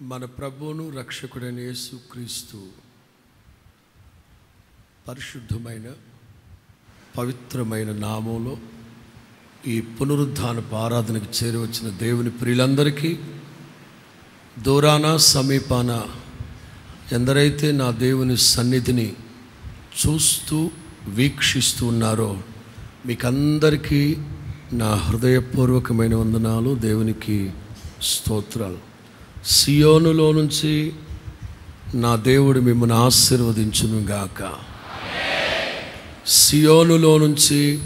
మన ప్రభువును రక్షకుడైన యేసుక్రీస్తు పరిశుద్ధమైన పవిత్రమైన నామంలో ఈ పునరుద్ధాన ఆరాధనకు చేరవచ్చిన దేవుని ప్రియులందరికీ దూరాన సమీపాన ఎందరైతే నా దేవుని సన్నిధిని చూస్తూ వీక్షిస్తూ ఉన్నారో మీకందరికీ నా హృదయపూర్వకమైన వందనాలు దేవునికి స్తోత్రాలు. సియోనులో నుంచి నా దేవుడు మిమ్మల్ని ఆశీర్వదించును గాక. సియోనులో నుంచి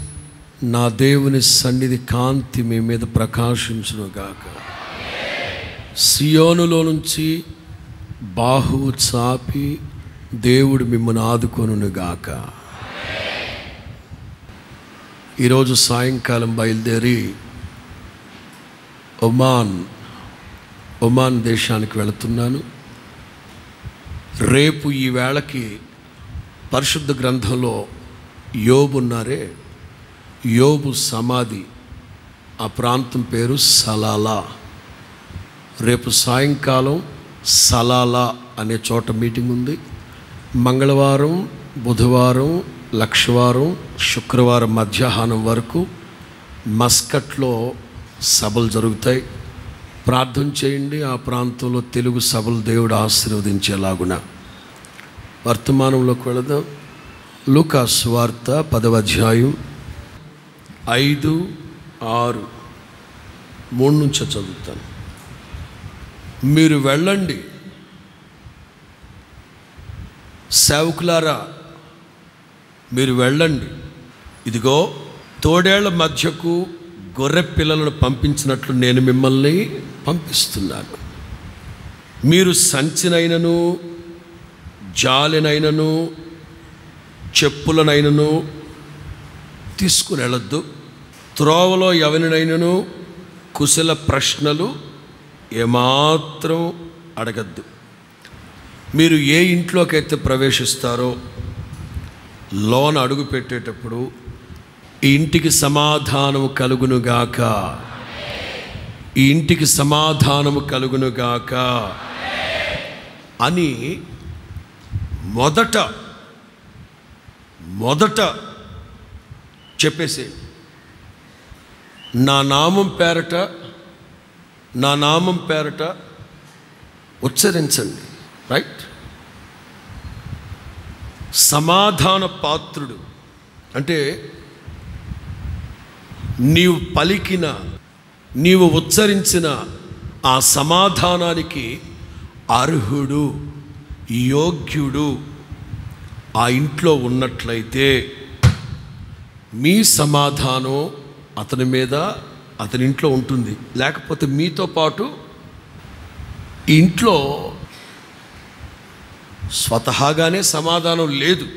నా దేవుని సన్నిధి కాంతి మీ మీద ప్రకాశించును గాక. సియోనులో నుంచి బాహువు చాపి దేవుడు మిమ్మల్ని ఆదుకొనును గాక. ఈరోజు సాయంకాలం బయలుదేరి ఒమాన్ ఒమాన్ దేశానికి వెళుతున్నాను. రేపు ఈ వేళకి పరిశుద్ధ గ్రంథంలో యోబు ఉన్నారే. యోబు సమాధి. ఆ ప్రాంతం పేరు సలాలా. రేపు సాయంకాలం సలాలా అనే చోట మీటింగ్ ఉంది. మంగళవారం బుధవారం లక్షవారం శుక్రవారం మధ్యాహ్నం వరకు మస్కట్లో సభలు జరుగుతాయి. ప్రార్థన చేయండి. ఆ ప్రాంతంలో తెలుగు సభలు దేవుడు ఆశీర్వదించేలాగున. వర్తమానంలోకి వెళదాం. లూకా స్వార్త పదవ అధ్యాయం ఐదు ఆరు మూడు నుంచి చదువుతాను. మీరు వెళ్ళండి. సేవకులారా మీరు వెళ్ళండి. ఇదిగో తోడేళ్ళ మధ్యకు గొర్రె పిల్లలను పంపించినట్లు నేను మిమ్మల్ని పంపిస్తున్నాను. మీరు సంచినైనను జాలినైనను చెప్పులనైనను తీసుకుని వెళ్ళొద్దు త్రోవలో ఎవరినైనను కుశల ప్రశ్నలు ఏమాత్రం అడగద్దు. మీరు ఏ ఇంట్లోకైతే ప్రవేశిస్తారో లోన్ అడుగు పెట్టేటప్పుడు ఈ ఇంటికి సమాధానం కలుగునుగాక. ఈ ఇంటికి సమాధానము కలుగునుగాక. అని మొదట మొదట చెప్పేసి నా నామం పేరట నా నామం పేరట ఉచ్చరించండి. రైట్? సమాధాన పాత్రుడు అంటే నీవు పలికిన నీవు ఉచ్చరించిన ఆ సమాధానానికి అర్హుడు యోగ్యుడు ఆ ఇంట్లో ఉన్నట్లయితే మీ సమాధానం అతని మీద అతని ఇంట్లో ఉంటుంది. లేకపోతే మీతో పాటు ఇంట్లో స్వతహాగానే సమాధానం లేదు.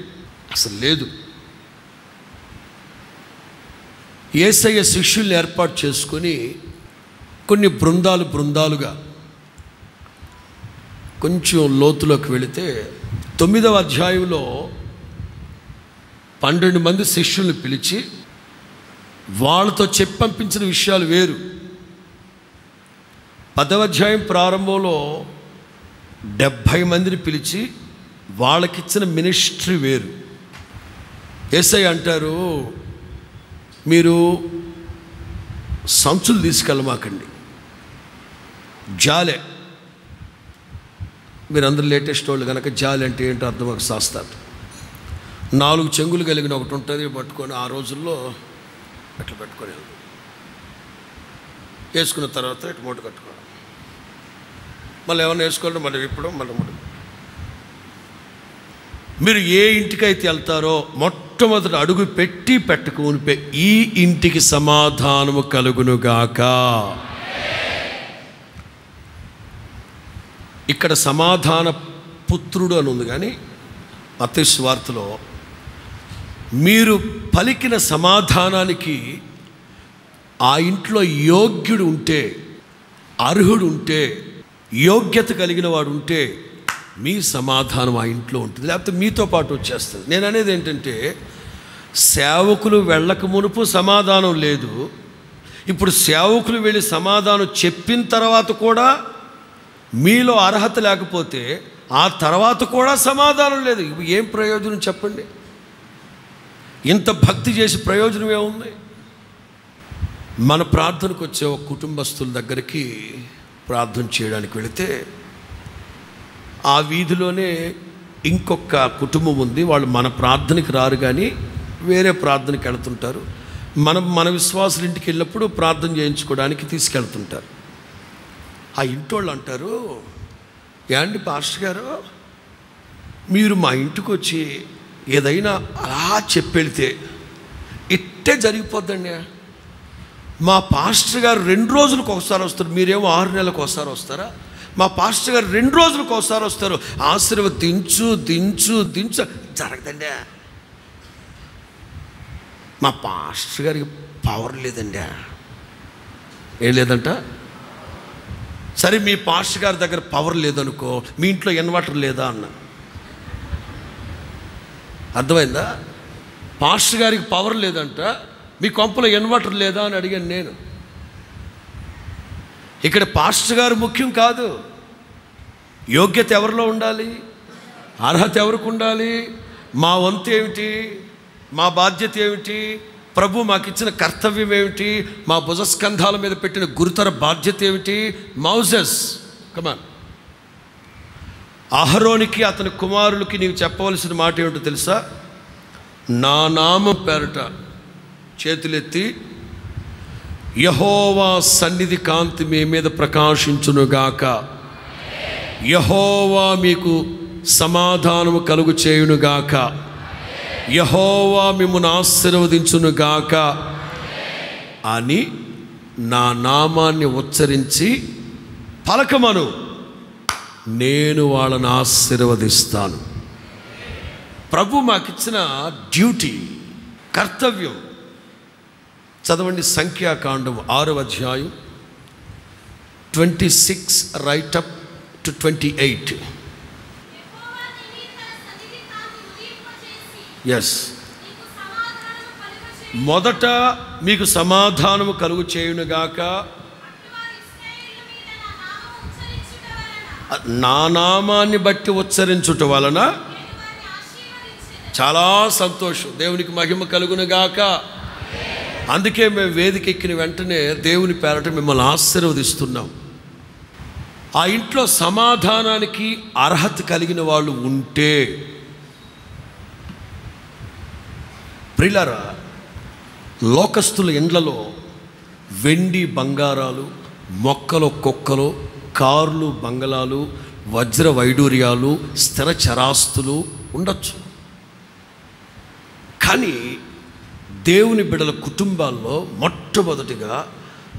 అసలు లేదు. ఏసయ్య శిష్యుల్ని ఏర్పాటు చేసుకొని కొన్ని బృందాలు బృందాలుగా కొంచెం లోతులోకి వెళితే తొమ్మిదవ అధ్యాయంలో పన్నెండు మంది శిష్యుల్ని పిలిచి వాళ్ళతో చెప్పి పంపించిన విషయాలు వేరు. పదవ అధ్యాయం ప్రారంభంలో డెబ్భై మందిని పిలిచి వాళ్ళకిచ్చిన మినిస్ట్రీ వేరు. ఎస్ఐ అంటారు మీరు సంచులు తీసుకెళ్ళమాకండి. జాలే. మీరందరూ లేటెస్ట్ వాళ్ళు కనుక జాలి అంటే ఏంటో అర్థం ఒక శాస్తారు నాలుగు చెంగులు కలిగిన ఒకటి ఉంటుంది పట్టుకొని ఆ రోజుల్లో అట్లా పెట్టుకొని వేసుకున్న తర్వాత ఇటు మూట కట్టుకోవడం. మళ్ళీ ఏమైనా వేసుకోవాలంటే మళ్ళీ విప్పడం మళ్ళీ మూట మీరు ఏ ఇంటికైతే వెళ్తారో మొట్టమొదటి అడుగు పెట్టి పెట్టకునిపే ఈ ఇంటికి సమాధానము కలుగునుగాక. ఇక్కడ సమాధాన పుత్రుడు అని ఉంది కానీ మత స్వార్థలో మీరు పలికిన సమాధానానికి ఆ ఇంట్లో యోగ్యుడు ఉంటే అర్హుడు ఉంటే యోగ్యత కలిగిన వాడు ఉంటే మీ సమాధానం ఆ ఇంట్లో ఉంటుంది. లేకపోతే మీతో పాటు వచ్చేస్తుంది. నేను అనేది ఏంటంటే సేవకులు వెళ్ళక మునుపు సమాధానం లేదు. ఇప్పుడు సేవకులు వెళ్ళి సమాధానం చెప్పిన తర్వాత కూడా మీలో అర్హత లేకపోతే ఆ తర్వాత కూడా సమాధానం లేదు. ఏం ప్రయోజనం చెప్పండి? ఇంత భక్తి చేసి ప్రయోజనం ఏముంది? మన ప్రార్థనకు వచ్చే ఒక కుటుంబస్తుల దగ్గరికి ప్రార్థన చేయడానికి వెళితే ఆ వీధిలోనే ఇంకొక కుటుంబం ఉంది. వాళ్ళు మన ప్రార్థనకి రారు కానీ వేరే ప్రార్థనకి వెళ్తుంటారు. మనం మన విశ్వాసుల ఇంటికి వెళ్ళినప్పుడు ప్రార్థన చేయించుకోవడానికి తీసుకెళ్తుంటారు. ఆ ఇంటోళ్ళు అంటారు యాండి పాస్టర్ గారు మీరు మా ఇంటికి వచ్చి ఏదైనా అలా చెప్పెళితే ఇట్టే జరిగిపోద్దండి. మా పాస్టర్ గారు రెండు రోజులకు ఒకసారి వస్తారు మీరేమో ఆరు నెలలకు ఒకసారి వస్తారా? మా పాస్టర్ గారు రెండు రోజులకు ఒకసారి వస్తారు ఆశీర్వదించు దించు దించు. జరగదండి. మా పాస్టర్ గారికి పవర్ లేదండి. ఏం లేదంట? సరే మీ పాస్టర్ గారి దగ్గర పవర్ లేదనుకో మీ ఇంట్లో ఇన్వర్టర్ లేదా అన్న. అర్థమైందా? పాస్టర్ గారికి పవర్ లేదంట మీ కొంపలో ఇన్వర్టర్ లేదా అని అడిగాను నేను. ఇక్కడ పాస్టర్ గారు ముఖ్యం కాదు. యోగ్యత ఎవరిలో ఉండాలి? అర్హత ఎవరికి ఉండాలి? మా వంతు ఏమిటి? మా బాధ్యత ఏమిటి? ప్రభు మాకు ఇచ్చిన కర్తవ్యం ఏమిటి? మా భుజస్కంధాల మీద పెట్టిన గురుతర బాధ్యత ఏమిటి? మౌజెస్ కమాన్ అహరోనికి అతని కుమారులకి నీవు చెప్పవలసిన మాట ఏమిటో తెలుసా? నా నామం పేరట చేతులెత్తి యహోవా సన్నిధి కాంతి మీ మీద ప్రకాశించునుగాక. యహోవా మీకు సమాధానము కలుగు చేయునుగాక. యహోవా మిమ్మను ఆశీర్వదించును గాక. అని నా నామాన్ని ఉచ్చరించి పలకమను. నేను వాళ్ళని ఆశీర్వదిస్తాను. ప్రభు మాకిచ్చిన డ్యూటీ కర్తవ్యం. చదవండి సంఖ్యాకాండం ఆరు అధ్యాయం. Twenty six right up to twenty eight యెహోవా నీ మీద తన సన్నిధి కాంతి ఉదయింపజేసి, ఎస్ మొదట మీకు సమాధానము కలుగు చేయునుగాక నా నామాన్ని బట్టి ఉచ్చరించుట వలన చాలా సంతోషం. దేవునికి మహిమ కలుగునుగాక అందుకే మేము వేదిక ఎక్కిన వెంటనే దేవుని పేరట మిమ్మల్ని ఆశీర్వదిస్తున్నాం. ఆ ఇంట్లో సమాధానానికి అర్హత కలిగిన వాళ్ళు ఉంటే ప్రిలరా లోకస్తుల ఇండ్లలో వెండి బంగారాలు మొక్కలు కుక్కలు కార్లు బంగళాలు వజ్ర వైడూర్యాలు స్థిర చరాస్తులు ఉండొచ్చు. కానీ దేవుని బిడల కుటుంబాల్లో మొట్టమొదటిగా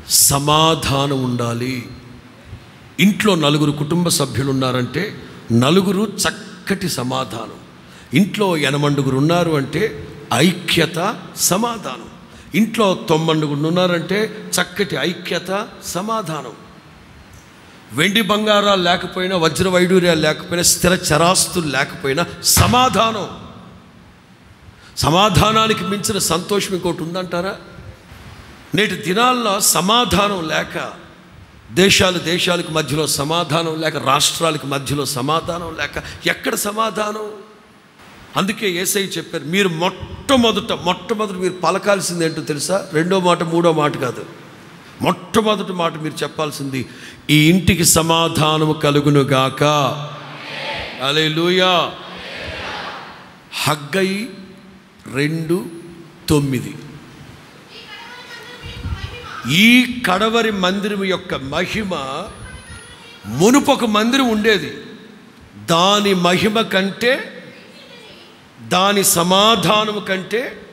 సమాధానం ఉండాలి. ఇంట్లో నలుగురు కుటుంబ సభ్యులు ఉన్నారంటే నలుగురు చక్కటి సమాధానం. ఇంట్లో ఎనమండుగురు ఉన్నారు అంటే ఐక్యత సమాధానం. ఇంట్లో తొమ్మండుగుండు ఉన్నారంటే చక్కటి ఐక్యత సమాధానం. వెండి బంగారాలు లేకపోయినా వజ్ర వైడూర్యాలు లేకపోయినా స్థిర చరాస్తులు లేకపోయినా సమాధానం. సమాధానానికి మించిన సంతోషం ఇంకోటి ఉందంటారా? నేటి దినాల్లో సమాధానం లేక దేశాలు దేశాలకు మధ్యలో సమాధానం లేక రాష్ట్రాలకు మధ్యలో సమాధానం లేక ఎక్కడ సమాధానం? అందుకే ఏసై చెప్పారు మీరు మొట్టమొదట మొట్టమొదట మీరు పలకాల్సింది ఏంటో తెలుసా? రెండో మాట మూడో మాట కాదు. మొట్టమొదటి మాట మీరు చెప్పాల్సింది ఈ ఇంటికి సమాధానము కలుగునుగాక అలే లూయా హగ్గై రెండు తొమ్మిది. ఈ కడవరి మందిరం యొక్క మహిమ మునుపొక మందిరం ఉండేది. దాని మహిమ కంటే దాని సమాధానం కంటే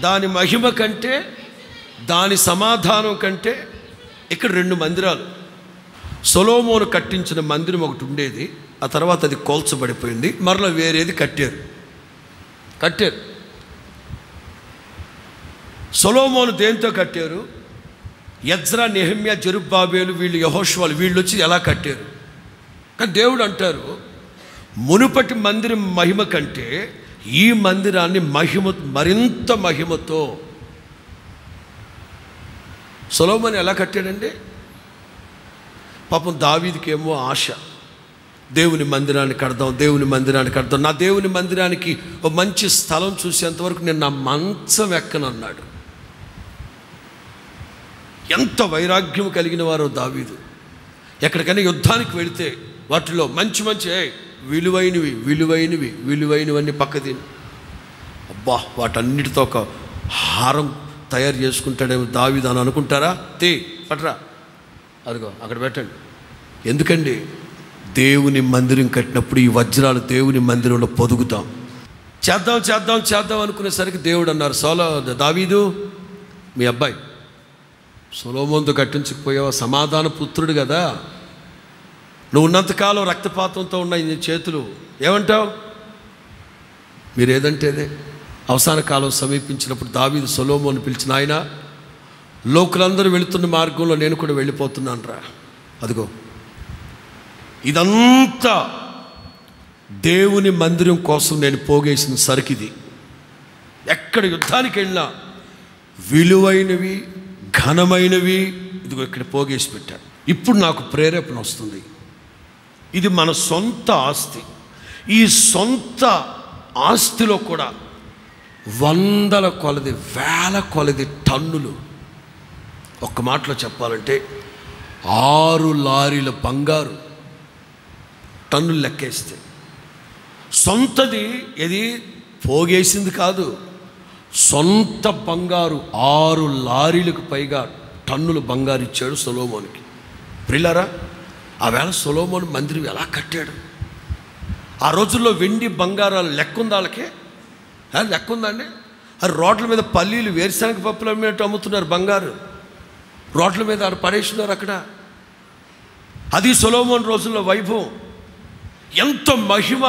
దాని మహిమ కంటే దాని సమాధానం కంటే ఇక్కడ రెండు మందిరాలు. సొలోమోను కట్టించిన మందిరం ఒకటి ఉండేది ఆ తర్వాత అది కోల్చబడిపోయింది మరలా వేరేది కట్టారు. కట్టారు. సొలోమోను దేంతో కట్టారు? యజ్రా నెహమ్య జరుబ్బాబేలు వీళ్ళు యహోష్వాలు వీళ్ళు వచ్చి ఎలా కట్టారు? కానీ దేవుడు అంటారు మునుపటి మందిరం మహిమ కంటే ఈ మందిరాన్ని మహిమ మరింత మహిమతో. సులభమని ఎలా కట్టాడండి? పాపం దావీదికేమో ఆశ. దేవుని మందిరాన్ని కడదాం దేవుని మందిరాన్ని కడదాం. నా దేవుని మందిరానికి ఒక మంచి స్థలం చూసేంతవరకు నేను నా మంచం ఎక్కనన్నాడు. ఎంత వైరాగ్యం కలిగిన వారో దావీదు. ఎక్కడికైనా యుద్ధానికి వెళితే వాటిలో మంచి మంచి విలువైనవి విలువైనవి విలువైనవన్నీ పక్క తిని. అబ్బా వాటన్నిటితో ఒక హారం తయారు చేసుకుంటాడేమో దావిదాని అని అనుకుంటారా? తే పట్రా. అదిగో అక్కడ పెట్టండి. ఎందుకండి? దేవుని మందిరం కట్టినప్పుడు ఈ వజ్రాలు దేవుని మందిరంలో పొదుగుతాం. చేద్దాం చేద్దాం చేద్దాం అనుకునేసరికి దేవుడు అన్నారు సోలో దావీదు మీ అబ్బాయి సొలోమోన్తో కట్టించకపోయావా? సమాధాన పుత్రుడు కదా. నువ్వు ఉన్నంతకాలం రక్తపాతంతో ఉన్న నీ చేతులు ఏమంటావు? మీరు ఏదంటేదే అవసాన కాలం సమీపించినప్పుడు దావీదు సొలోమోని పిలిచిన ఆయన లోకులందరూ వెళుతున్న మార్గంలో నేను కూడా వెళ్ళిపోతున్నాను రా. అదిగో. ఇదంతా దేవుని మందిరం కోసం నేను పోగేసిన సరికిది. ఎక్కడ యుద్ధానికి వెళ్ళినా విలువైనవి ఘనమైనవి ఇదిగో ఇక్కడ పోగేసి పెట్టాను ఇప్పుడు నాకు ప్రేరేపణ వస్తుంది. ఇది మన సొంత ఆస్తి. ఈ సొంత ఆస్తిలో కూడా వందల కొలది వేల కొలది టన్నులు. ఒక్క మాటలో చెప్పాలంటే ఆరు లారీల బంగారు టన్నులు లెక్కేస్తే. సొంతది ఇది పోగేసింది కాదు. సొంత బంగారు ఆరు లారీలకు పైగా టన్నులు బంగారు ఇచ్చాడు సొలోమోనికి. ప్రిల్లరా? ఆవేళ సొలోమోన్ మందిరం ఎలా కట్టాడు? ఆ రోజుల్లో వెండి బంగారాలు లెక్క వాళ్ళకి? ఆ, లెక్క ఉందండి అది రోడ్ల మీద పల్లీలు వేరుశనగ పప్పులు అమ్మేట్టు అమ్ముతున్నారు బంగారు. రోడ్ల మీద ఆడ పడేస్తున్నారు అక్కడ. అది సొలోమోన్ రోజుల్లో వైభవం. ఎంత మహిమ!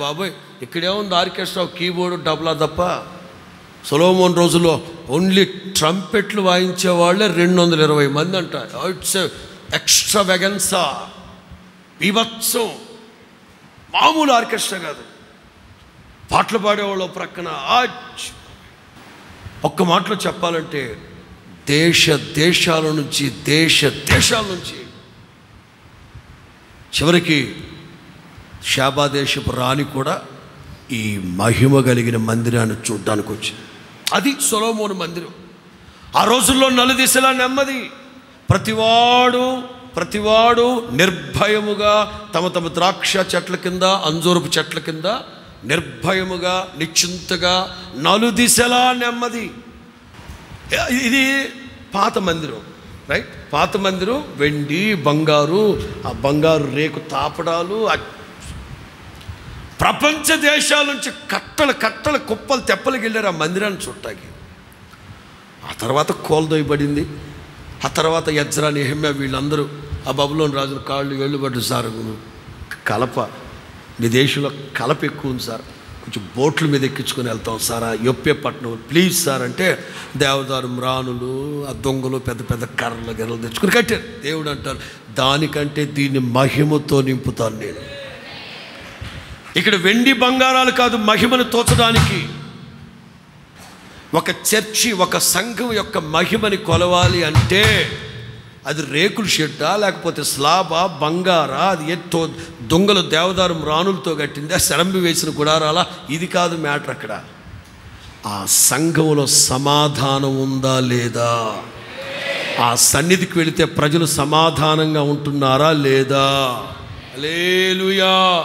బాబోయ్ ఇక్కడేముంది ఆర్కెస్ట్రా కీబోర్డు డబ్లా తప్ప. సొలోమోన్ రోజుల్లో ఓన్లీ ట్రంపెట్లు వాయించే వాళ్ళే రెండు వందల ఇరవై మంది అంట ఇట్స్ ఎక్స్ట్రా వెగన్సా మామూలు ఆర్కెస్ట్రా కాదు. పాటలు పాడేవాళ్ళు ప్రక్కన ఆచ్. ఒక్క మాటలో చెప్పాలంటే దేశ దేశాల నుంచి దేశ దేశాల నుంచి. చివరికి శాబాదేశపు రాణి కూడా ఈ మహిమ కలిగిన మందిరాన్ని చూడ్డానికి వచ్చింది అది సొలోమోను మందిరం. ఆ రోజుల్లో నలుదిశలా నెమ్మది. ప్రతివాడు ప్రతివాడు నిర్భయముగా తమ తమ ద్రాక్ష చెట్ల కింద అంజూరపు చెట్ల కింద నిర్భయముగా నిశ్చింతగా నలుదిశలా నెమ్మది. ఇది పాత మందిరం రైట్? పాత మందిరం వెండి బంగారు ఆ బంగారు రేకు తాపడాలు ప్రపంచ దేశాల నుంచి కట్టలు కట్టలు కుప్పలు తెప్పలకి వెళ్ళారు ఆ మందిరాన్ని చుట్టాకి ఆ తర్వాత కోల్దోయబడింది ఆ తర్వాత యజ్రా నెహమ్యా వీళ్ళందరూ ఆ బబులోని రాజులు కాళ్ళు వెళ్ళుబడ్డు సార్. కలప మీ దేశంలో కలప ఎక్కువ ఉంది సార్. కొంచెం బోట్ల మీద ఎక్కించుకొని వెళ్తాం సార్ ఆ యొప్పే పట్నం ప్లీజ్ సార్ అంటే దేవదారు మ్రానులు ఆ దొంగలు పెద్ద పెద్ద కర్రలు గెర్రలు తెచ్చుకొని కట్టారు. దేవుడు అంటారు దానికంటే దీన్ని మహిమతో నింపుతాను నేను. ఇక్కడ వెండి బంగారాలు కాదు మహిమను తోచడానికి ఒక చర్చి ఒక సంఘం యొక్క మహిమని కొలవాలి అంటే అది రేకుల షెడ్డా లేకపోతే స్లాబా బంగారా అది ఎత్తో దొంగలు దేవదారు రాణులతో కట్టిందా శరంబి వేసిన గుడారాలా? ఇది కాదు మ్యాటర్ అక్కడ. ఆ సంఘంలో సమాధానం ఉందా లేదా? ఆ సన్నిధికి వెళితే ప్రజలు సమాధానంగా ఉంటున్నారా లేదా? లేలుయా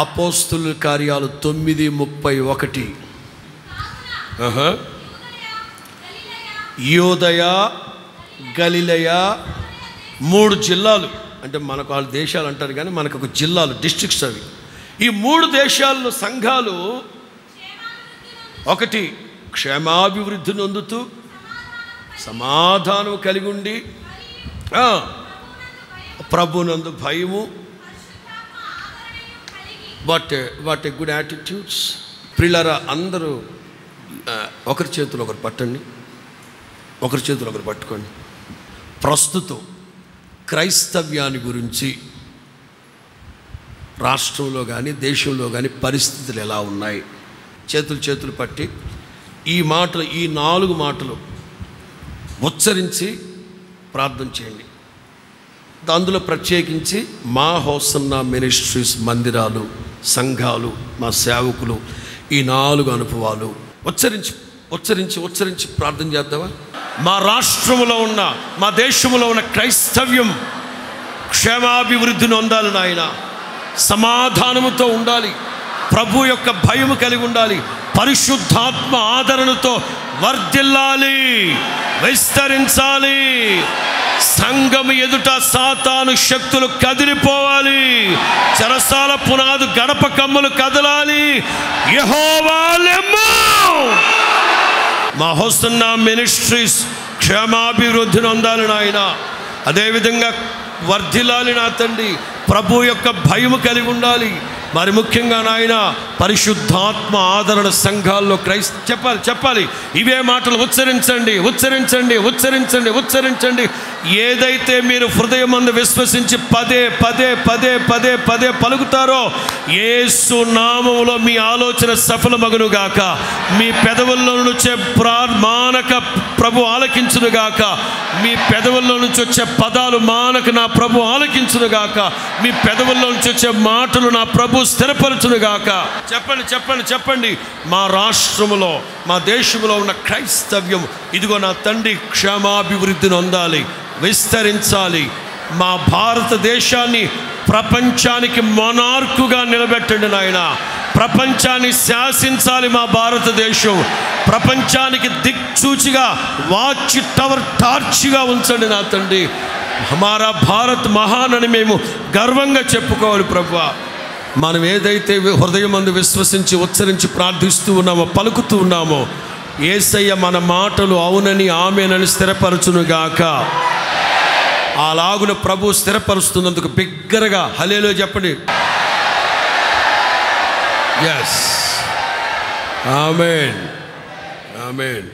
అపోస్తుల కార్యాలు తొమ్మిది ముప్పై ఒకటి. యోదయ గలిలయ మూడు జిల్లాలు. అంటే మనకు వాళ్ళ దేశాలు అంటారు కానీ మనకు ఒక జిల్లాలు డిస్ట్రిక్ట్స్ అవి. ఈ మూడు దేశాల్లో సంఘాలు ఒకటి క్షేమాభివృద్ధి నొందుతూ సమాధానం కలిగి ఉండి ప్రభునందు భయము what what a good attitudes. ప్రిలరా అందరూ ఒకరి చేతులు ఒకరు పట్టండి ఒకరి చేతులు ఒకరు పట్టుకోండి. ప్రస్తుతం క్రైస్తవ్యాన్ని గురించి రాష్ట్రంలో కానీ దేశంలో కానీ పరిస్థితులు ఎలా ఉన్నాయి? చేతులు చేతులు పట్టి ఈ మాటలు ఈ నాలుగు మాటలు ఉచ్చరించి ప్రార్థన చేయండి. అందులో ప్రత్యేకించి మా హోసన్న మినిస్ట్రీస్ మందిరాలు సంఘాలు మా సేవకులు ఈ నాలుగు అనుభవాలు ఉచ్చరించి ఉచ్చరించి ఉచ్చరించి ప్రార్థన చేద్దామా? మా రాష్ట్రములో ఉన్న మా దేశంలో ఉన్న క్రైస్తవ్యం క్షేమాభివృద్ధిని ఉండాలి నాయన. సమాధానముతో ఉండాలి. ప్రభు యొక్క భయము కలిగి ఉండాలి. పరిశుద్ధాత్మ ఆదరణతో వర్ధిల్లాలి విస్తరించాలి. సంఘం ఎదుట సాతాను శక్తులు కదిలిపోవాలి. చెరసాల పునాదు గడప కమ్ములు కదలాలి. యెహోవా మా హోస్తున్న మినిస్ట్రీస్ క్షేమాభివృద్ధిని పొందాలి నాయన. అదేవిధంగా వర్ధిల్లాలి నా తండ్రి. ప్రభు యొక్క భయం కలిగి ఉండాలి. మరి ముఖ్యంగా నాయన పరిశుద్ధాత్మ ఆదరణ సంఘాల్లో క్రైస్త చెప్పాలి చెప్పాలి. ఇవే మాటలు ఉచ్చరించండి ఉచ్చరించండి ఉచ్చరించండి ఉచ్చరించండి. ఏదైతే మీరు హృదయం మందు విశ్వసించి పదే పదే పదే పదే పదే పలుకుతారో ఏసు నామంలో మీ ఆలోచన సఫలమగును గాక. మీ పెదవుల్లో నుంచే మానక ప్రభు ఆలకించును గాక. మీ పెదవుల్లో నుంచి వచ్చే పదాలు మానక నా ప్రభు ఆలకించును గాక. మీ పెదవుల్లో నుంచి వచ్చే మాటలు నా ప్రభు స్థిరపరచును స్థిరపరచునుగాక. చెప్పండి చెప్పండి చెప్పండి. మా రాష్ట్రములో మా దేశంలో ఉన్న క్రైస్తవ్యం ఇదిగో నా తండ్రి క్షేమాభివృద్ధిని పొందాలి విస్తరించాలి. మా భారతదేశాన్ని ప్రపంచానికి మొనార్కుగా నిలబెట్టండి నాయన. ప్రపంచాన్ని శాసించాలి మా భారతదేశం. ప్రపంచానికి దిక్సూచిగా వాచ్ టవర్ టార్చిగా ఉంచండి నా తండ్రి. హమారా భారత్ మహాన్ అని మేము గర్వంగా చెప్పుకోవాలి ప్రభు. మనం ఏదైతే హృదయం అందు విశ్వసించి ఉచ్చరించి ప్రార్థిస్తూ ఉన్నామో పలుకుతూ ఉన్నామో ఏసయ్య మన మాటలు అవునని ఆమెనని స్థిరపరచునుగాక. అలాగున ప్రభు స్థిరపరుస్తున్నందుకు బిగ్గరగా హలేలో చెప్పండి. ఎస్ ఆమెన్ ఆమెన్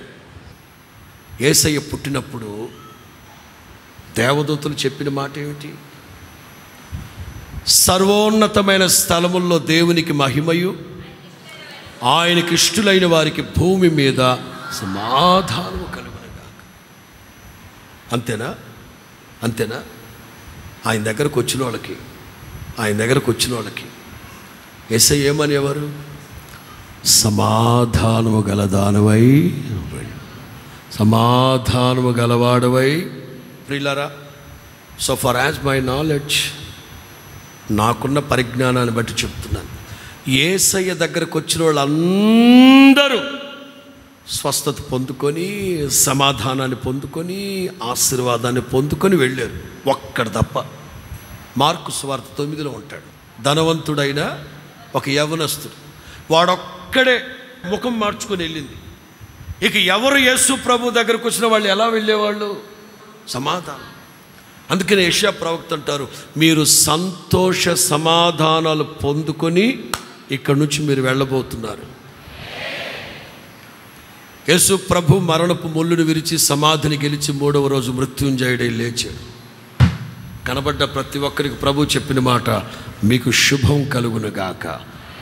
ఏసయ్య పుట్టినప్పుడు దేవదూతలు చెప్పిన మాట ఏమిటి సర్వోన్నతమైన స్థలముల్లో దేవునికి మహిమయు. ఆయనకి ఇష్టులైన వారికి భూమి మీద సమాధానము కలుగునగా అంతేనా? అంతేనా? ఆయన దగ్గరకు వచ్చిన వాళ్ళకి ఆయన దగ్గరకు వచ్చిన వాళ్ళకి ఎస్ఐ ఏమనేవారు? సమాధానము గలదానవై సమాధానము గలవాడవై ప్రిలరా so far as my knowledge నాకున్న పరిజ్ఞానాన్ని బట్టి చెప్తున్నాను. ఏసయ్య దగ్గరకు వచ్చిన వాళ్ళందరూ స్వస్థత పొందుకొని సమాధానాన్ని పొందుకొని ఆశీర్వాదాన్ని పొందుకొని వెళ్ళారు. ఒక్కడ తప్ప. మార్కు స్వార్థ తొమ్మిదిలో ఉంటాడు. ధనవంతుడైన ఒక యవనస్తుడు. వాడొక్కడే ముఖం మార్చుకొని వెళ్ళింది. ఇక ఎవరు యేసు ప్రభు దగ్గరకు వచ్చిన వాళ్ళు ఎలా వెళ్ళేవాళ్ళు? సమాధానం. అందుకని ఏషియా ప్రవక్త అంటారు మీరు సంతోష సమాధానాలు పొందుకొని ఇక్కడ నుంచి మీరు వెళ్ళబోతున్నారు. యేసు ప్రభు మరణపు ముళ్ళును విరిచి సమాధిని గెలిచి మూడవ రోజు మృత్యుంజయుడై లేచాడు. కనబడ్డ ప్రతి ఒక్కరికి ప్రభు చెప్పిన మాట మీకు శుభం కలుగునుగాక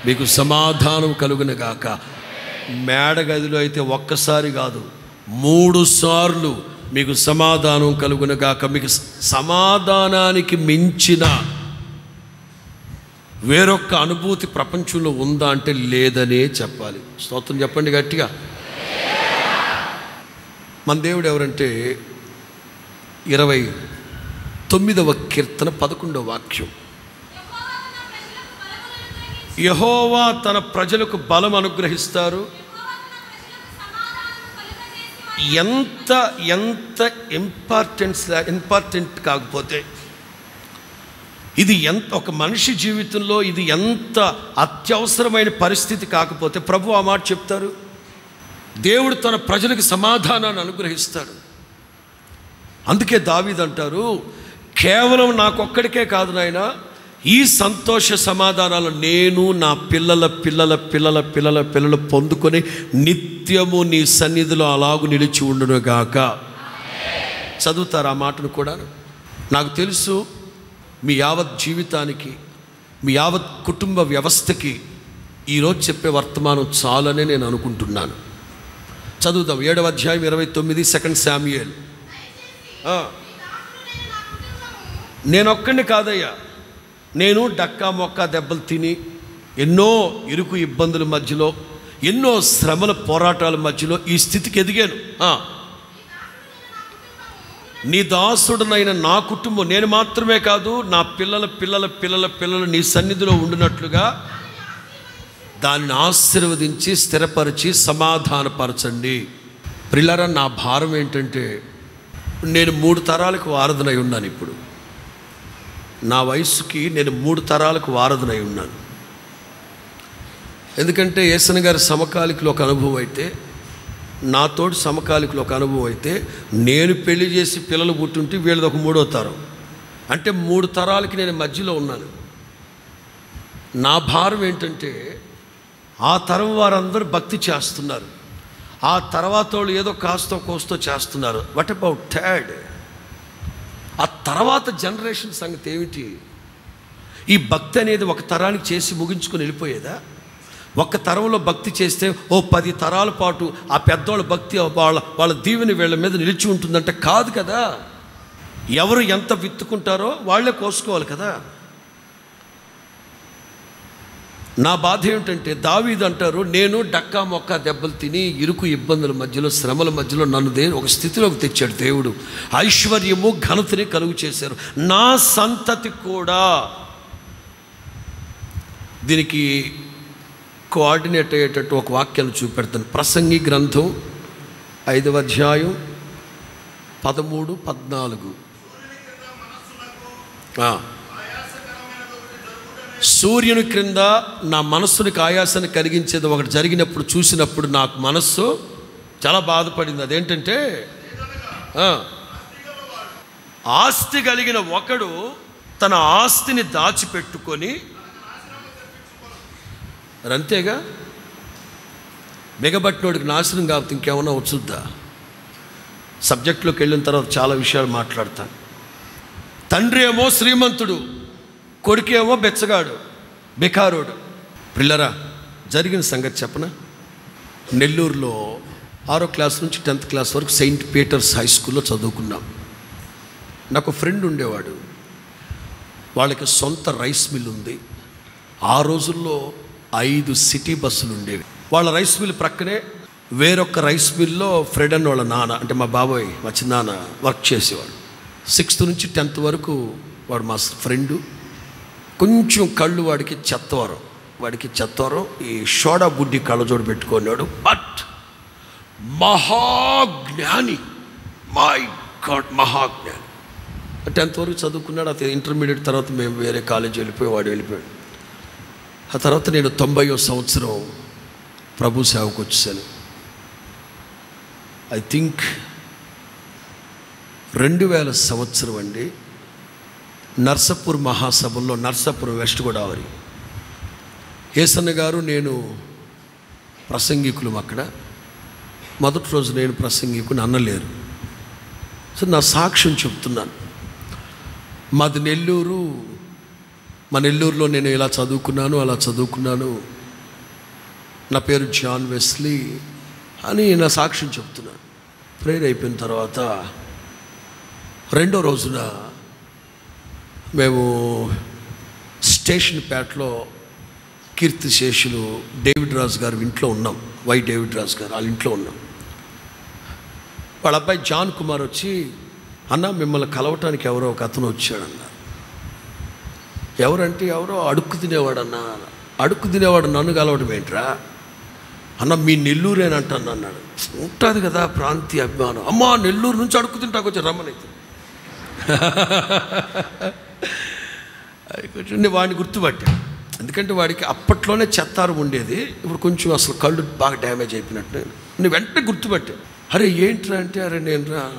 మీకు సమాధానం కలుగునుగాక మేడగదిలో అయితే ఒక్కసారి కాదు మూడు సార్లు మీకు సమాధానం కలుగునగాక మీకు సమాధానానికి మించిన వేరొక్క అనుభూతి ప్రపంచంలో ఉందా అంటే లేదనే చెప్పాలి. స్తోత్రం చెప్పండి గట్టిగా. మన దేవుడు ఎవరంటే ఇరవై తొమ్మిదవ కీర్తన పదకొండవ వాక్యం. యహోవా తన ప్రజలకు బలం అనుగ్రహిస్తారు. ఎంత ఎంత ఇంపార్టెన్స్ ఇంపార్టెంట్ కాకపోతే ఇది ఎంత ఒక మనిషి జీవితంలో ఇది ఎంత అత్యవసరమైన పరిస్థితి కాకపోతే ప్రభు ఆ మాట చెప్తారు. దేవుడు తన ప్రజలకు సమాధానాన్ని అనుగ్రహిస్తాడు. అందుకే దావీదంటారు కేవలం నాకొక్కడికే కాదు నాయనా ఈ సంతోష సమాధానాలు నేను నా పిల్లల పిల్లల పిల్లల పిల్లల పిల్లలు పొందుకొని నిత్యము నీ సన్నిధిలో అలాగు నిలిచి ఉండునుగాక చదువుతారు ఆ మాటను కూడా నాకు తెలుసు మీ యావత్ జీవితానికి మీ యావత్ కుటుంబ వ్యవస్థకి ఈరోజు చెప్పే వర్తమానం చాలనే నేను అనుకుంటున్నాను. చదువుదాం. ఏడవ అధ్యాయం ఇరవై తొమ్మిది సెకండ్ శామ్యుయల్ నేనొక్కడిని కాదయ్యా. నేను డక్కా మొక్క దెబ్బలు తిని ఎన్నో ఇరుకు ఇబ్బందుల మధ్యలో ఎన్నో శ్రమల పోరాటాల మధ్యలో ఈ స్థితికి ఎదిగాను. నీ దాసుడనైన నా కుటుంబం నేను మాత్రమే కాదు నా పిల్లల పిల్లల పిల్లల పిల్లలు నీ సన్నిధిలో ఉండినట్లుగా దాన్ని ఆశీర్వదించి స్థిరపరిచి సమాధానపరచండి. పిల్లర నా భారం ఏంటంటే నేను మూడు తరాలకు వారధనై ఉన్నాను ఇప్పుడు. నా వయసుకి నేను మూడు తరాలకు వారధనై ఉన్నాను. ఎందుకంటే ఏసన్ గారి సమకాలికలు ఒక అనుభవం అయితే నాతోటి సమకాలికలు ఒక అనుభవం అయితే నేను పెళ్ళి చేసి పిల్లలు పుట్టుంటే వీళ్ళది ఒక మూడో తరం. అంటే మూడు తరాలకి నేను మధ్యలో ఉన్నాను. నా భారం ఏంటంటే ఆ తరం వారందరూ భక్తి చేస్తున్నారు. ఆ తర్వాత వాళ్ళు ఏదో కాస్తో కోస్తో చేస్తున్నారు. వాట్ అబౌట్ థర్డ్ ఆ తర్వాత జనరేషన్ సంగతి ఏమిటి? ఈ భక్తి అనేది ఒక తరానికి చేసి ముగించుకొని వెళ్ళిపోయేదా? ఒక్క తరంలో భక్తి చేస్తే ఓ పది తరాల పాటు ఆ పెద్దోళ్ళ భక్తి వాళ్ళ వాళ్ళ దీవెని వీళ్ళ మీద నిలిచి ఉంటుందంటే. కాదు కదా. ఎవరు ఎంత విత్తుకుంటారో వాళ్ళే కోసుకోవాలి కదా. నా బాధ ఏమిటంటే దావీద్ అంటారు నేను డక్కా మొక్క దెబ్బలు తిని ఇరుకు ఇబ్బందుల మధ్యలో శ్రమల మధ్యలో నన్ను దే ఒక స్థితిలోకి తెచ్చాడు దేవుడు. ఐశ్వర్యము ఘనతని కలుగు చేశారు. నా సంతతి కూడా దీనికి కోఆర్డినేట్ అయ్యేటట్టు ఒక వాక్యాన్ని చూపెడతాను. ప్రసంగి గ్రంథం ఐదవ అధ్యాయం పదమూడు పద్నాలుగు. సూర్యుని క్రింద నా మనస్సునికి ఆయాసాన్ని కలిగించేది ఒకటి జరిగినప్పుడు చూసినప్పుడు నాకు మనస్సు చాలా బాధపడింది. అదేంటంటే ఆస్తి కలిగిన ఒకడు తన ఆస్తిని దాచిపెట్టుకొని మరి అంతేగా? బిగబట్టినోడికి నాశనం కాబట్టి ఇంకేమన్నా వచ్చుద్దా? సబ్జెక్టులోకి వెళ్ళిన తర్వాత చాలా విషయాలు మాట్లాడతాను. తండ్రి ఏమో శ్రీమంతుడు. కొడుకేమో బెచ్చగాడు బెకారోడు పిల్లరా జరిగిన సంగతి చెప్పనా? నెల్లూరులో ఆరో క్లాస్ నుంచి టెన్త్ క్లాస్ వరకు సెయింట్ పీటర్స్ హై స్కూల్లో చదువుకున్నాం. నాకు ఫ్రెండ్ ఉండేవాడు. వాళ్ళకి సొంత రైస్ మిల్ ఉంది. ఆ రోజుల్లో ఐదు సిటీ బస్సులు ఉండేవి. వాళ్ళ రైస్ మిల్ ప్రక్కనే వేరొక రైస్ మిల్లో ఫ్రెడ్ అని వాళ్ళ నాన్న అంటే మా బాబాయ్ మా చిన్నాన్న వర్క్ చేసేవాడు. సిక్స్త్ నుంచి టెన్త్ వరకు వాడు మా ఫ్రెండు. కొంచెం కళ్ళు వాడికి చెత్తవారు. వాడికి చెత్తవారు. ఈ షోడా బుడ్డి కళ్ళజోడు పెట్టుకున్నాడు. బట్ మహాజ్ఞాని. మై గాడ్ మహాజ్ఞాని. టెన్త్ వరకు చదువుకున్నాడు. అతను ఇంటర్మీడియట్ తర్వాత మేము వేరే కాలేజ్ వెళ్ళిపోయి వాడు వెళ్ళిపోయాడు. ఆ తర్వాత నేను తొంభైవ సంవత్సరం ప్రభు సేవకు వచ్చేసాను. ఐ థింక్ రెండు వేల సంవత్సరం అండి. నర్సపూర్ మహాసభల్లో నర్సపూర్ వెస్ట్ గోదావరి. ఏసన్న గారు నేను ప్రసంగికులు అక్కడ. మొదటి రోజు నేను ప్రసంగికుని అన్నలేరు. సో నా సాక్ష్యం చెప్తున్నాను. మాది నెల్లూరు మా నెల్లూరులో నేను ఇలా చదువుకున్నాను అలా చదువుకున్నాను. నా పేరు జాన్ వెస్లీ అని నా సాక్ష్యం చెప్తున్నాను. ప్రేయర్ అయిపోయిన తర్వాత రెండో రోజున మేము స్టేషన్ పేటలో కీర్తిశేషులు డేవిడ్ రాజు గారు ఇంట్లో ఉన్నాం. వై డేవిడ్ రాజు గారు వాళ్ళ ఇంట్లో ఉన్నాం. వాళ్ళ అబ్బాయి జాన్ కుమార్ వచ్చి అన్న మిమ్మల్ని కలవటానికి ఎవరో ఒక అతను వచ్చాడన్న. ఎవరంటే ఎవరో అడుక్కు తినేవాడన్నా. అడుక్కు తినేవాడు నన్ను కలవడం ఏంట్రా? అన్న మీ నెల్లూరేనంటాను అన్నాడు. ఉంటుంది కదా ప్రాంతీయ అభిమానం. అమ్మా నెల్లూరు నుంచి అడుక్కు తింటాకు రమ్మనైతే. అది వాడిని గుర్తుపట్టా ఎందుకంటే వాడికి అప్పట్లోనే చెత్తారు ఉండేది. ఇప్పుడు కొంచెం అసలు కళ్ళు బాగా డ్యామేజ్ అయిపోయినట్టు. నేను వెంటనే గుర్తుపట్టాను. అరే ఏంట్రా అంటే అరే నేను రా.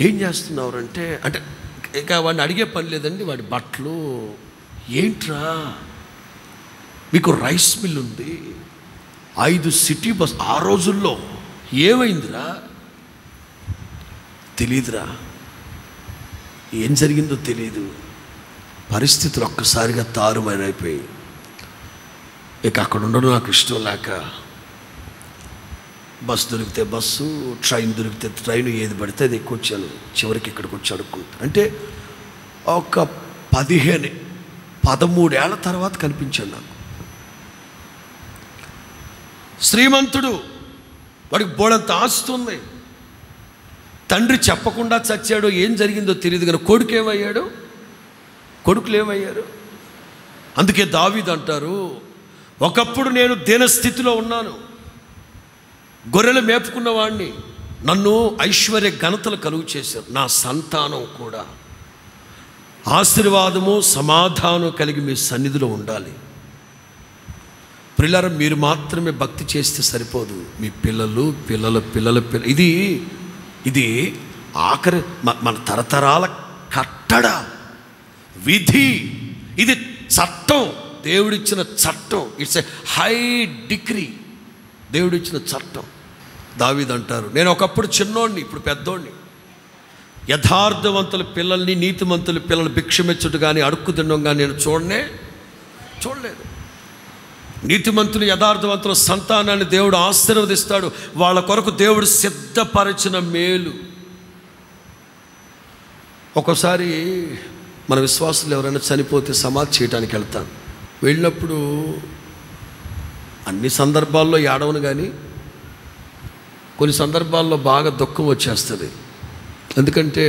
ఏం చేస్తున్నావు అంటే అంటే ఇక వాడిని అడిగే పని లేదండి. వాడి బట్టలు ఏంట్రా? మీకు రైస్ మిల్ ఉంది. ఐదు సిటీ బస్ ఆ రోజుల్లో ఏమైందిరా? తెలీదురా. ఏం జరిగిందో తెలియదు పరిస్థితులు ఒక్కసారిగా తారుమారైపోయి ఇక అక్కడ ఉండడం నాకు ఇష్టం లేక బస్సు దొరికితే బస్సు ట్రైన్ దొరికితే ట్రైన్ ఏది పడితే అది ఎక్కువ వచ్చాను చివరికి ఇక్కడికి వచ్చి అడుక్కుంటా. అంటే ఒక పదిహేను పదమూడేళ్ళ తర్వాత కనిపించాడు నాకు. శ్రీమంతుడు వాడికి బోడంత ఆస్తుంది తండ్రి చెప్పకుండా చచ్చాడో ఏం జరిగిందో తెలియదు కానీ కొడుకు ఏమయ్యాడు? కొడుకులు ఏమయ్యారు? అందుకే దావీద్ అంటారు ఒకప్పుడు నేను దీనస్థితిలో ఉన్నాను గొర్రెలు మేపుకున్నవాడిని నన్ను ఐశ్వర్య ఘనతలు కలుగు చేశారు నా సంతానం కూడా. ఆశీర్వాదము సమాధానం కలిగి మీ సన్నిధిలో ఉండాలి. పిల్లర మీరు మాత్రమే భక్తి చేస్తే సరిపోదు. మీ పిల్లలు పిల్లల పిల్లల పిల్ల ఇది ఇది ఆఖరి మ- మన తరతరాల కట్టడ విధి. ఇది చట్టం. దేవుడిచ్చిన చట్టం. ఇట్స్ ఏ హై డిగ్రీ దేవుడిచ్చిన చట్టం. దావీద్ అంటారు నేను ఒకప్పుడు చిన్నోడిని ఇప్పుడు పెద్దోడిని యథార్థవంతుల పిల్లల్ని నీతిమంతుల పిల్లలు భిక్షమెచ్చుట కానీ అడుక్కు తినడం కానీ నేను చూడనే చూడలేదు. నీతిమంతులు యథార్థవంతుల సంతానాన్ని దేవుడు ఆశీర్వదిస్తాడు. వాళ్ళ కొరకు దేవుడు సిద్ధపరిచిన మేలు. ఒక్కోసారి మన విశ్వాసులు ఎవరైనా చనిపోతే సమాధి చేయడానికి వెళ్తాను వెళ్ళినప్పుడు అన్ని సందర్భాల్లో ఏడవను కానీ కొన్ని సందర్భాల్లో బాగా దుఃఖం వచ్చేస్తుంది. ఎందుకంటే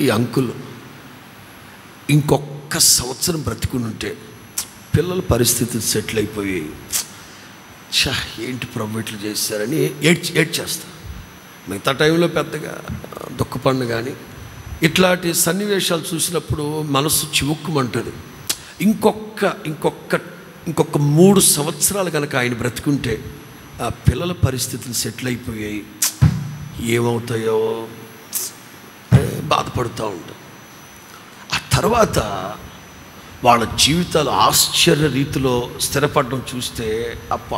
ఈ అంకులు ఇంకొక సంవత్సరం బ్రతికుని ఉంటే పిల్లల పరిస్థితి సెటిల్ అయిపోయి చా ఏంటి ప్రభు ఇట్లా చేశారని ఏడ్చి ఏడ్చేస్తా. మిగతా టైంలో పెద్దగా దుఃఖపడిన కానీ ఇట్లాంటి సన్నివేశాలు చూసినప్పుడు మనసు చివుక్కుమంటుంది. ఇంకొక ఇంకొక ఇంకొక మూడు సంవత్సరాలు కనుక ఆయన బ్రతుకుంటే ఆ పిల్లల పరిస్థితులు సెటిల్ అయిపోయాయి. ఏమవుతాయో బాధపడుతూ ఉంటాం. తర్వాత వాళ్ళ జీవితాలు ఆశ్చర్య రీతిలో స్థిరపడడం చూస్తే అప్ప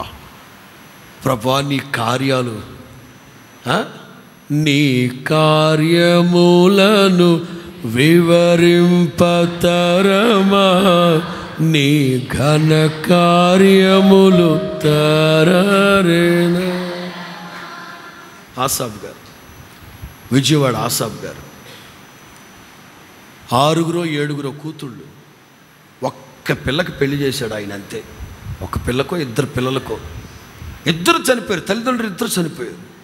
ప్రభా నీ కార్యాలు నీ కార్యములను వివరింపతరమా? నీ ఘన కార్యములు తరేనా ఆసాబ్ గారు విజయవాడ ఆసాబ్ గారు. ఆరుగురో ఏడుగురో కూతుళ్ళు. ఒక్క పిల్లకి పెళ్ళి చేశాడు ఆయన అంతే. ఒక పిల్లకో ఇద్దరు పిల్లలకో. ఇద్దరు చనిపోయారు. తల్లిదండ్రులు ఇద్దరు చనిపోయారు.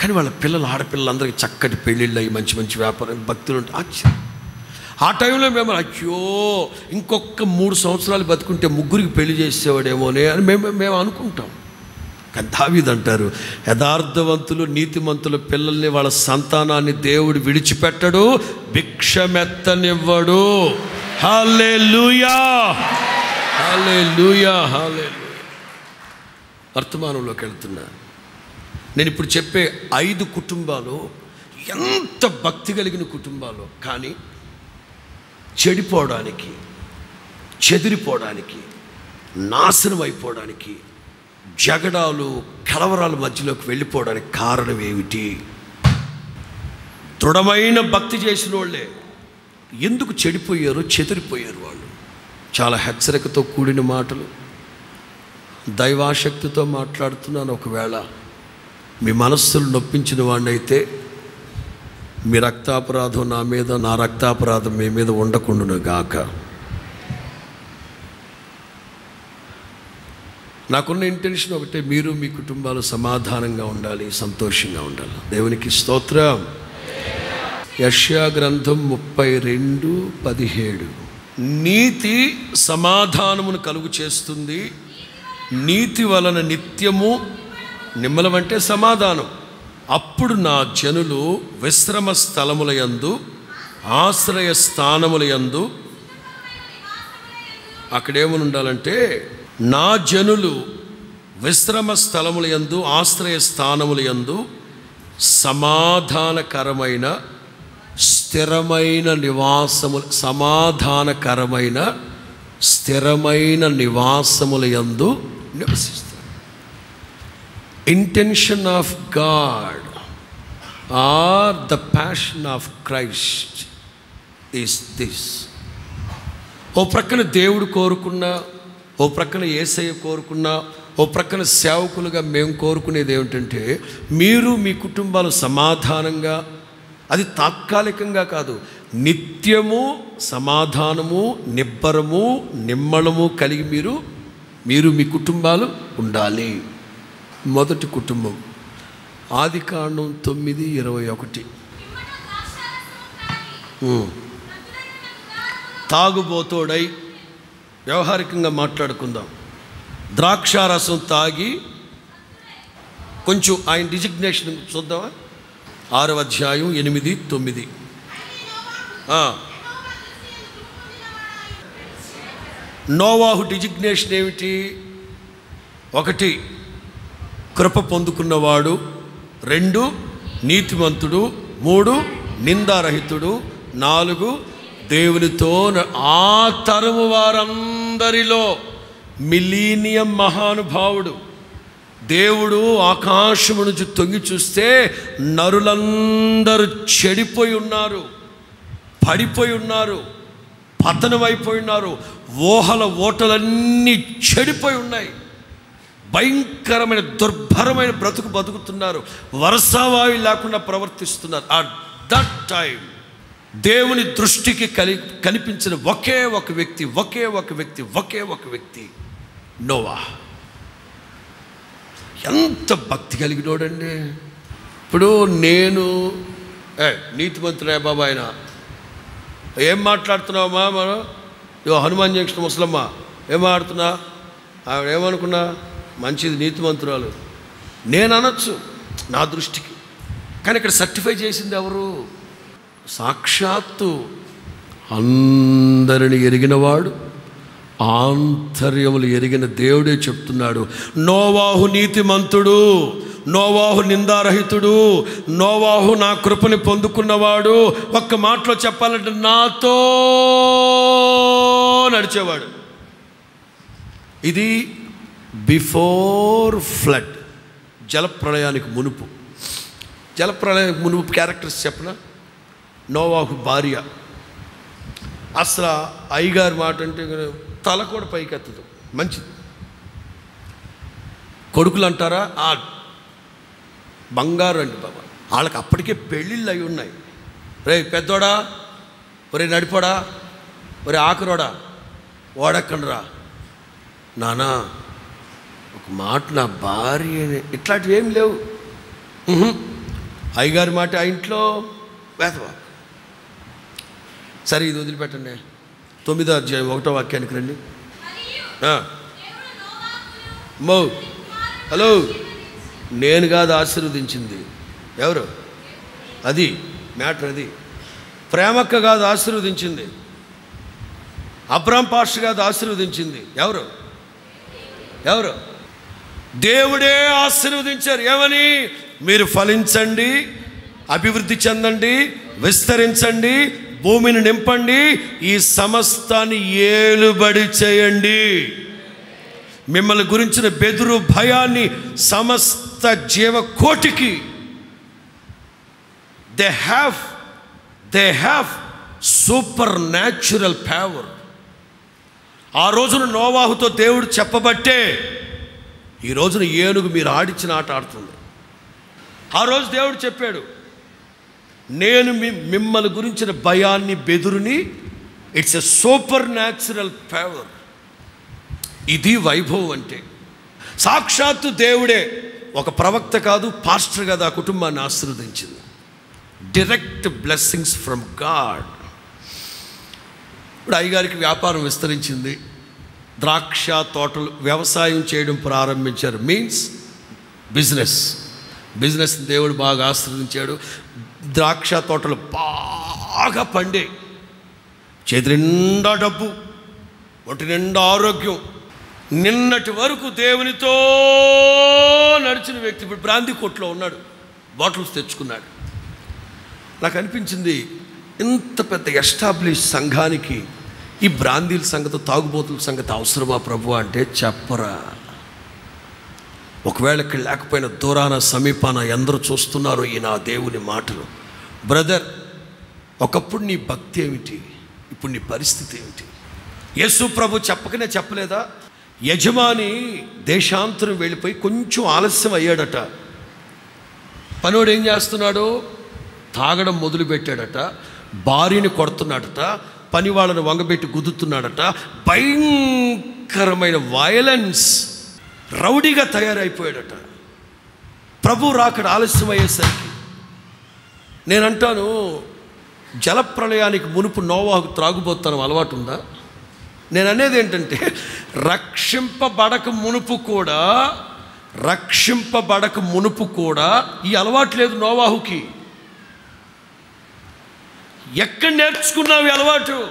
కానీ వాళ్ళ పిల్లలు ఆడపిల్లలందరికీ చక్కటి పెళ్ళిళ్ళు అయ్యి మంచి మంచి వ్యాపారం భక్తులు ఉంటే ఆశ్చర్యం. ఆ టైంలో మేము అయ్యో ఇంకొక మూడు సంవత్సరాలు బతుకుంటే ముగ్గురికి పెళ్ళి చేసేవాడేమోనే అని మేము మేము అనుకుంటాం. కానీ అంటారు యథార్థవంతులు నీతిమంతుల పిల్లల్ని వాళ్ళ సంతానాన్ని దేవుడు విడిచిపెట్టడు భిక్షమెత్తనివ్వడు. హాలే లూయా హాలే లూయా హాలే వర్తమానంలోకి వెళ్తున్నా నేను ఇప్పుడు చెప్పే ఐదు కుటుంబాలు ఎంత భక్తి కలిగిన కుటుంబాలు కానీ చెడిపోవడానికి చెదిరిపోవడానికి నాశనం అయిపోవడానికి జగడాలు కలవరాల మధ్యలోకి వెళ్ళిపోవడానికి కారణం ఏమిటి? దృఢమైన భక్తి చేసిన వాళ్ళే. ఎందుకు చెడిపోయారు చెదిరిపోయారు వాళ్ళు. చాలా హెచ్చరికతో కూడిన మాటలు. దైవాశక్తితో మాట్లాడుతున్నాను ఒకవేళ. మీ మనస్సులు నొప్పించిన వాడినైతే మీ రక్తాపరాధం నా మీద నా రక్తాపరాధం మీ మీద ఉండకుండును గాక. నాకున్న ఇంటెన్షన్ ఒకటే మీరు మీ కుటుంబాలు సమాధానంగా ఉండాలి సంతోషంగా ఉండాలి. దేవునికి స్తోత్రం. యష్యా గ్రంథం ముప్పై రెండు పదిహేడు. నీతి సమాధానమును కలుగు చేస్తుంది. నీతి వలన నిత్యము నిమ్మలం అంటే సమాధానం. అప్పుడు నా జనులు విశ్రమ స్థలముల యందు ఆశ్రయ స్థానముల యందు అక్కడేమని ఉండాలంటే నా జనులు విశ్రమ స్థలముల యందు ఆశ్రయ స్థానముల యందు సమాధానకరమైన స్థిరమైన నివాసములు సమాధానకరమైన స్థిరమైన నివాసముల యందు నివసిస్తారు. Intention of God or the passion of Christ is this ఓ ప్రక్కన దేవుడు కోరుకున్నా ఓ ప్రక్కన ఏసయ్య కోరుకున్నా ఓ ప్రక్కన సేవకులుగా మేము కోరుకునేది ఏమిటంటే మీరు మీ కుటుంబాలు సమాధానంగా అది తాత్కాలికంగా కాదు నిత్యము సమాధానము నిబ్బరము నిమ్మళము కలిగి మీరు మీరు మీ కుటుంబాలు ఉండాలి. మొదటి కుటుంబం. ఆది కాండం తొమ్మిది ఇరవై ఒకటి. తాగుబోతోడై వ్యవహారికంగా మాట్లాడుకుందాం. ద్రాక్షారసం తాగి కొంచెం ఆయన డిజిగ్నేషన్ చూద్దామా? ఆరవ అధ్యాయం ఎనిమిది తొమ్మిది. నోవాహు డిజిగ్నేషన్ ఏమిటి? ఒకటి కృప పొందుకున్నవాడు. రెండు నీతిమంతుడు. మూడు నిందారహితుడు. నాలుగు దేవునితో ఆ తరము వారందరిలో మిలీనియం మహానుభావుడు. దేవుడు ఆకాశము నుంచి తొంగి చూస్తే నరులందరూ చెడిపోయి ఉన్నారు పడిపోయి ఉన్నారు పతనమైపోయి ఉన్నారు ఓహల ఓటలన్నీ చెడిపోయి ఉన్నాయి. భయంకరమైన దుర్భరమైన బ్రతుకు బతుకుతున్నారు వరసవాయు లేకుండా ప్రవర్తిస్తున్నారు. అట్ దట్ టైం దేవుని దృష్టికి కలి కనిపించిన ఒకే ఒక వ్యక్తి ఒకే ఒక వ్యక్తి ఒకే ఒక వ్యక్తి నోవా. ఎంత భక్తి కలిగినోడండి. ఇప్పుడు నేను ఏ నీతిమంతుడే బాబా ఆయన. ఏం మాట్లాడుతున్నావమ్మా మనం? ఇదో హనుమాన్ జంక్షన్ ముసలమ్మ. ఏం మాట్లాడుతున్నా? ఆవిడ ఏమనుకున్నా? మంచిది నీతిమంతురాలు. నేను అనొచ్చు నా దృష్టికి. కానీ ఇక్కడ సర్టిఫై చేసింది ఎవరు? సాక్షాత్తు అందరిని ఎరిగినవాడు ఆంతర్యములు ఎరిగిన దేవుడే చెప్తున్నాడు. నోవాహు నీతిమంతుడు నోవాహు నిందారహితుడు నోవాహు నా కృపని పొందుకున్నవాడు ఒక్క మాటలో చెప్పాలంటే నాతో నడిచేవాడు. ఇది బిఫోర్ ఫ్లడ్ జలప్రళయానికి మునుపు. జలప్రళయానికి మునుపు క్యారెక్టర్స్ చెప్పనా? నోవాహు భార్య. అసలు అయ్యగారి మాట అంటే తల కూడా పైకెత్తదు. మంచిది. కొడుకులు అంటారా ఆ బంగారు అండి బాబా. వాళ్ళకి అప్పటికే పెళ్ళిళ్ళు అయి ఉన్నాయి. రే పెద్దోడా? ఒరే నడిపోడా? ఒరే ఆకురోడా? ఓడెక్కండిరా. నానా ఒక మాట నా భార్య ఇట్లాంటివి ఏం లేవు అయ్యగారి మాట ఆ ఇంట్లో వేదవా? సరే ఇది వదిలిపెట్టండి. తొమ్మిదో అధ్యాయం ఒకటో వాక్యానికి రండి. మౌ. హలో. నేను కాదు ఆశీర్వదించింది. ఎవరు? అది మ్యాటర్ అది. ప్రేమక్క కాదు ఆశీర్వదించింది. అబ్రామ్ పాస్టర్ కాదు ఆశీర్వదించింది. ఎవరు? ఎవరు? దేవుడే ఆశీర్వదించారు. ఏమని? మీరు ఫలించండి అభివృద్ధి చెందండి విస్తరించండి భూమిని నింపండి ఈ సమస్తాన్ని ఏలుబడి చేయండి. మిమ్మల్ని గురించిన బెదురు భయాన్ని సమస్త జీవకోటికి. They have they have supernatural power ఆ రోజున నోవాహుతో దేవుడు చెప్పబట్టే ఈ రోజున ఏనుగు మీరు ఆడిచ్చిన ఆట ఆడుతుంది. ఆ రోజు దేవుడు చెప్పాడు నేను మీ మిమ్మల్ని గురించిన భయాన్ని బెదురుని it's a supernatural favour ఇది వైభవం అంటే. సాక్షాత్తు దేవుడే ఒక ప్రవక్త కాదు పాస్టర్ కాదు ఆ కుటుంబాన్ని ఆశీర్వదించింది. డైరెక్ట్ బ్లెస్సింగ్స్ ఫ్రమ్ గాడ్ ఇప్పుడు అయ్యగారికి వ్యాపారం విస్తరించింది. ద్రాక్ష తోటలు వ్యవసాయం చేయడం ప్రారంభించారు. మీన్స్ బిజినెస్ బిజినెస్ దేవుడు బాగా ఆశ్రదించాడు ద్రాక్ష తోటలు బాగా పండే. చేతి నిండా డబ్బు ఒంటి నిండా ఆరోగ్యం. నిన్నటి వరకు దేవునితో నడిచిన వ్యక్తి ఇప్పుడు బ్రాంతి కోట్లో ఉన్నాడు. బాటిల్స్ తెచ్చుకున్నాడు. నాకు అనిపించింది ఇంత పెద్ద ఎస్టాబ్లిష్ సంఘానికి ఈ బ్రాందీల సంగతి తాగుబోతుల సంగతి అవసరమా ప్రభు అంటే చెప్పరా. ఒకవేళ ఇక్కడ లేకపోయిన దూరాన సమీపాన ఎందరూ చూస్తున్నారు ఈ నా దేవుని మాటలు. బ్రదర్ ఒకప్పుడు నీ భక్తి ఏమిటి? ఇప్పుడు నీ పరిస్థితి ఏమిటి? యేసు ప్రభు చెప్పకనే చెప్పలేదా? యజమాని దేశాంతరం వెళ్ళిపోయి కొంచెం ఆలస్యం అయ్యాడట. పనివాడు ఏం చేస్తున్నాడు? తాగడం మొదలుపెట్టాడట. భార్యని కొడుతున్నాడట. పని వాళ్ళని వంగబెట్టి గుద్దుతున్నాడట. భయంకరమైన వయలెన్స్ రౌడీగా తయారైపోయాడట. ప్రభు రాకడ ఆలస్యం అయ్యేసరికి నేనంటాను జలప్రలయానికి మునుపు నోవాకు త్రాగుబోతాను అలవాటు ఉందా నేను అనేది ఏంటంటే రక్షింపబడక మునుపు కూడా రక్షింపబడక మునుపు కూడా ఈ అలవాటు లేదు నోవాహుకి. ఎక్కడ నేర్చుకున్నావు ఈ అలవాటు?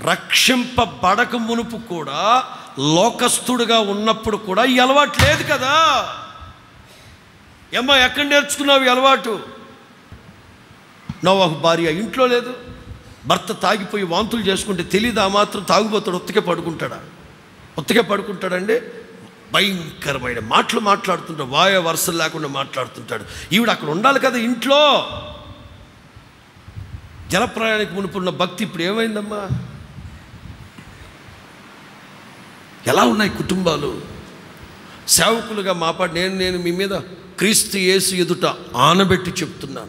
రక్షింపబడక మునుపు కూడా లోకస్తుడుగా ఉన్నప్పుడు కూడా ఈ అలవాటు లేదు కదా. ఏమ్మా ఎక్కడ నేర్చుకున్నావు ఈ అలవాటు? నోవాహు భార్య ఇంట్లో లేదు. భర్త తాగిపోయి వాంతులు చేసుకుంటే తెలియదు ఆ మాత్రం తాగుబోతాడు ఒత్తికే పడుకుంటాడా? ఒత్తికే పడుకుంటాడండి? భయంకరమైన మాటలు మాట్లాడుతుంటాడు వాయ వరుసలు లేకుండా మాట్లాడుతుంటాడు. ఈవిడ అక్కడ ఉండాలి కదా ఇంట్లో. జలప్రయాణికి మునుపున్న భక్తి ఇప్పుడు ఏమైందమ్మా? ఎలా ఉన్నాయి కుటుంబాలు? సేవకులుగా మాపాడు నేను నేను మీ మీద క్రీస్తు యేసు ఎదుట ఆనబెట్టి చెప్తున్నాను.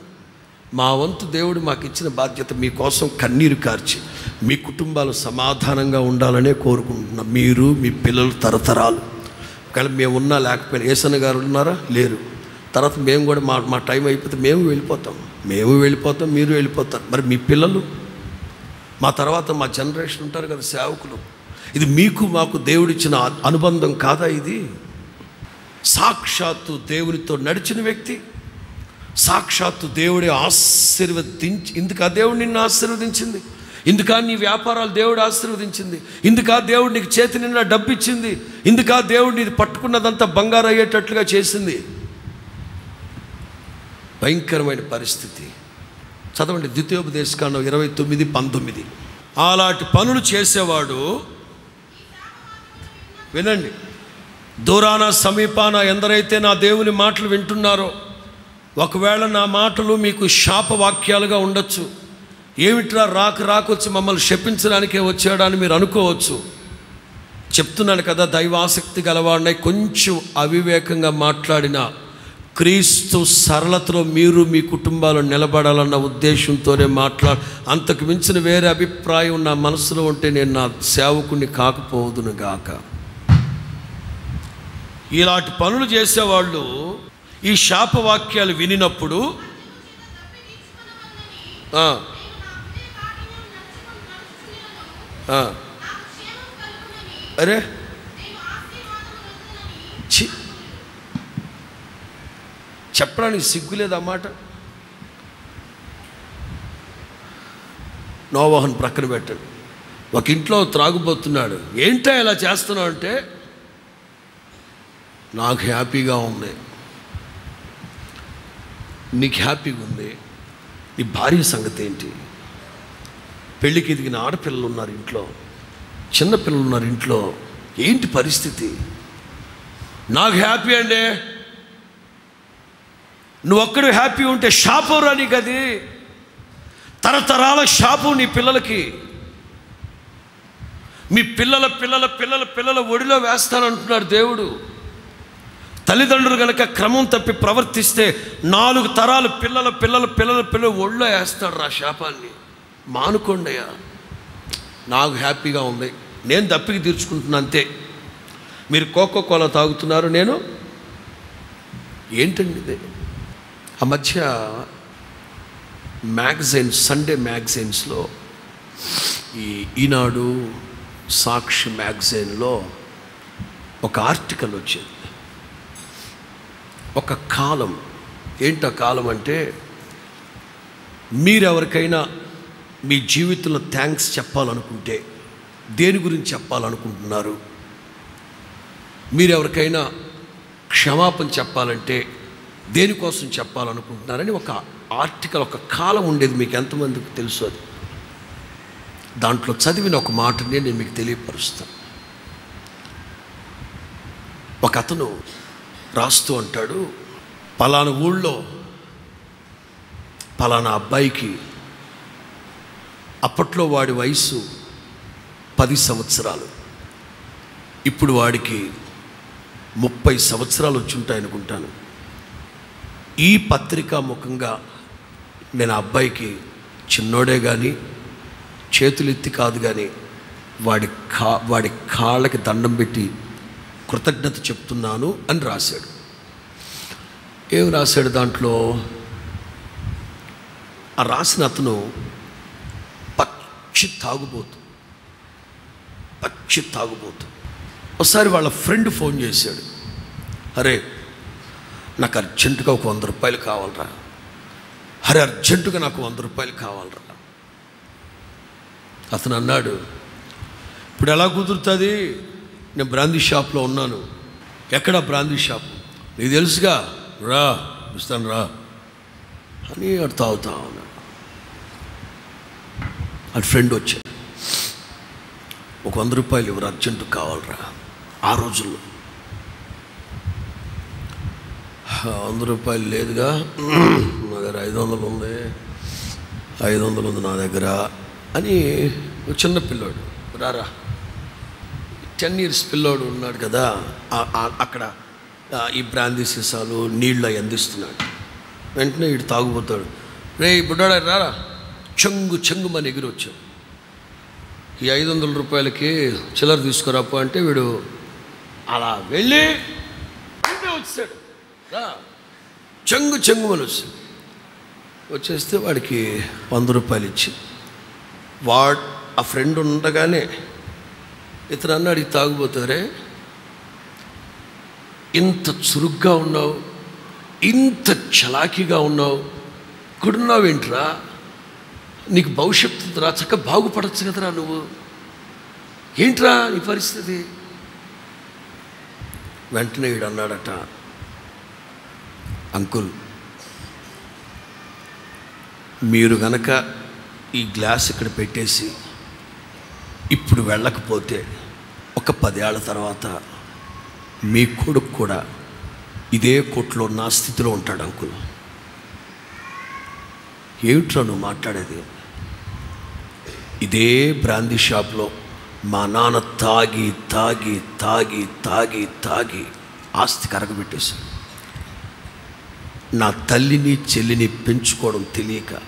మా వంతు దేవుడు మాకు ఇచ్చిన బాధ్యత మీకోసం కన్నీరు కార్చి మీ కుటుంబాలు సమాధానంగా ఉండాలనే కోరుకుంటున్నాం. మీరు మీ పిల్లలు తరతరాలు. ఒకవేళ మేము ఉన్నా లేకపోయినా ఏసన్న గారు ఉన్నారా? లేరు. తర్వాత మేము కూడా మా మా టైం అయిపోతే మేము వెళ్ళిపోతాం. మేము వెళ్ళిపోతాం మీరు వెళ్ళిపోతారు. మరి మీ పిల్లలు? మా తర్వాత మా జనరేషన్ ఉంటారు కదా సేవకులు. ఇది మీకు మాకు దేవుడిచ్చిన అనుబంధం కాదా ఇది? సాక్షాత్తు దేవునితో నడిచిన వ్యక్తి సాక్షాత్తు దేవుడే ఆశీర్వదించి ఇందుకా దేవుడు నిన్ను ఆశీర్వదించింది? ఇందుకా నీ వ్యాపారాలు దేవుడు ఆశీర్వదించింది? ఇందుకా దేవుడు నీకు చేతి నిన్న డబ్బు ఇచ్చింది ఇందుకా దేవుడు నీది పట్టుకున్నదంతా బంగారు అయ్యేటట్లుగా చేసింది? భయంకరమైన పరిస్థితి. చదవండి ద్వితీయోపదేశకాండం ఇరవై తొమ్మిది పంతొమ్మిది. అలాంటి పనులు చేసేవాడు వినండి. దూరాన సమీపాన ఎందరైతే నా దేవుని మాటలు వింటున్నారో ఒకవేళ నా మాటలు మీకు శాపవాక్యాలుగా ఉండొచ్చు. ఏమిట్రా రాక రాకొచ్చి మమ్మల్ని శపించడానికే వచ్చాడని మీరు అనుకోవచ్చు. చెప్తున్నాను కదా దైవాసక్తి గలవాడినై కొంచెం అవివేకంగా మాట్లాడిన క్రీస్తు సరళతలో మీరు మీ కుటుంబాలు నిలబడాలన్న ఉద్దేశంతోనే మాట్లా అంతకు మించిన వేరే అభిప్రాయం నా మనసులో ఉంటే నేను నా సేవకుని కాకపోదును గాక. ఇలాంటి పనులు చేసేవాళ్ళు ఈ శాపవాక్యాలు వినినప్పుడు అరే. చి చెప్పడానికి సిగ్గులేదు అన్నమాట నోవాహన్ ప్రక్కన పెట్టాడు. ఒక ఇంట్లో త్రాగుబోతున్నాడు. ఏంటో ఇలా చేస్తున్నావు అంటే నాకు హ్యాపీగా ఉంది. నీకు హ్యాపీగా ఉంది. నీ భార్య సంగతి ఏంటి? పెళ్ళికి ఎదిగిన ఆడపిల్లలు ఉన్నారు ఇంట్లో. చిన్నపిల్లలు ఉన్నారు ఇంట్లో. ఏంటి పరిస్థితి? నాకు హ్యాపీ అండి. నువ్వు ఒక్కడు హ్యాపీ ఉంటే షాపు రాని అది. తరతరాల షాపు నీ పిల్లలకి. మీ పిల్లల పిల్లల పిల్లల పిల్లల ఒడిలో వేస్తానంటున్నాడు దేవుడు. తల్లిదండ్రులు కనుక క్రమం తప్పి ప్రవర్తిస్తే నాలుగు తరాలు పిల్లల పిల్లల పిల్లల పిల్లలు ఒళ్ళో వేస్తాడు రా శాపాన్ని. మానుకోండియా నాకు హ్యాపీగా ఉంది. నేను తప్పికి తీర్చుకుంటున్నా అంతే. మీరు కోకో కోలా తాగుతున్నారు నేను? ఏంటండి ఇది? ఆ మధ్య మ్యాగజైన్స్ సండే మ్యాగజైన్స్లో ఈ ఈనాడు సాక్షి మ్యాగజైన్లో ఒక ఆర్టికల్ వచ్చేది. ఒక కాలం. ఏంట కాలం అంటే మీరెవరికైనా మీ జీవితంలో థ్యాంక్స్ చెప్పాలనుకుంటే దేని గురించి చెప్పాలనుకుంటున్నారు? మీరెవరికైనా క్షమాపణ చెప్పాలంటే దేనికోసం చెప్పాలనుకుంటున్నారని ఒక ఆర్టికల్ ఒక కాలం ఉండేది మీకు ఎంతమందికి తెలుసు అది. దాంట్లో చదివిన ఒక మాటని నేను మీకు తెలియపరుస్తాను. ఒక అతను రాస్తూ అంటాడు పలానా ఊళ్ళో పలానా అబ్బాయికి అప్పట్లో వాడి వయసు పది సంవత్సరాలు. ఇప్పుడు వాడికి ముప్పై సంవత్సరాలు వచ్చి ఉంటాయనుకుంటాను ఈ పత్రికా ముఖంగా నేను అబ్బాయికి చిన్నోడే కానీ చేతులెత్తి కాదు కానీ వాడి కా వాడి కాళ్ళకి దండం పెట్టి కృతజ్ఞత చెప్తున్నాను అని రాశాడు. ఏం రాశాడు దాంట్లో? ఆ రాసిన అతను పచ్చి తాగుబోతు పచ్చి తాగుబోతు. ఒకసారి వాళ్ళ ఫ్రెండ్ ఫోన్ చేశాడు. అరే నాకు అర్జెంటుగా ఒక వంద రూపాయలు కావాలరా. అరే అర్జెంటుగా నాకు వంద రూపాయలు కావాలరా. అతను అన్నాడు ఇప్పుడు ఎలా కుదురుతుంది? నేను బ్రాందీ షాప్లో ఉన్నాను. ఎక్కడ బ్రాందీ షాప్? నీకు తెలుసుగా? రా ఇస్తాను రా. అని అటు తాగుతా ఉన్నాడు అటు ఫ్రెండ్ వచ్చాడు ఒక వంద రూపాయలు ఎవరు అర్జెంటు కావాలరా? ఆ రోజుల్లో. వంద రూపాయలు లేదుగా. నా దగ్గర ఐదు వందలు ఉంది. ఐదు వందలు ఉంది నా దగ్గర. అని ఒక చిన్న పిల్లోడు. రారా. టెన్ ఇయర్స్ పిల్లోడు ఉన్నాడు కదా అక్కడ ఈ బ్రాందీ సీసాలు నీళ్ళు అవి అందిస్తున్నాడు. వెంటనే వీడు తాగుపోతాడు రే బుడ్డాడా రారా. చెంగు చెంగు మన ఎగిరి వచ్చాడు. ఈ ఐదు వందల రూపాయలకి చిల్లర తీసుకురాపు అంటే వీడు అలా వెళ్ళి వచ్చాడు రా. చెంగు చెంగు అని వచ్చాడు వచ్చేస్తే వాడికి వంద రూపాయలు ఇచ్చి వాడు ఆ ఫ్రెండ్ ఉండగానే ఇతను అన్నాడు "ఇది తాగుబోతారే ఇంత చురుగ్గా ఉన్నావు ఇంత చలాకీగా ఉన్నావు ఇక్కడున్నావేంట్రా? నీకు భవిష్యత్తు రా చక్కగా బాగుపడచ్చు కదరా నువ్వు. ఏంట్రా నీ పరిస్థితి? వెంటనే వీడు అన్నాడట అంకుల్ మీరు గనక ఈ గ్లాస్ ఇక్కడ పెట్టేసి ఇప్పుడు వెళ్ళకపోతే ఒక పదేళ్ళ తర్వాత మీ కొడుకు కూడా ఇదే కొట్లో నా స్థితిలో ఉంటాడు అంకుల్. ఏమిట్రా నువ్వు మాట్లాడేది? ఇదే బ్రాందీ షాప్లో మా నాన్న తాగి తాగి తాగి తాగి తాగి ఆస్తి కరగబెట్టేశాడు. నా తల్లిని చెల్లిని పెంచుకోవడం తెలియక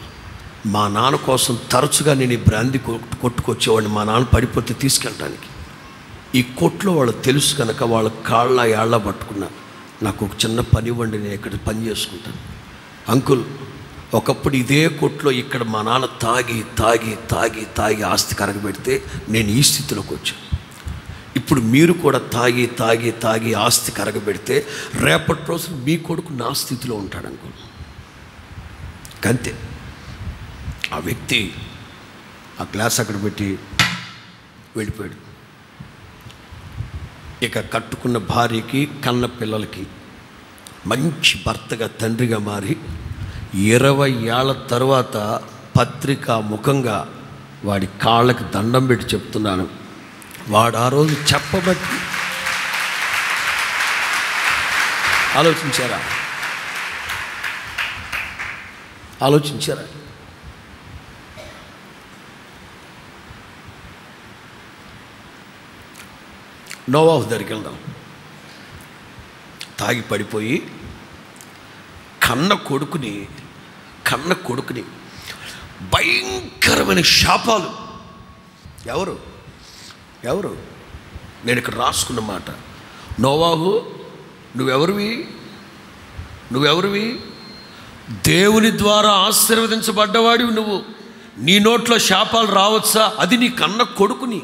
మా నాన్న కోసం తరచుగా నేను ఈ బ్రాంది కొట్టు- కొట్టుకొచ్చేవాడిని. మా నాన్న పడిపోతే తీసుకెళ్ళడానికి ఈ కొట్లో వాళ్ళు తెలుసు కనుక వాళ్ళ కాళ్ళ ఏళ్ళ పట్టుకున్నారు నాకు ఒక చిన్న పని ఇవ్వండి నేను ఇక్కడ పని చేసుకుంటాను. అంకుల్ ఒకప్పుడు ఇదే కొట్లో ఇక్కడ మా నాన్న తాగి తాగి తాగి తాగి ఆస్తి కరగబెడితే నేను ఈ స్థితిలోకి వచ్చాను. ఇప్పుడు మీరు కూడా తాగి తాగి తాగి ఆస్తి కరగబెడితే రేపటి రోజున మీ కొడుకు నా స్థితిలో ఉంటాడు అంకుల్. అంతే. ఆ వ్యక్తి ఆ గ్లాస్ అక్కడ పెట్టి వెళ్ళిపోయాడు. ఇక కట్టుకున్న భార్యకి కన్న పిల్లలకి మంచి భర్తగా తండ్రిగా మారి ఇరవై ఏళ్ళ తర్వాత పత్రిక ముఖంగా వాడి కాళ్ళకి దండం పెట్టి చెప్తున్నాను. వాడు ఆ రోజు చెప్పబట్టి ఆలోచించారా? ఆలోచించారా? నోవాహు దగ్గరికి వెళ్దాం. తాగి పడిపోయి కన్న కొడుకుని కన్న కొడుకుని భయంకరమైన శాపాలు. ఎవరు? ఎవరు? నేను ఇక్కడ రాసుకున్న మాట. నోవాహు నువ్వెవరివి? నువ్వెవరివి? దేవుని ద్వారా ఆశీర్వదించబడ్డవాడివి నువ్వు. నీ నోట్లో శాపాలు రావచ్చా? అది నీ కన్న కొడుకుని.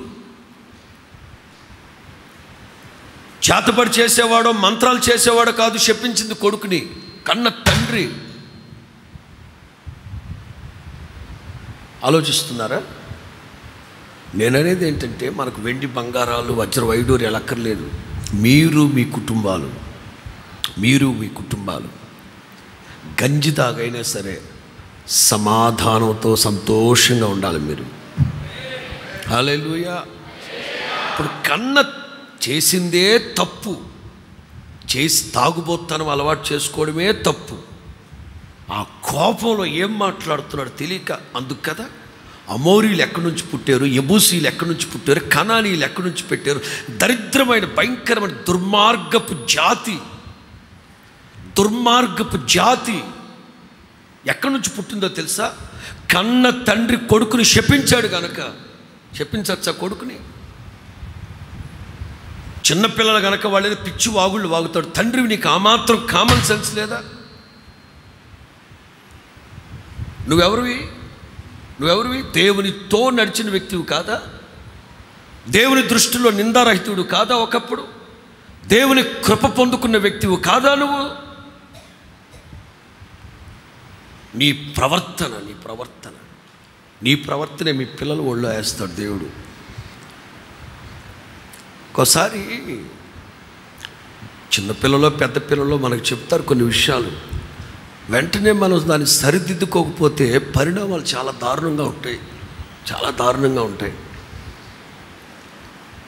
చేతపడి చేసేవాడో మంత్రాలు చేసేవాడో కాదు చెప్పించింది కొడుకుని కన్న తండ్రి. ఆలోచిస్తున్నారా? నేననేది ఏంటంటే మనకు వెండి బంగారాలు వజ్ర వైడూరు ఎలక్కర్లేదు. మీరు మీ కుటుంబాలు మీరు మీ కుటుంబాలు. గంజి తాగైనా సరే సమాధానంతో సంతోషంగా ఉండాలి మీరు. హల్లెలూయా. ఇప్పుడు కన్న చేసిందే తప్పు. చేసి తాగుబోతనం అలవాటు చేసుకోవడమే తప్పు. ఆ కోపంలో ఏం మాట్లాడుతున్నాడు తెలియక అందుకు కదా? అమోరీలు ఎక్కడి నుంచి పుట్టారు? ఎబూసీలు ఎక్కడి నుంచి పుట్టారు? కణానీలు ఎక్కడి నుంచి పెట్టారు? దరిద్రమైన భయంకరమైన దుర్మార్గపు జాతి. దుర్మార్గపు జాతి. ఎక్కడి నుంచి పుట్టిందో తెలుసా? కన్న తండ్రి కొడుకుని శపించాడు కనుక శపించచ్చా కొడుకుని? చిన్నపిల్లలు కనుక వాళ్ళని పిచ్చి వాగుళ్ళు వాగుతాడు. తండ్రివి నీకు ఆ మాత్రం కామన్ సెన్స్ లేదా? నువ్వెవరివి? నువ్వెవరివి? దేవునితో నడిచిన వ్యక్తివి కాదా? దేవుని దృష్టిలో నిందారహితుడు కాదా ఒకప్పుడు? దేవుని కృప పొందుకున్న వ్యక్తివు కాదా నువ్వు? నీ ప్రవర్తన నీ ప్రవర్తన. నీ ప్రవర్తనే మీ పిల్లలు ఒళ్ళు వేస్తాడు దేవుడు. ఒకసారి చిన్నపిల్లలో పెద్ద పిల్లలో మనకు చెప్తారు కొన్ని విషయాలు. వెంటనే మనం దాన్ని సరిదిద్దుకోకపోతే పరిణామాలు చాలా దారుణంగా ఉంటాయి. చాలా దారుణంగా ఉంటాయి.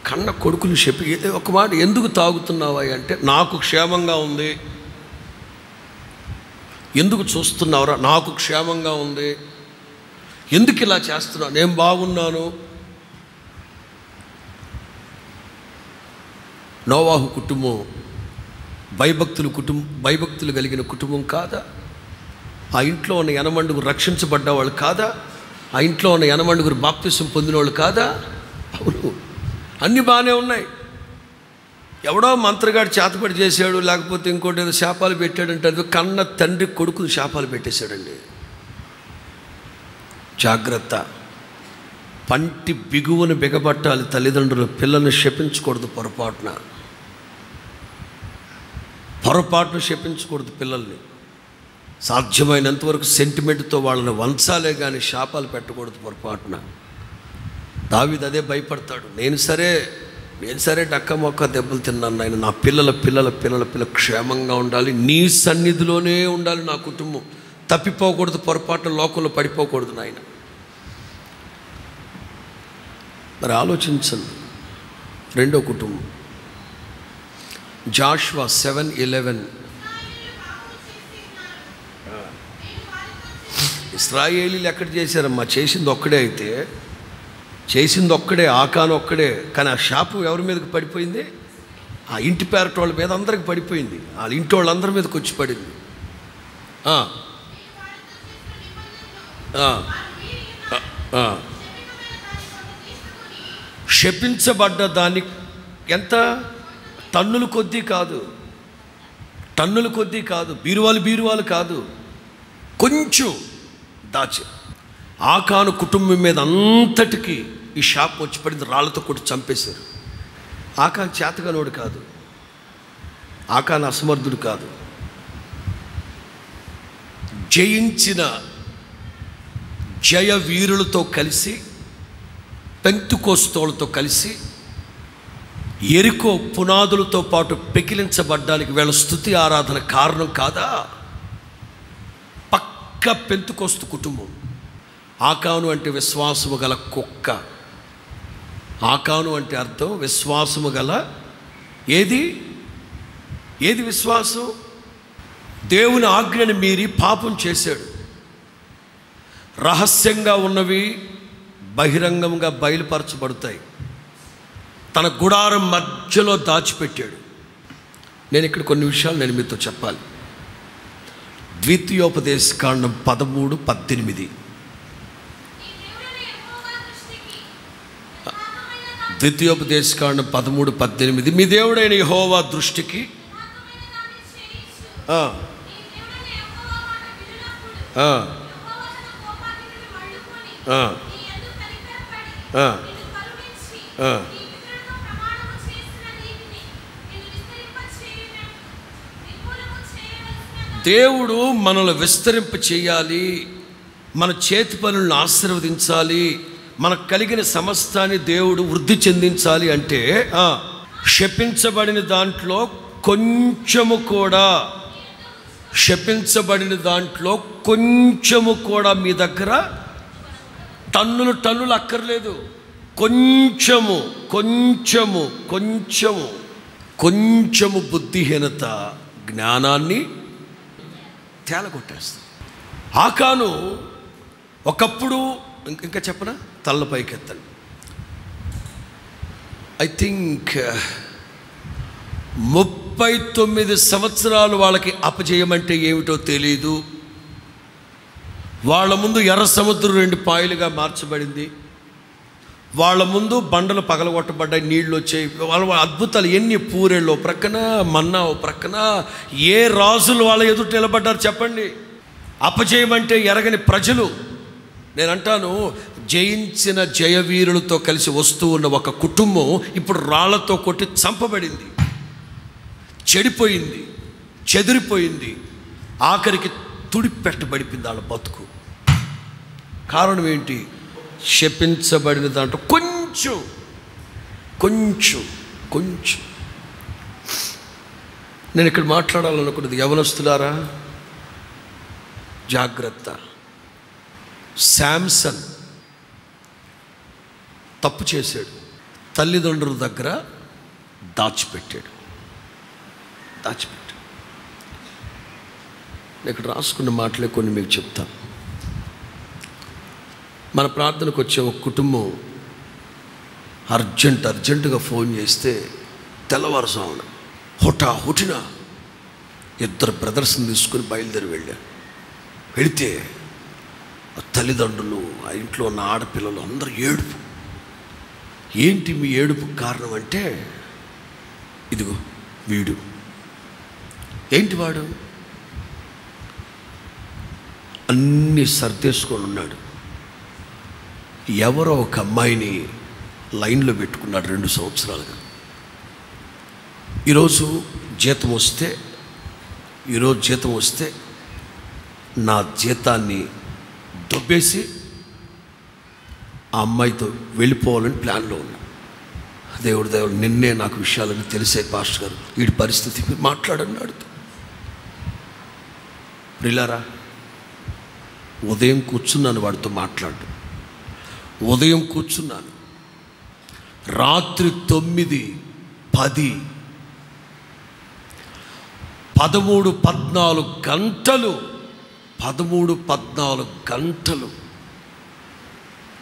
కన్న కొడుకులు చెప్పి ఒక మాట ఎందుకు తాగుతున్నావా? అంటే నాకు క్షేమంగా ఉంది. ఎందుకు చూస్తున్నావురా? నాకు క్షేమంగా ఉంది. ఎందుకు ఇలా చేస్తున్నావు? నేను బాగున్నాను. నోవాహు కుటుంబం భయభక్తులు కుటుంబం భయభక్తులు కలిగిన కుటుంబం కాదా? ఆ ఇంట్లో ఉన్న యనమండుగురు రక్షించబడ్డ వాళ్ళు కాదా? ఆ ఇంట్లో ఉన్న యనమండుగురు బాప్తిసం పొందిన వాళ్ళు కాదా? అవును. అన్నీ బాగానే ఉన్నాయి. ఎవడో మంత్రగాడు చేతపడి చేశాడు లేకపోతే ఇంకోటి ఏదో శాపాలు పెట్టాడంటే అది కన్న తండ్రి కొడుకుని శాపాలు పెట్టేశాడండి. జాగ్రత్త. పంటి బిగువును బిగబట్టాలి తల్లిదండ్రులు పిల్లల్ని శపించకూడదు పొరపాటున. పొరపాటును శపించకూడదు పిల్లల్ని. సాధ్యమైనంత వరకు సెంటిమెంట్తో వాళ్ళని వంచాలే కానీ శాపాలు పెట్టకూడదు పొరపాటున. దావిది అదే భయపడతాడు. నేను సరే నేను సరే డక్క మొక్క దెబ్బలు తిన్నాను ఆయన నా పిల్లల పిల్లల పిల్లల పిల్ల క్షేమంగా ఉండాలి. నీ సన్నిధిలోనే ఉండాలి నా కుటుంబం. తప్పిపోకూడదు పొరపాటు లోకంలో పడిపోకూడదు నాయన. మరి ఆలోచించండి. రెండో కుటుంబం. Joshua seven eleven. ఇస్రాయేలీలు ఎక్కడ చేశారమ్మా? చేసింది ఒక్కడే అయితే. చేసింది ఒక్కడే ఆకాన్ ఒక్కడే. కానీ ఆ షాపు ఎవరి మీదకి పడిపోయింది? ఆ ఇంటి పేరట వాళ్ళ మీద అందరికి పడిపోయింది. వాళ్ళ ఇంటి వాళ్ళందరి మీదకి వచ్చి పడింది. శపించబడ్డ దానికి ఎంత? టన్నుల కొద్దీ కాదు. టన్నుల కొద్దీ కాదు. బీరువాలు బీరువాలు కాదు. కొంచెం దాచి. ఆకాను కుటుంబం మీద అంతటికి ఈ షాప్ వచ్చి పడింది రాళ్ళతో కొట్టి చంపేశారు. ఆకాన్ చేతగానోడు కాదు. ఆకాన్ అసమర్థుడు కాదు. జయించిన జయ వీరులతో కలిసి పెంతుకోస్తోళ్ళతో కలిసి ఎరుకో పునాదులతో పాటు పెకిలించబడ్డానికి వీళ్ళ స్థుతి ఆరాధన కారణం కాదా? పక్క పెంతుకొస్తు కుటుంబం. ఆకాను అంటే విశ్వాసము గల కుక్క. ఆకాను అంటే అర్థం విశ్వాసము గల ఏది? ఏది విశ్వాసం? దేవుని ఆజ్ఞని మీరి పాపం చేశాడు. రహస్యంగా ఉన్నవి బహిరంగంగా బయలుపరచబడతాయి. తన గుడారం మధ్యలో దాచిపెట్టాడు. నేను ఇక్కడ కొన్ని విషయాలు నేను మీతో చెప్పాలి. ద్వితీయోపదేశ కాండం పదమూడు పద్దెనిమిది. ద్వితీయోపదేశ కాండం పదమూడు పద్దెనిమిది. మీ దేవుడైన యహోవా దృష్టికి. ఆ, దేవుడు మనల్ని విస్తరింప చేయాలి మన చేతి పనులను ఆశీర్వదించాలి మనకు కలిగిన సమస్తాన్ని దేవుడు వృద్ధి చెందించాలి అంటే శపించబడిన దాంట్లో కొంచెము కూడా శపించబడిన దాంట్లో కొంచెము కూడా మీ దగ్గర టన్నులు టన్నులు అక్కర్లేదు. కొంచెము కొంచెము కొంచెము కొంచెము బుద్ధిహీనత జ్ఞానాన్ని తేలగొట్టేస్తుంది. ఆకాను ఒకప్పుడు ఇంక- ఇంకా చెప్పనా? తల్ల పైకి ఎత్తండి ఐ థింక్ uh, ముప్పై తొమ్మిది సంవత్సరాలు వాళ్ళకి అపజయమంటే ఏమిటో తెలీదు. వాళ్ళ ముందు ఎర్ర సముద్రం రెండు పాయలుగా మార్చబడింది. వాళ్ళ ముందు బండలు పగలగొట్టబడ్డాయి నీళ్ళు వచ్చాయి. వాళ్ళ అద్భుతాలు ఎన్ని పూరేళ్ళు ప్రక్కన మన్నా ఓ ప్రక్కన ఏ రాజులు వాళ్ళ ఎదుట నిలబడ్డారు చెప్పండి. అపజయమంటే ఎరగని ప్రజలు. నేను అంటాను జయించిన జయవీరులతో కలిసి వస్తూ ఉన్న ఒక కుటుంబం ఇప్పుడు రాళ్ళతో కొట్టి చంపబడింది. చెడిపోయింది చెదిరిపోయింది. ఆఖరికి తుడిపెట్టబడిపోయింది వాళ్ళ బతుకు. కారణం ఏంటి? శపించబడిన దాంట్లో కొంచెం కొంచెం కొంచెం. నేను ఇక్కడ మాట్లాడాలనుకున్నది యవనస్తులారా జాగ్రత్త. శాంసన్ తప్పు చేశాడు. తల్లిదండ్రుల దగ్గర దాచిపెట్టాడు. దాచిపెట్టాడు. నేను ఇక్కడ రాసుకున్న మాటలే కొన్ని మీకు చెప్తాను. మన ప్రార్థనకు వచ్చే ఒక కుటుంబం అర్జెంట్ అర్జెంటుగా ఫోన్ చేస్తే తెల్లవారుసామున హుటా హుటిన ఇద్దరు బ్రదర్స్ని తీసుకుని బయలుదేరి వెళ్ళాను వెళితే ఆ తల్లిదండ్రులు ఆ ఇంట్లో ఉన్న ఆడపిల్లలు అందరూ ఏడుపు. ఏంటి మీ ఏడుపు కారణం అంటే ఇదిగో వీడు. ఏంటి వాడు? అన్నీ సర్దేసుకొని ఉన్నాడు. ఎవరో ఒక అమ్మాయిని లైన్లో పెట్టుకున్నాడు రెండు సంవత్సరాలుగా. ఈరోజు జీతం వస్తే ఈరోజు జీతం వస్తే నా జీతాన్ని దొబ్బేసి ఆ అమ్మాయితో వెళ్ళిపోవాలని ప్లాన్లో ఉన్నా. దేవుడు దేవుడు నిన్నే నాకు విషయాలని తెలిసే పాస్టర్ గారు వీడి పరిస్థితి మాట్లాడండి మాట్లాడన్నాడు ప్రిలారా ఉదయం కూర్చున్నాను వాడితో మాట్లాడు. ఉదయం కూర్చున్నాను. రాత్రి తొమ్మిది పది. పదమూడు పద్నాలుగు గంటలు. పదమూడు పద్నాలుగు గంటలు.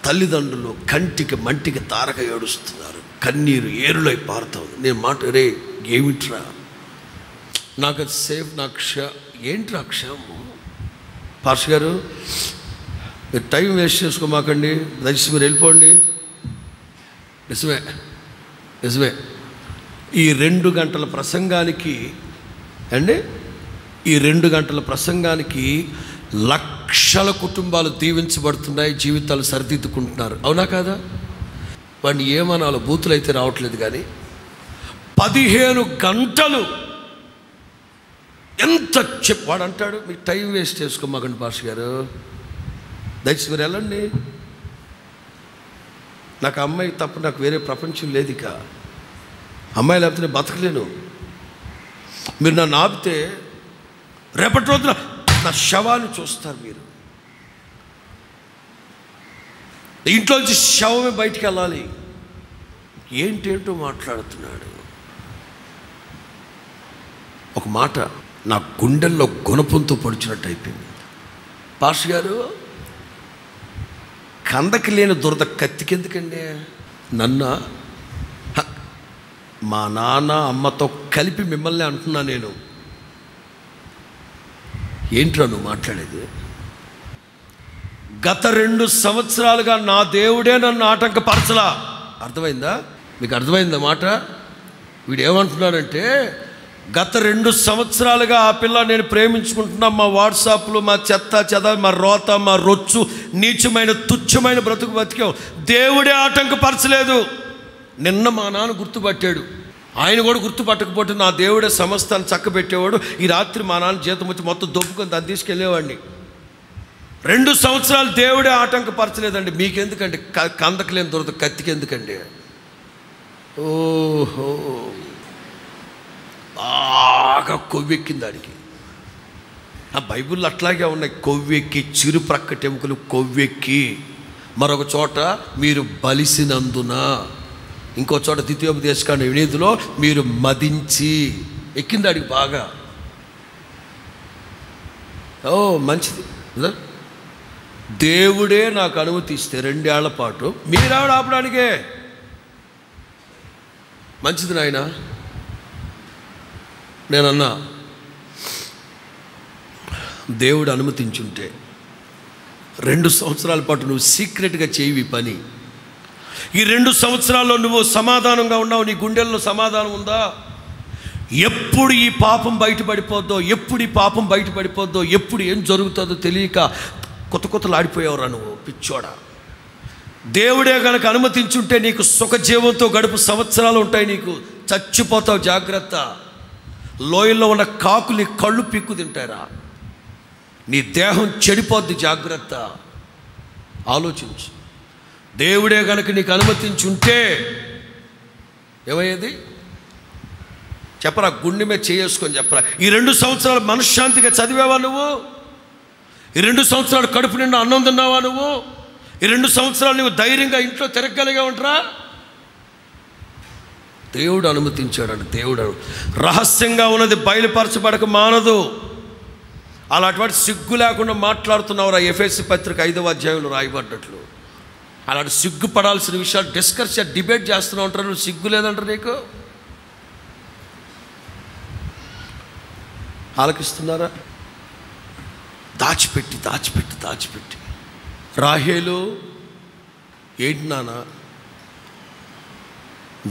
తల్లిదండ్రులు కంటికి మంటికి తారక ఏడుస్తున్నారు. కన్నీరు ఏరులై పారుతుంది. నేను మాట రే ఏమిట్రా? నాకు సేఫ్ నా క్ష ఏంట్రా క్షేమం? పాస్ గారు మీరు టైం వేస్ట్ చేసుకోమాకండి దయచేసి మీరు వెళ్ళిపోండి. నిజమే నిజమే. ఈ రెండు గంటల ప్రసంగానికి అండి? ఈ రెండు గంటల ప్రసంగానికి లక్షల కుటుంబాలు దీవించబడుతున్నాయి జీవితాలు సరిదిద్దుకుంటున్నారు. అవునా కాదా? వాడిని ఏమనాలో బూతులు అయితే రావట్లేదు కానీ పదిహేను గంటలు ఎంత చెప్ వాడు అంటాడు మీకు టైం వేస్ట్ చేసుకోమాకండి భాష గారు. దయచేసి మీరు వెళ్ళండి. నాకు అమ్మాయి తప్ప నాకు వేరే ప్రపంచం లేదు ఇక. అమ్మాయి లేకపోతే నేను బతకలేను. మీరు నన్ను ఆపితే రేపటి రోజున నా శవాన్ని చూస్తారు మీరు. ఇంట్లోంచి శవమే బయటికి వెళ్ళాలి. ఏంటేంటో మాట్లాడుతున్నాడు. ఒక మాట నా గుండెల్లో గుణపంతో పొడిచినట్టు అయిపోయింది. పాస్ గారు కందకి లేని దురద కత్తికెందుకండి? నన్న మా నాన్న అమ్మతో కలిపి మిమ్మల్ని అంటున్నా నేను. ఏంట్రా నువ్వు మాట్లాడేది? గత రెండు సంవత్సరాలుగా నా దేవుడే నన్ను ఆటంకపరచలా. అర్థమైందా? మీకు అర్థమైందా మాట? వీడు ఏమంటున్నాడంటే గత రెండు సంవత్సరాలుగా ఆ పిల్ల నేను ప్రేమించుకుంటున్నా. మా వాట్సాప్లు మా చెత్త చెద మా రోత మా రొచ్చు నీచమైన తుచ్చమైన బ్రతుకు బతికాం. దేవుడే ఆటంకపరచలేదు. నిన్న మా నాన్న గుర్తుపట్టాడు. ఆయన కూడా గుర్తుపట్టకపోతే నా దేవుడే సమస్తాన్ని చక్కబెట్టేవాడు. ఈ రాత్రి మా నాన్న జీతం వచ్చి మొత్తం దొబ్బుకొని దాన్ని తీసుకెళ్ళేవాడిని. రెండు సంవత్సరాలు దేవుడే ఆటంకపరచలేదండి. మీకెందుకండి? క- కందకలేని దొరద కత్తికి ఎందుకండి ఓహో. బాగా కొవ్వెక్కింది ఆడికి ఆ బైబిల్లో అట్లాగే ఉన్నాయి. కొవ్వెక్కి చిరు ప్రక్కటెముకలు కొవ్వెక్కి. మరొక చోట మీరు బలిసినందున ఇంకో చోట ద్వితీయోపదేశకాండ వినీతిలో మీరు మదించి. ఎక్కింది ఆడికి బాగా. ఓ మంచిది. దేవుడే నాకు అనుమతి ఇస్తే రెండేళ్ళ పాటు మీరు ఆవిడ ఆపడానికే. మంచిది నాయనా. నేనన్నా దేవుడు అనుమతించుంటే రెండు సంవత్సరాల పాటు నువ్వు సీక్రెట్గా చేయవి పని. ఈ రెండు సంవత్సరాల్లో నువ్వు సమాధానంగా ఉన్నావు నీ గుండెల్లో సమాధానం ఉందా? ఎప్పుడు ఈ పాపం బయటపడిపోద్దో ఎప్పుడు ఈ పాపం బయటపడిపోద్దో ఎప్పుడు ఏం జరుగుతుందో తెలియక కొత్త కొత్తలు ఆడిపోయావురా నువ్వు పిచ్చోడా? దేవుడే గనక అనుమతించుంటే నీకు సుఖజీవంతో గడుపు సంవత్సరాలు ఉంటాయి నీకు. చచ్చిపోతావు జాగ్రత్త. లోయల్లో ఉన్న కాకులు కళ్ళు పిక్కు తింటారా? నీ దేహం చెడిపోద్ది జాగ్రత్త. ఆలోచించు. దేవుడే కనుక నీకు అనుమతించుంటే ఏమయ్యేది? చెప్పరా గుండె మీద చేసుకొని చెప్పరా. ఈ రెండు సంవత్సరాలు మనశ్శాంతిగా చదివావా నువ్వు? ఈ రెండు సంవత్సరాలు కడుపు నిండా అన్నం తిన్నావా నువ్వు? ఈ రెండు సంవత్సరాలు నువ్వు ధైర్యంగా ఇంట్లో తిరగలిగా ఉంటారా? దేవుడు అనుమతించాడు దేవుడు రహస్యంగా ఉన్నది బయలుపరచబడక మానదు. అలాంటి సిగ్గు లేకుండా మాట్లాడుతున్నావురా ఎఫ్ఎస్సి పత్రిక ఐదవ అధ్యాయంలో రాయబడ్డట్లు. అలాంటి సిగ్గుపడాల్సిన విషయాలు డిస్కస్ డిబేట్ చేస్తూనే ఉంటారు నువ్వు సిగ్గు లేదంటారు నీకు? ఆలకిస్తున్నారా? దాచిపెట్టి దాచిపెట్టి దాచిపెట్టి. రాహేలు ఏంటి నాన్న?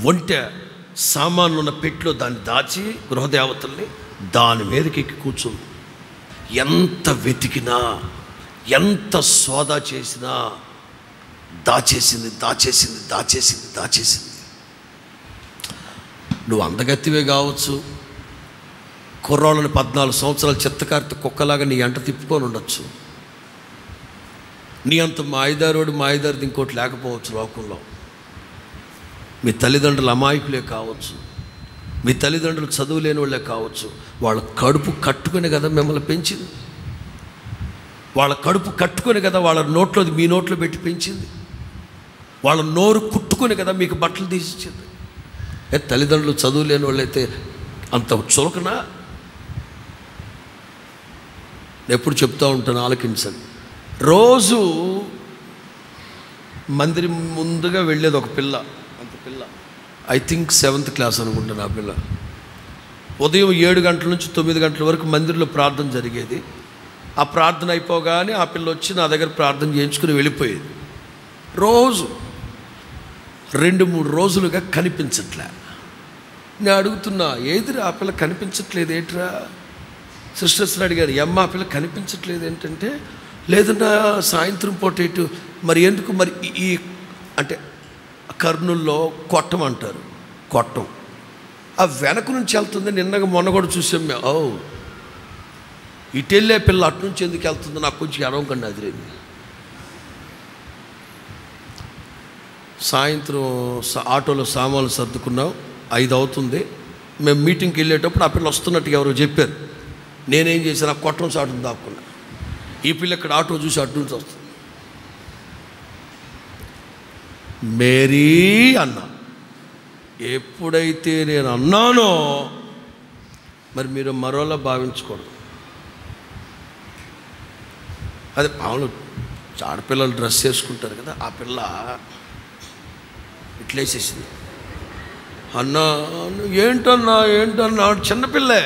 ఒంటె సామాన్లు ఉన్న పెట్టులో దాన్ని దాచి గృహదేవతల్ని దాని మీదకి ఎక్కి కూర్చుంది ఎంత వెతికినా ఎంత సోదా చేసినా దాచేసింది దాచేసింది దాచేసింది దాచేసింది. నువ్వు అందగత్తివే కావచ్చు. కుర్రాళ్ళని పద్నాలుగు సంవత్సరాలు చిత్తకారిత కుక్కలాగా నీ ఎంట తిప్పుకొని ఉండొచ్చు. నీ అంత మాయదారుడు మాయదారిది ఇంకోటి లేకపోవచ్చు లోకంలో. మీ తల్లిదండ్రులు అమాయకులే కావచ్చు. మీ తల్లిదండ్రులు చదువు లేని వాళ్ళే కావచ్చు. వాళ్ళ కడుపు కట్టుకుని కదా మిమ్మల్ని పెంచింది. వాళ్ళ కడుపు కట్టుకుని కదా వాళ్ళ నోట్లో మీ నోట్లో పెట్టి పెంచింది. వాళ్ళ నోరు కుట్టుకుని కదా మీకు బట్టలు తీసిచ్చింది. ఏ తల్లిదండ్రులు చదువు లేని వాళ్ళైతే అంత చులకనా? ఎప్పుడు చెప్తూ ఉంటాను ఆలకించండి. రోజు మందిరం ముందుగా వెళ్ళేది ఒక పిల్ల. ఐ థింక్ సెవెంత్ క్లాస్ అనుకుంటాను ఆ పిల్ల. ఉదయం ఏడు గంటల నుంచి తొమ్మిది గంటల వరకు మందిరంలో ప్రార్థన జరిగేది. ఆ ప్రార్థన అయిపోగానే ఆ పిల్ల వచ్చి నా దగ్గర ప్రార్థన చేయించుకుని వెళ్ళిపోయేది. రోజు రెండు మూడు రోజులుగా కనిపించట్లే. నేను అడుగుతున్నా ఏదిరా ఆ పిల్ల కనిపించట్లేదు ఏంట్రా? సిస్టర్స్ని అడిగారు ఎమ్మ ఆ పిల్ల కనిపించట్లేదు ఏంటంటే లేదన్నా సాయంత్రం పూట ఇటు మరి ఎందుకు మరి ఈ అంటే కర్నూల్లో కొట్టం అంటారు. కొట్టం. ఆ వెనక నుంచి వెళ్తుంది నిన్నగా మొన్న కూడా చూసాం మేము. ఓ ఇటు వెళ్ళే పిల్ల అటు నుంచి ఎందుకు వెళ్తుంది నాకు కొంచెం ఎడవకండి అదిరేమి. సాయంత్రం సా- ఆటోలో సామాన్లు సర్దుకున్నాం ఐదు అవుతుంది. మేము మీటింగ్కి వెళ్ళేటప్పుడు ఆ పిల్ల వస్తున్నట్టుగా ఎవరో చెప్పారు. నేనేం చేశాను? ఆ కొట్టం చాటును దాక్కున్నా. ఈ పిల్ల ఇక్కడ ఆటో చూసి అటు నుంచి వస్తుంది. మేరీ అన్న. ఎప్పుడైతే నేను అన్నానో మరి మీరు మరోలా భావించకూడదు. అదే మామూలు ఆడపిల్లలు డ్రెస్ వేసుకుంటారు కదా ఆ పిల్ల ఇట్లేసేసింది. అన్నా నువ్వు ఏంటన్నా ఏంటన్నా చిన్నపిల్లే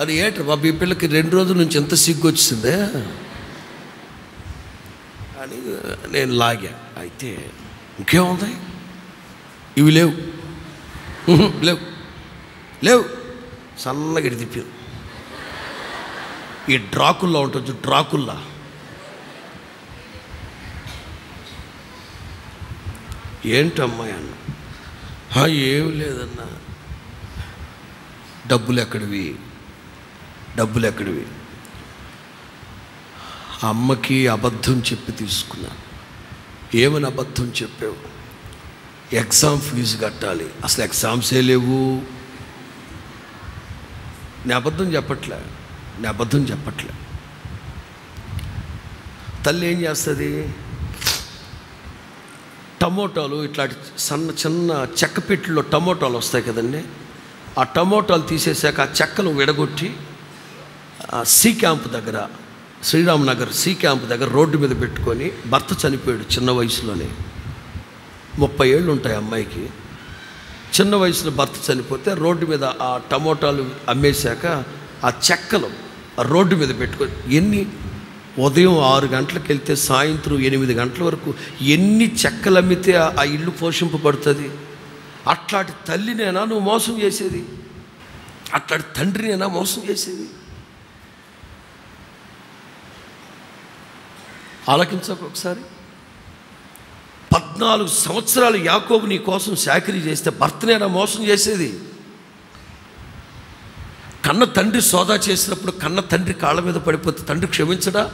అది ఏంటి బాబు ఈ పిల్లకి రెండు రోజుల నుంచి ఎంత సిగ్గు వచ్చిందే అని నేను లాగా. అయితే ఇంకేముంది? ఇవి లేవు. లేవు. లేవు. సన్నగా ఇటు తిప్పారు. ఈ డ్రాకుల్లా ఉంటుంది డ్రాకుల్లా. ఏంటమ్మాయి అన్న? ఏమి ఏం లేదన్నా. డబ్బులు ఎక్కడివి? డబ్బులు ఎక్కడివి? ఆ అమ్మకి అబద్ధం చెప్పి తీసుకున్నాను. ఏమని అబద్ధం చెప్పావు? ఎగ్జామ్ ఫీజు కట్టాలి. అసలు ఎగ్జామ్సే లేవు. నేను అబద్ధం చెప్పట్లే. నేను అబద్ధం చెప్పట్లే. తల్లి ఏం చేస్తుంది? టమోటాలు ఇట్లాంటి సన్న చిన్న చెక్క పెట్టెల్లో టమోటాలు వస్తాయి కదండి. ఆ టమోటాలు తీసేసాక ఆ చెక్కను విడగొట్టి సి సీ క్యాంప్ దగ్గర శ్రీరామ్నగర్ సి క్యాంప్ దగ్గర రోడ్డు మీద పెట్టుకొని భర్త చనిపోయాడు చిన్న వయసులోనే. ముప్పై ఏళ్ళు ఉంటాయి అమ్మాయికి. చిన్న వయసులో భర్త చనిపోతే రోడ్డు మీద ఆ టమోటాలు అమ్మేశాక ఆ చెక్కలు ఆ రోడ్డు మీద పెట్టుకొని ఎన్ని ఉదయం ఆరు గంటలకు వెళ్తే సాయంత్రం ఎనిమిది గంటల వరకు ఎన్ని చెక్కలు అమ్మితే ఆ- ఆ ఇల్లు పోషింపబడుతుంది అట్లాంటి తల్లినేనా నువ్వు మోసం చేసేది? అట్లాంటి తండ్రినేనా మోసం చేసేది? ఆలకించక ఒకసారి. పద్నాలుగు సంవత్సరాలు యాకోబు నీ కోసం చాకరీ చేస్తే భర్తనేనా మోసం చేసేది. కన్న తండ్రి సోదా చేసినప్పుడు కన్న తండ్రి కాళ్ళ మీద పడిపోతే తండ్రి క్షమించడా?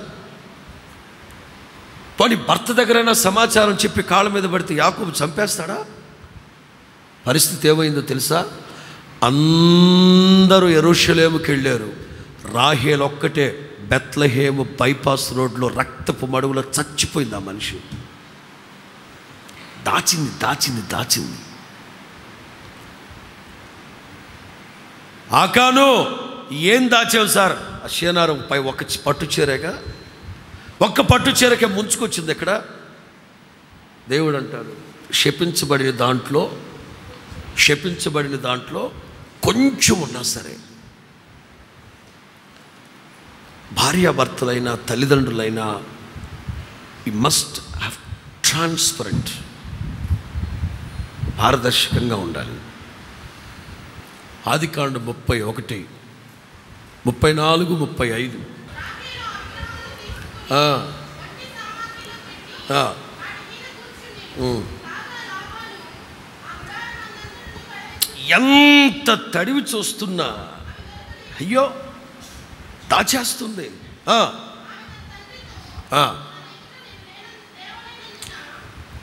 పోనీ భర్త దగ్గరైనా సమాచారం చెప్పి కాళ్ళ మీద పడితే యాకోబు చంపేస్తాడా? పరిస్థితి ఏమైందో తెలుసా? అందరూ ఎరుషలేముకి వెళ్ళారు. రాహేల్ ఒక్కటే. బెత్లహేము బైపాస్ రోడ్లో రక్తపు మడుగులో చచ్చిపోయింది ఆ మనిషి. దాచింది దాచింది దాచింది. ఆకాను ఏం దాచావు సార్? ఆ షేనారం పై ఒక పట్టు చీరగా ఒక్క పట్టు చీరకే ముంచుకొచ్చింది ఇక్కడ దేవుడు అంటాడు శపించబడిన దాంట్లో శపించబడిన దాంట్లో కొంచెం ఉన్నా సరే భార్యాభర్తలైనా తల్లిదండ్రులైనా ఈ మస్ట్ హ్యావ్ ట్రాన్స్పరెంట్ పారదర్శకంగా ఉండాలి. ఆదికాండ ముప్పై ఒకటి ముప్పై నాలుగు ముప్పై ఐదు. ఎంత తడివి చూస్తున్నా. అయ్యో! దాచేస్తుంది. ఆ.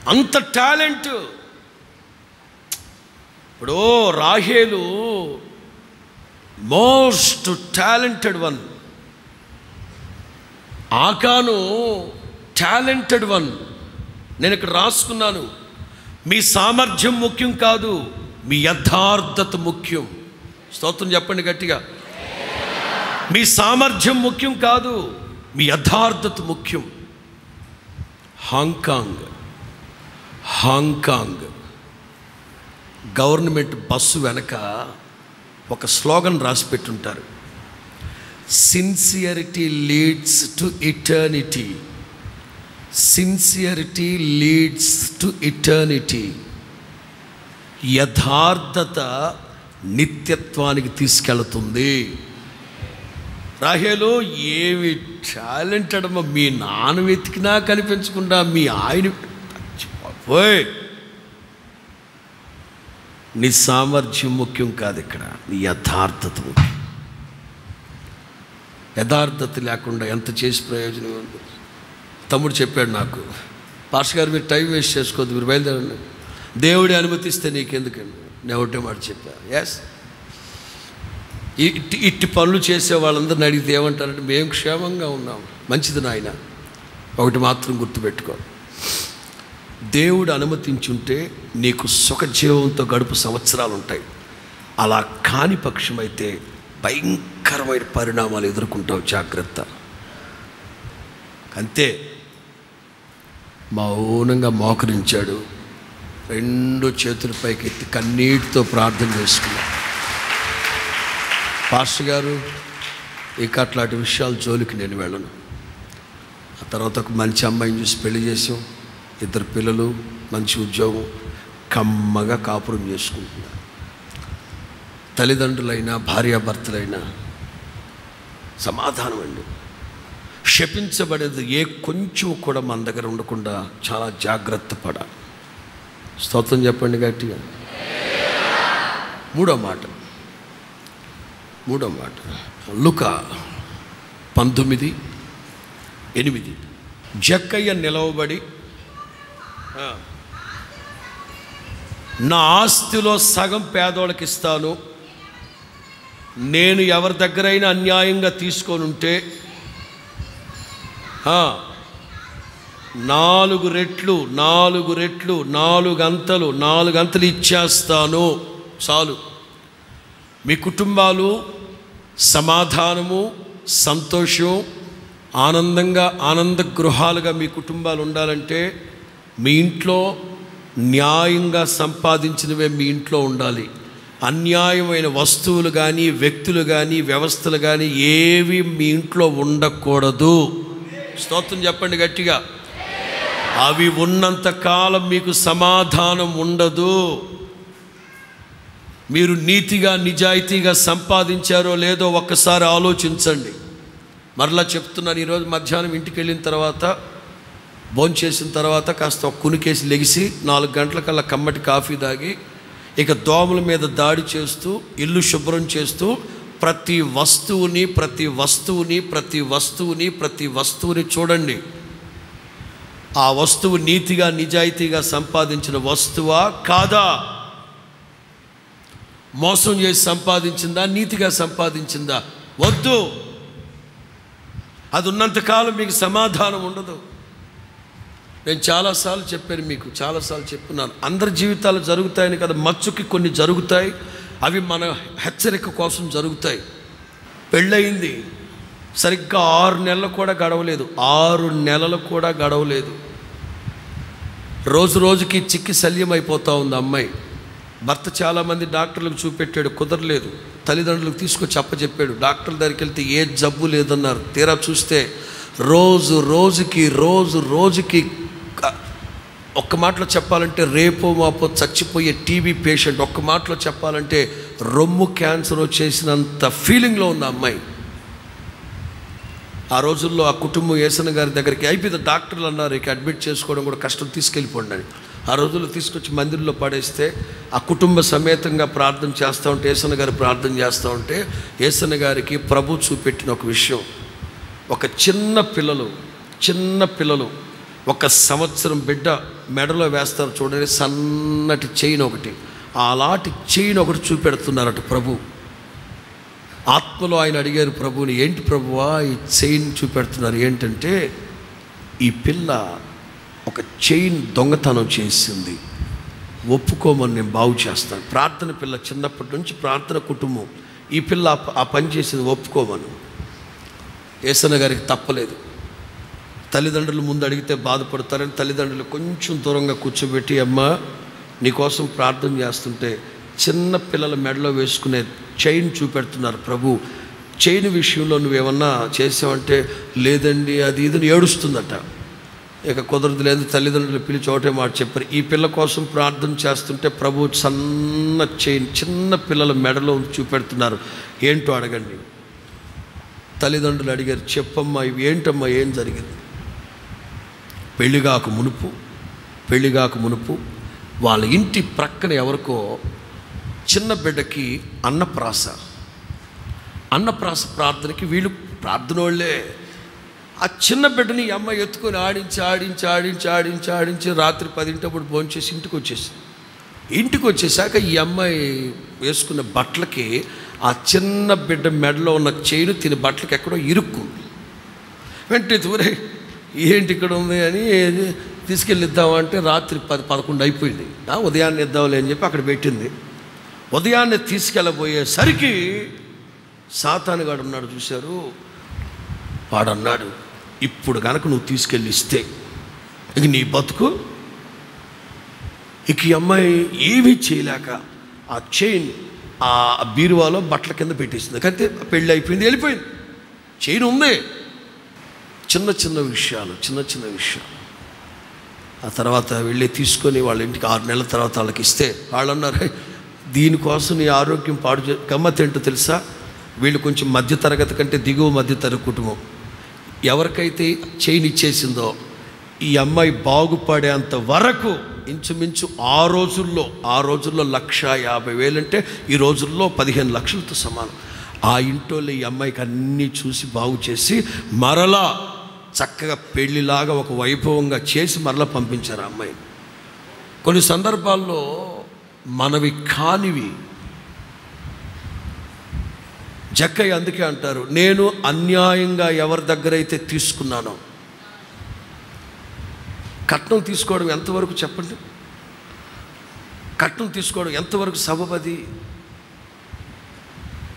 అంత టాలెంట్. ఇప్పుడు రాహేలు మోస్ట్ టాలెంటెడ్ వన్. ఆకాను టాలెంటెడ్ వన్. నేను ఇక్కడ రాసుకున్నాను. మీ సామర్థ్యం ముఖ్యం కాదు మీ యథార్థత ముఖ్యం. స్తోత్రం చెప్పండి గట్టిగా. మీ సామర్థ్యం ముఖ్యం కాదు మీ యథార్థత ముఖ్యం. Hong Kong Hong Kong. గవర్నమెంట్ బస్సు వెనక ఒక స్లోగన్ రాసి పెట్టుంటారు. Sincerity leads to eternity sincerity leads to eternity యథార్థత నిత్యత్వానికి తీసుకెళ్తుంది. రాహేలు ఏమి టాలెంటెడ్ అమ్మ మీ నాన్న వెతికినా కనిపించకుండా మీ ఆయన పోయ్ నీ సామర్థ్యం ముఖ్యం కాదు ఇక్కడ. నీ యథార్థత ముఖ్యం. యథార్థత లేకుండా ఎంత చేసి ప్రయోజనం ఉంది? తమ్ముడు చెప్పాడు నాకు పాస్ గారు మీరు టైం వేస్ట్ చేసుకోవద్దు మీరు బయలుదేరండి. దేవుడి అనుమతిస్తే నీకెందుకండి? నేను ఒకటే మాట చెప్పాను ఎస్ ఇట్టి ఇట్టి పనులు చేసే వాళ్ళందరిని అడిగితే ఏమంటారంటే మేము క్షేమంగా ఉన్నాం. మంచిది నాయన. ఒకటి మాత్రం గుర్తుపెట్టుకో. దేవుడు అనుమతించుంటే నీకు సుఖజీవంతో గడుపు సంవత్సరాలు ఉంటాయి అలా కాని పక్షమైతే భయంకరమైన పరిణామాలు ఎదుర్కొంటావు. జాగ్రత్త. అంతే. మౌనంగా మోకరించాడు. రెండు చేతుల పైకి ఎత్తి కన్నీటితో ప్రార్థన చేసుకున్నాడు. పాస్టర్ గారు ఇక అట్లాంటి విషయాలు జోలికి నేను వెళ్ళను. ఆ తర్వాత ఒక మంచి అమ్మాయిని చూసి పెళ్ళి చేసాం ఇద్దరు పిల్లలు మంచి ఉద్యోగం కమ్మగా కాపురం చేసుకుంటున్నారు తల్లిదండ్రులైనా భార్యాభర్తలైనా సమాధానం అండి. శపించబడేది ఏ కొంచెం కూడా మన దగ్గర ఉండకుండా చాలా జాగ్రత్త పడాలి. స్తోత్రం చెప్పండి గట్టిగా. మూడో మాట. మూడో మాట. లుక పంతొమ్మిది ఎనిమిది. జక్కయ్య నిలవబడి నా ఆస్తిలో సగం పేదోళ్ళకి ఇస్తాను. నేను ఎవరి దగ్గరైనా అన్యాయంగా తీసుకొని ఉంటే నాలుగు రెట్లు నాలుగు రెట్లు నాలుగు అంతలు నాలుగు అంతలు ఇచ్చేస్తాను. చాలు. మీ కుటుంబాలు సమాధానము సంతోషం ఆనందంగా ఆనంద గృహాలుగా మీ కుటుంబాలు ఉండాలంటే మీ ఇంట్లో న్యాయంగా సంపాదించినవే మీ ఇంట్లో ఉండాలి. అన్యాయమైన వస్తువులు కానీ వ్యక్తులు కానీ వ్యవస్థలు కానీ ఏవి మీ ఇంట్లో ఉండకూడదు. స్తోత్రం చెప్పండి గట్టిగా. అవి ఉన్నంత కాలం మీకు సమాధానం ఉండదు. మీరు నీతిగా నిజాయితీగా సంపాదించారో లేదో ఒక్కసారి ఆలోచించండి. మరలా చెప్తున్నాను ఈరోజు మధ్యాహ్నం ఇంటికి వెళ్ళిన తర్వాత భోంచేసిన తర్వాత కాస్త కునికేసి లెగిసి నాలుగు గంటలకల్లా కమ్మటి కాఫీ తాగి ఇక దోమల మీద దాడి చేస్తూ ఇల్లు శుభ్రం చేస్తూ ప్రతి వస్తువుని ప్రతి వస్తువుని ప్రతి వస్తువుని ప్రతి వస్తువుని చూడండి. ఆ వస్తువు నీతిగా నిజాయితీగా సంపాదించిన వస్తువా? కాదా? మోసం చేసి సంపాదించిందా నీతిగా సంపాదించిందా? వద్దు. అది ఉన్నంతకాలం మీకు సమాధానం ఉండదు. నేను చాలాసార్లు చెప్పాను మీకు చాలాసార్లు చెప్తున్నాను. అందరి జీవితాలు జరుగుతాయని కదా మచ్చుకి కొన్ని జరుగుతాయి అవి మన హెచ్చరిక కోసం జరుగుతాయి. పెళ్ళయింది సరిగ్గా ఆరు నెలలు కూడా గడవలేదు. ఆరు నెలలు కూడా గడవలేదు. రోజు రోజుకి చిక్కి శల్యం అయిపోతూ ఉంది అమ్మాయి. భర్త చాలామంది డాక్టర్లకు చూపెట్టాడు కుదరలేదు. తల్లిదండ్రులకు తీసుకొచ్చి అప్పచెప్పాడు. డాక్టర్ దగ్గరికి వెళ్తే ఏ జబ్బు లేదన్నారు. తీరా చూస్తే రోజు రోజుకి రోజు రోజుకి ఒక్క మాటలో చెప్పాలంటే రేపో మాపో చచ్చిపోయే టీబీ పేషెంట్ ఒక్క మాటలో చెప్పాలంటే రొమ్ము క్యాన్సర్ వచ్చేసినంత ఫీలింగ్లో ఉన్న అమ్మాయి. ఆ రోజుల్లో ఆ కుటుంబం ఏసన గారి దగ్గరికి అయిపోయింది డాక్టర్లు అన్నారు ఇక అడ్మిట్ చేసుకోవడం కూడా కష్టం తీసుకెళ్ళిపోండి అని. ఆ రోజుల్లో తీసుకొచ్చి మందిరంలో పడేస్తే ఆ కుటుంబ సమేతంగా ప్రార్థన చేస్తూ ఉంటే ఏసన గారు ప్రార్థన చేస్తూ ఉంటే ఏసన గారికి ప్రభు చూపెట్టిన ఒక విషయం. ఒక చిన్న పిల్లలు చిన్న పిల్లలు ఒక సంవత్సరం బిడ్డ మెడలో వేస్తారు చూడండి సన్నటి చైన్ ఒకటి. అలాంటి చైన్ ఒకటి చూపెడుతున్నారట ప్రభు. ఆత్మలో ఆయన అడిగారు ప్రభుని ఏంటి ప్రభువా ఈ చైన్ చూపెడుతున్నారు? ఏంటంటే ఈ పిల్ల ఒక చైన్ దొంగతనం చేసింది. ఒప్పుకోమని నేను బాగు చేస్తాను. ప్రార్థన పిల్ల చిన్నప్పటి నుంచి ప్రార్థన కుటుంబం. ఈ పిల్ల ఆ పని చేసింది ఒప్పుకోమను. ఏసన్న గారికి తప్పలేదు. తల్లిదండ్రులు ముందు అడిగితే బాధపడతారని తల్లిదండ్రులు కొంచెం దూరంగా కూర్చోబెట్టి అమ్మ నీకోసం ప్రార్థన చేస్తుంటే చిన్న పిల్లల మెడలో వేసుకునే చైన్ చూపెడుతున్నారు ప్రభు. చైన్ విషయంలో నువ్వేమన్నా చేసావంటే లేదండి అది ఇది ఏడుస్తుందట. ఇక కుదరదు లేదు తల్లిదండ్రులు పిలిచి ఒకటే మాట చెప్పారు. ఈ పిల్ల కోసం ప్రార్థన చేస్తుంటే ప్రభు సన్న చైన్ చిన్న పిల్లల మెడలో చూపెడుతున్నారు. ఏంటో అడగండి. తల్లిదండ్రులు అడిగారు చెప్పమ్మా ఇవి ఏంటమ్మా ఏం జరిగింది? పెళ్ళిగాకు మునుపు పెళ్ళిగాకు మునుపు వాళ్ళ ఇంటి ప్రక్కన ఎవరికో చిన్న బిడ్డకి అన్నప్రాస. అన్నప్రాస ప్రార్థనకి వీళ్ళు ప్రార్థన వాళ్ళే ఆ చిన్న బిడ్డని ఈ అమ్మాయి ఎత్తుకొని ఆడించి ఆడించి ఆడించి ఆడించి ఆడించి రాత్రి పదింటప్పుడు భోంచేసి ఇంటికి వచ్చేసింది. ఇంటికి వచ్చేసాక ఈ అమ్మాయి వేసుకున్న బట్టలకి ఆ చిన్న బిడ్డ మెడలో ఉన్న చైను తిని బట్టలకి ఎక్కడో ఇరుక్కుంది. వెంటనే తూరే ఏంటి ఇక్కడ ఉంది? అని తీసుకెళ్ళి ఇద్దామంటే రాత్రి పది పదకొండు అయిపోయింది. ఆ, ఉదయాన్నే ఇద్దాంలే అని చెప్పి అక్కడ పెట్టింది. ఉదయాన్నే తీసుకెళ్ళబోయేసరికి సాతానుగాడు ఉన్నాడు చూశారు. వాడన్నాడు ఇప్పుడు కనుక నువ్వు తీసుకెళ్ళి ఇస్తే ఇక నీ బతుకు ఇక ఈ అమ్మాయి ఏమీ చేయలేక ఆ చైన్ ఆ బీరువాలో బట్టల కింద పెట్టేసింది. అయితే పెళ్ళి అయిపోయింది వెళ్ళిపోయింది. చైన్ ఉంది. చిన్న చిన్న విషయాలు చిన్న చిన్న విషయాలు. ఆ తర్వాత వెళ్ళి తీసుకొని వాళ్ళ ఇంటికి ఆరు నెలల తర్వాత వాళ్ళకి ఇస్తే వాళ్ళు అన్నారు దీనికోసం నీ ఆరోగ్యం పాడు చే గమ్మత్ ఏంటో తెలుసా? వీళ్ళు కొంచెం మధ్యతరగతి కంటే దిగువ మధ్యతరగతి కుటుంబం. ఎవరికైతే చైన్ ఇచ్చేసిందో ఈ అమ్మాయి బాగుపడేంత వరకు ఇంచుమించు ఆ రోజుల్లో ఆ రోజుల్లో లక్ష యాభై వేలంటే ఈ రోజుల్లో పదిహేను లక్షలతో సమానం. ఆ ఇంట్లో ఈ అమ్మాయికి అన్నీ చూసి బాగు చేసి మరలా చక్కగా పెళ్ళిలాగా ఒక వైభవంగా చేసి మరలా పంపించారు ఆ అమ్మాయిని. కొన్ని సందర్భాల్లో మనవి కానివి జక్కయ్య అందుకే అంటారు నేను అన్యాయంగా ఎవరి దగ్గర అయితే తీసుకున్నానో. కట్నం తీసుకోవడం ఎంతవరకు చెప్పండి? కట్నం తీసుకోవడం ఎంతవరకు సబబది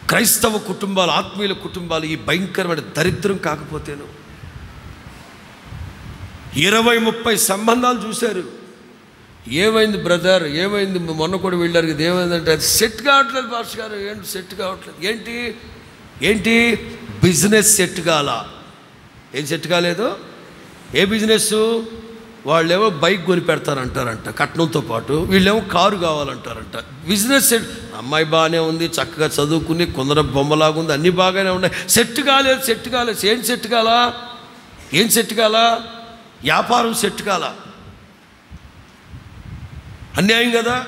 క్రైస్తవ కుటుంబాలు ఆత్మీయుల కుటుంబాలు ఈ భయంకరమైన దరిద్రం కాకపోతేను. ఇరవై ముప్పై సంబంధాలు చూశారు. ఏమైంది బ్రదర్? ఏమైంది? మొన్న కూడా వెళ్ళారు కదా ఏమైందంటే అది సెట్ కావట్లేదు భాష గారు. ఏంటి సెట్ కావట్లేదు? ఏంటి? ఏంటి? బిజినెస్ సెట్ కాల. ఏం సెట్ కాలేదు? ఏ బిజినెస్ వాళ్ళేమో బైక్ కొని పెడతారంటారంట కట్నంతో పాటు. వీళ్ళేమో కారు కావాలంటారంట. బిజినెస్ సెట్ అమ్మాయి బాగానే ఉంది చక్కగా చదువుకుని కొందర బొమ్మలాగా ఉంది అన్నీ బాగానే ఉన్నాయి. సెట్ కాలేదు సెట్ కాలేదు. ఏం సెట్ కాలా? ఏం సెట్ కాలా? వ్యాపారం సెట్ కాలా. అన్యాయం కదా?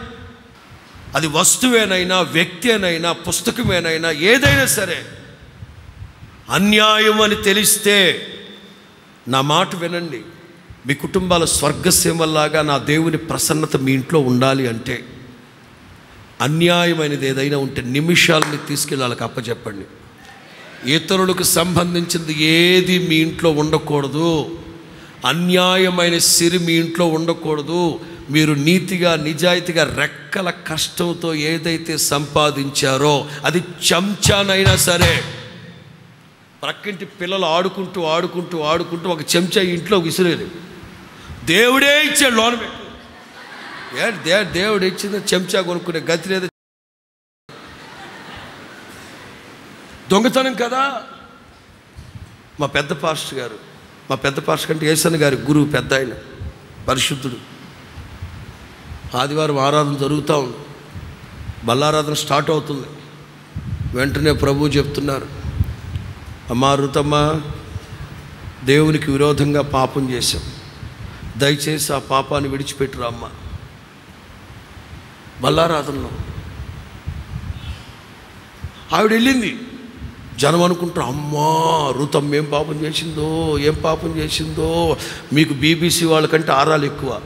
అది వస్తువేనైనా వ్యక్తేనైనా పుస్తకమేనైనా ఏదైనా సరే. అన్యాయం అని తెలిస్తే నా మాట వినండి. మీ కుటుంబాల స్వర్గసీమల్లాగా నా దేవుని ప్రసన్నత మీ ఇంట్లో ఉండాలి అంటే అన్యాయమైనది ఏదైనా ఉంటే నిమిషాలని తీసుకెళ్ళి వాళ్ళకి అప్పచెప్పండి. ఇతరులకు సంబంధించింది ఏది మీ ఇంట్లో ఉండకూడదు. అన్యాయమైన సిరి మీ ఇంట్లో ఉండకూడదు. మీరు నీతిగా నిజాయితీగా రెక్కల కష్టంతో ఏదైతే సంపాదించారో అది చెంచానైనా సరే. ప్రక్కింటి పిల్లలు ఆడుకుంటూ ఆడుకుంటూ ఆడుకుంటూ ఒక చెంచా ఇంట్లో విసిరేది. దేవుడే ఇచ్చాడు లోన పెట్టు. దే దేవుడు ఇచ్చింది చెంచా కొనుక్కునే గతి లేదు. దొంగతనం కదా. మా పెద్ద పాస్టర్ గారు మా పెద్ద పాస్టర్ కంటే ఏసన్ గారి గురువు పెద్ద ఆయన పరిశుద్ధుడు. ఆదివారం ఆరాధన జరుగుతూ ఉంది. బల్లారాధన స్టార్ట్ అవుతుంది. వెంటనే ప్రభు చెప్తున్నారు అమ్మా రుతమ్మ దేవునికి విరోధంగా పాపం చేశాం. దయచేసి ఆ పాపాన్ని విడిచిపెట్టురా అమ్మ. బల్లారాధనలో ఆవిడ వెళ్ళింది. జనం అనుకుంటారు అమ్మా రుతమ్మ ఏం పాపం చేసిందో ఏం పాపం చేసిందో మీకు బీబీసీ వాళ్ళకంటే ఆరాలు ఎక్కువ.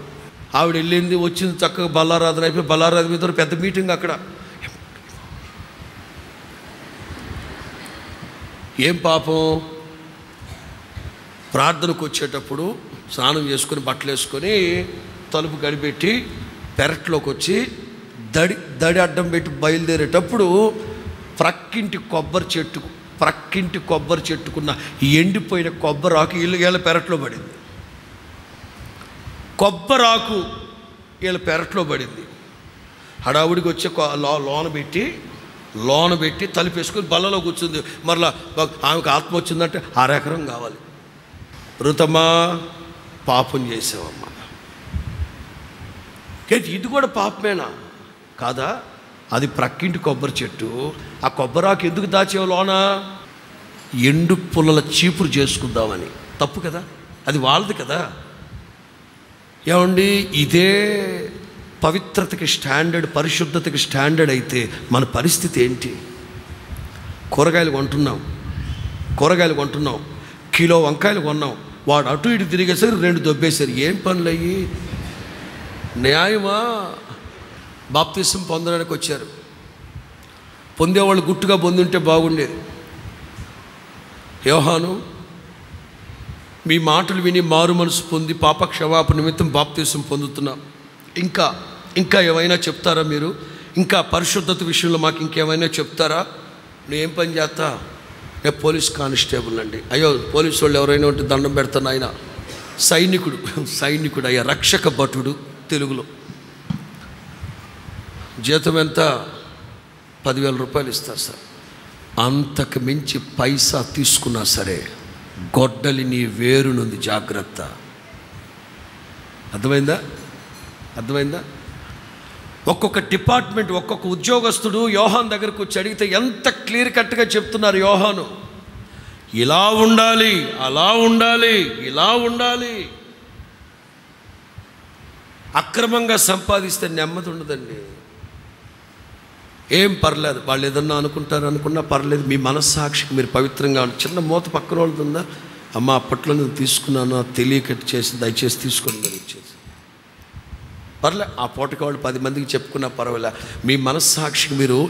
ఆవిడ వెళ్ళింది వచ్చింది చక్కగా బల్లారాధన అయిపోయి బల్లారాధన మీద పెద్ద మీటింగ్ అక్కడ. ఏం పాపం? ప్రార్థనకు వచ్చేటప్పుడు స్నానం చేసుకొని బట్టలు వేసుకొని తలుపు గడిపెట్టి పెరట్లోకి వచ్చి దడి దడి అడ్డం పెట్టి బయలుదేరేటప్పుడు ప్రక్కింటి కొబ్బరి చెట్టు ప్రక్కింటి కొబ్బరి చెట్టుకున్న ఎండిపోయిన కొబ్బరి ఆకు ఇల్లుగేళ్ళ పెరట్లో పడింది. కొబ్బరాకు వీళ్ళ పెరట్లో పడింది. హడావుడికి వచ్చి లోన పెట్టి లోన పెట్టి తలుపేసుకొని బల్లలో కూర్చుంది. మరలా ఆమెకు ఆత్మ వచ్చిందంటే అరెకరం కావాలి. రుతమా పాపం చేసావమ్మా. ఏంటి ఇది కూడా పాపమేనా? కాదా? అది ప్రక్కింటి కొబ్బరి చెట్టు. ఆ కొబ్బరాకు ఎందుకు దాచేవు లోన? ఎండు పుల్లల చీపురు చేసుకుందామని. తప్పు కదా? అది వాళ్ళది కదా? ఏమండి ఇదే పవిత్రతకి స్టాండర్డ్ పరిశుద్ధతకి స్టాండర్డ్ అయితే మన పరిస్థితి ఏంటి? కూరగాయలు కొంటున్నాం కూరగాయలు కొంటున్నాం కిలో వంకాయలు కొన్నాం వాడు అటు ఇటు తిరిగేసరి రెండు దొబ్బేశారు. ఏం పనులు అయ్యి న్యాయమా? బాప్తిసం పొందడానికి వచ్చారు. పొందేవాళ్ళు గుట్టుగా పొందుంటే బాగుండేది. యోహాను మీ మాటలు విని మారు మనసు పొంది పాప క్షమాపణ నిమిత్తం బాప్తీసం పొందుతున్నాం. ఇంకా ఇంకా ఏమైనా చెప్తారా మీరు? ఇంకా పరిశుద్ధత విషయంలో మాకు ఇంకేమైనా చెప్తారా? నువ్వు ఏం పని చేస్తా? నేను పోలీస్ కానిస్టేబుల్ అండి. అయ్యో పోలీసు వాళ్ళు ఎవరైనా ఉంటే దండం పెడతాను ఆయన సైనికుడు సైనికుడు అయ్యా రక్షక భటుడు తెలుగులో. జీతం ఎంత? పదివేల రూపాయలు ఇస్తారు సార్. అంతకు మించి పైసా తీసుకున్నా సరే గొడ్డలి నీ వేరునుంది జాగ్రత్త. అర్థమైందా? అర్థమైందా? ఒక్కొక్క డిపార్ట్మెంట్ ఒక్కొక్క ఉద్యోగస్తుడు యోహాన్ దగ్గరకు వచ్చి అడిగితే ఎంత క్లియర్ కట్గా చెప్తున్నారు యోహాను? ఇలా ఉండాలి అలా ఉండాలి ఇలా ఉండాలి. అక్రమంగా సంపాదిస్తే నెమ్మది ఉండదండి. ఏం పర్లేదు వాళ్ళు ఏదన్నా అనుకుంటారు అనుకున్నా పర్లేదు మీ మనస్సాక్షికి మీరు పవిత్రంగా చిన్న మూత పక్కన వాళ్ళది ఉందా? అమ్మ అప్పట్లో నేను తీసుకున్నాను తెలియక చేసి దయచేసి తీసుకొని మీరు ఇచ్చేసి పర్లే ఆ పూటకి వాళ్ళు పది మందికి చెప్పుకున్నా పర్వాలే. మీ మనస్సాక్షికి మీరు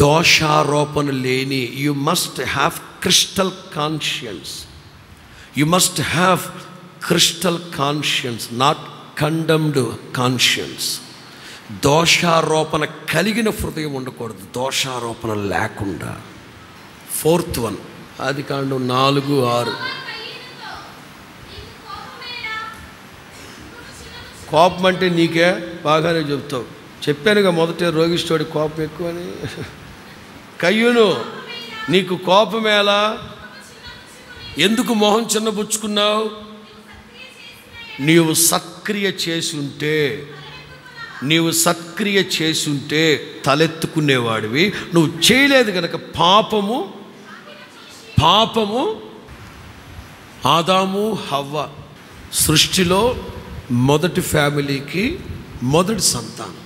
దోషారోపణ లేని you must have crystal conscience you must have crystal conscience not condemned conscience దోషారోపణ కలిగిన హృదయం ఉండకూడదు. దోషారోపణ లేకుండా. ఫోర్త్ వన్ అది కాండం నాలుగు ఆరు. కోపం అంటే నీకే బాగానే చెప్తావు చెప్పానుగా మొదట రోగిష్టోడి కోపం ఎక్కువని. అని నీకు కోపం ఎలా? ఎందుకు మొహం చిన్నబుచ్చుకున్నావు? నీవు సక్రియ చేసి ఉంటే నీవు సత్క్రియ చేసుంటే తలెత్తుకునేవాడివి. నువ్వు చేయలేదు కనుక పాపము పాపము ఆదాము హవ్వ సృష్టిలో మొదటి ఫ్యామిలీకి మొదటి సంతానం.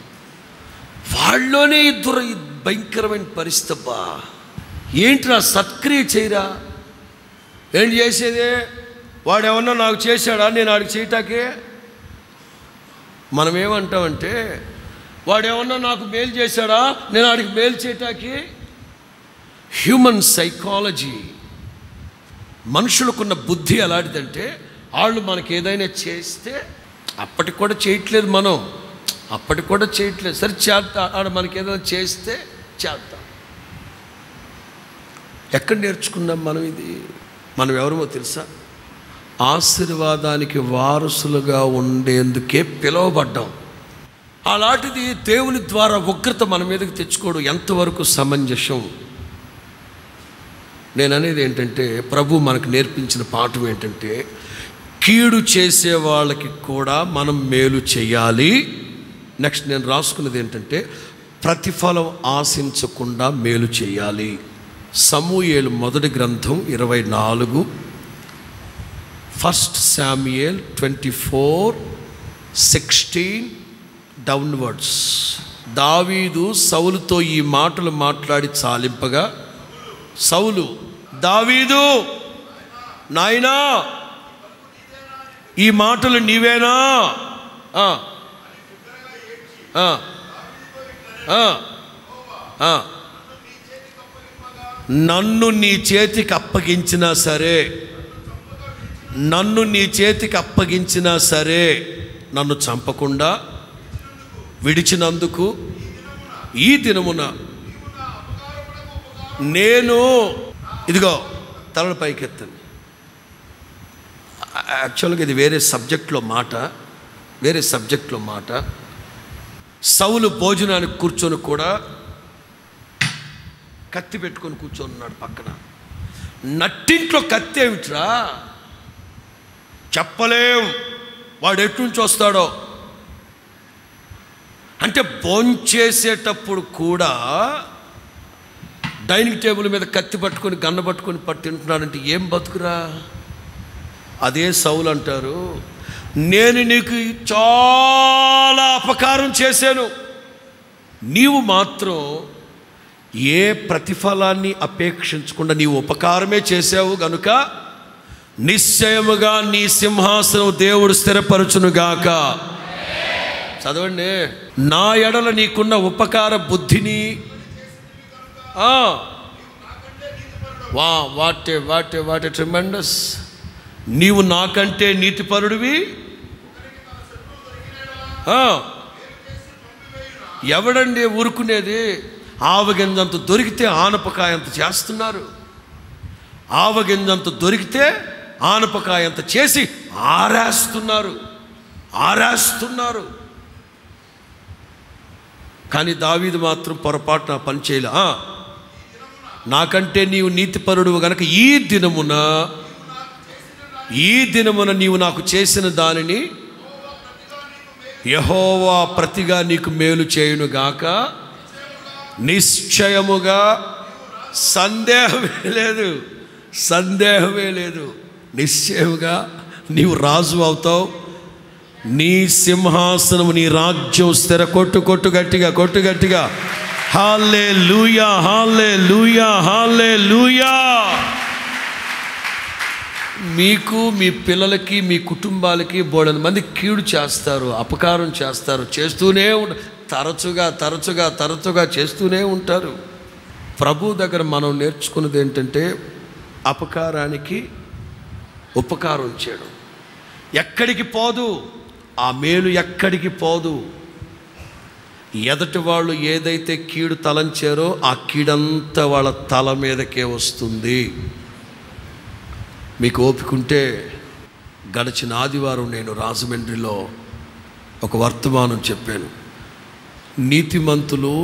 వాళ్ళలోనే ఇద్దరు భయంకరమైన పరిస్థితి అబ్బా ఏంట్రా సత్క్రియ చేయరా? ఏంటి చేసేదే? వాడు ఏమన్నా నాకు చేశాడా? నేను ఆడికి చేయటాకే మనం ఏమంటామంటే వాడు ఏమన్నా నాకు మేలు చేశాడా? నేను ఆడికి మేలు చేయటానికి? హ్యూమన్ సైకాలజీ మనుషులకున్న బుద్ధి ఎలాంటిదంటే వాళ్ళు మనకి ఏదైనా చేస్తే అప్పటికి కూడా చేయట్లేదు మనం. అప్పటికి కూడా చేయట్లేదు. సరే చేద్దాం. ఆడ మనకి ఏదైనా చేస్తే చేద్దాం. ఎక్కడ నేర్చుకున్నాం మనం ఇది? మనం ఎవరమో తెలుసా? ఆశీర్వాదానికి వారసులుగా ఉండేందుకే పిలువబడ్డాం. అలాంటిది దేవుని ద్వారా ఉగ్రత మన మీదకి తెచ్చుకోవడం ఎంతవరకు సమంజసం? నేను అనేది ఏంటంటే ప్రభు మనకు నేర్పించిన పాఠం ఏంటంటే కీడు చేసే వాళ్ళకి కూడా మనం మేలు చేయాలి. నెక్స్ట్ నేను రాసుకున్నది ఏంటంటే ప్రతిఫలం ఆశించకుండా మేలు చేయాలి. సమూయేలు మొదటి గ్రంథం ఇరవై నాలుగు. First Samuel twenty four sixteen downwards దావీదు సౌలుతో ఈ మాటలు మాట్లాడి చాలింపగా సౌలు దావీదు నాయనా ఈ మాటలు నీవేనా? నన్ను నీ చేతికి అప్పగించినా సరే నన్ను నీ చేతికి అప్పగించినా సరే నన్ను చంపకుండా విడిచినందుకు ఈ దినమున నేను ఇదిగో తలల పైకెత్తండి యాక్చువల్గా ఇది వేరే సబ్జెక్ట్లో మాట వేరే సబ్జెక్ట్లో మాట. సౌలు భోజనానికి కూర్చొని కూడా కత్తి పెట్టుకొని కూర్చొని ఉన్నాడు పక్కన. నట్టింట్లో కత్తి ఏమిట్రా? చెప్పలేం. వాడు ఎట్టుంచి వస్తాడో. అంటే భోంచేసేటప్పుడు కూడా డైనింగ్ టేబుల్ మీద కత్తి పట్టుకొని గన్న పట్టుకొని పట్టి తింటున్నాడంటే ఏం బతుకురా? అదే సౌలు అంటారు నేను నీకు చాలా అపకారం చేశాను. నీవు మాత్రం ఏ ప్రతిఫలాన్ని అపేక్షించకుండా నీవు ఉపకారమే చేసావు గనుక నిశ్చయముగా నీ సింహాసనం దేవుడు స్థిరపరచునుగాక. చదవండి. నా ఎడల నీకున్న ఉపకార బుద్ధిని వా వాట్ వాట్ వాట్ ట్రిమెండస్ నీవు నాకంటే నీతిపరుడివి. ఎవడండి ఊరుకునేది? ఆవగింజంత దొరికితే ఆనపకాయంత చేస్తున్నారు. ఆవగింజంత దొరికితే ఆనపకాయంత చేసి ఆరేస్తున్నారు. ఆరేస్తున్నారు. కానీ దావీదు మాత్రం పొరపాటున పనిచేయలే నాకంటే నీవు నీతిపరుడు గనక ఈ దినమున ఈ దినమున నీవు నాకు చేసిన దానిని యహోవా ప్రతిగా నీకు మేలు చేయునుగాక నిశ్చయముగా సందేహమే లేదు. సందేహమే లేదు. నిశ్చయముగా నీవు రాజు అవుతావు. నీ సింహాసనము నీ రాజ్యం స్థిర కొట్టు కొట్టు గట్టిగా కొట్టు గట్టిగా. హాలే లూయా హాలే లూయా హాలే లూయా మీకు మీ పిల్లలకి మీ కుటుంబాలకి బోడని మంది కీడు చేస్తారు అపకారం చేస్తారు చేస్తూనే ఉంట తరచుగా తరచుగా తరచుగా చేస్తూనే ఉంటారు. ప్రభు దగ్గర మనం నేర్చుకున్నది ఏంటంటే అపకారానికి ఉపకారం చేయడం ఎక్కడికి పోదు ఆ మేలు ఎక్కడికి పోదు. ఎదటి వాళ్ళు ఏదైతే కీడు తలంచారో ఆ కీడంతా వాళ్ళ తల మీదకే వస్తుంది. మీకు ఓపికంటే గడిచిన ఆదివారం నేను రాజమండ్రిలో ఒక వర్తమానం చెప్పాను. నీతిమంతులు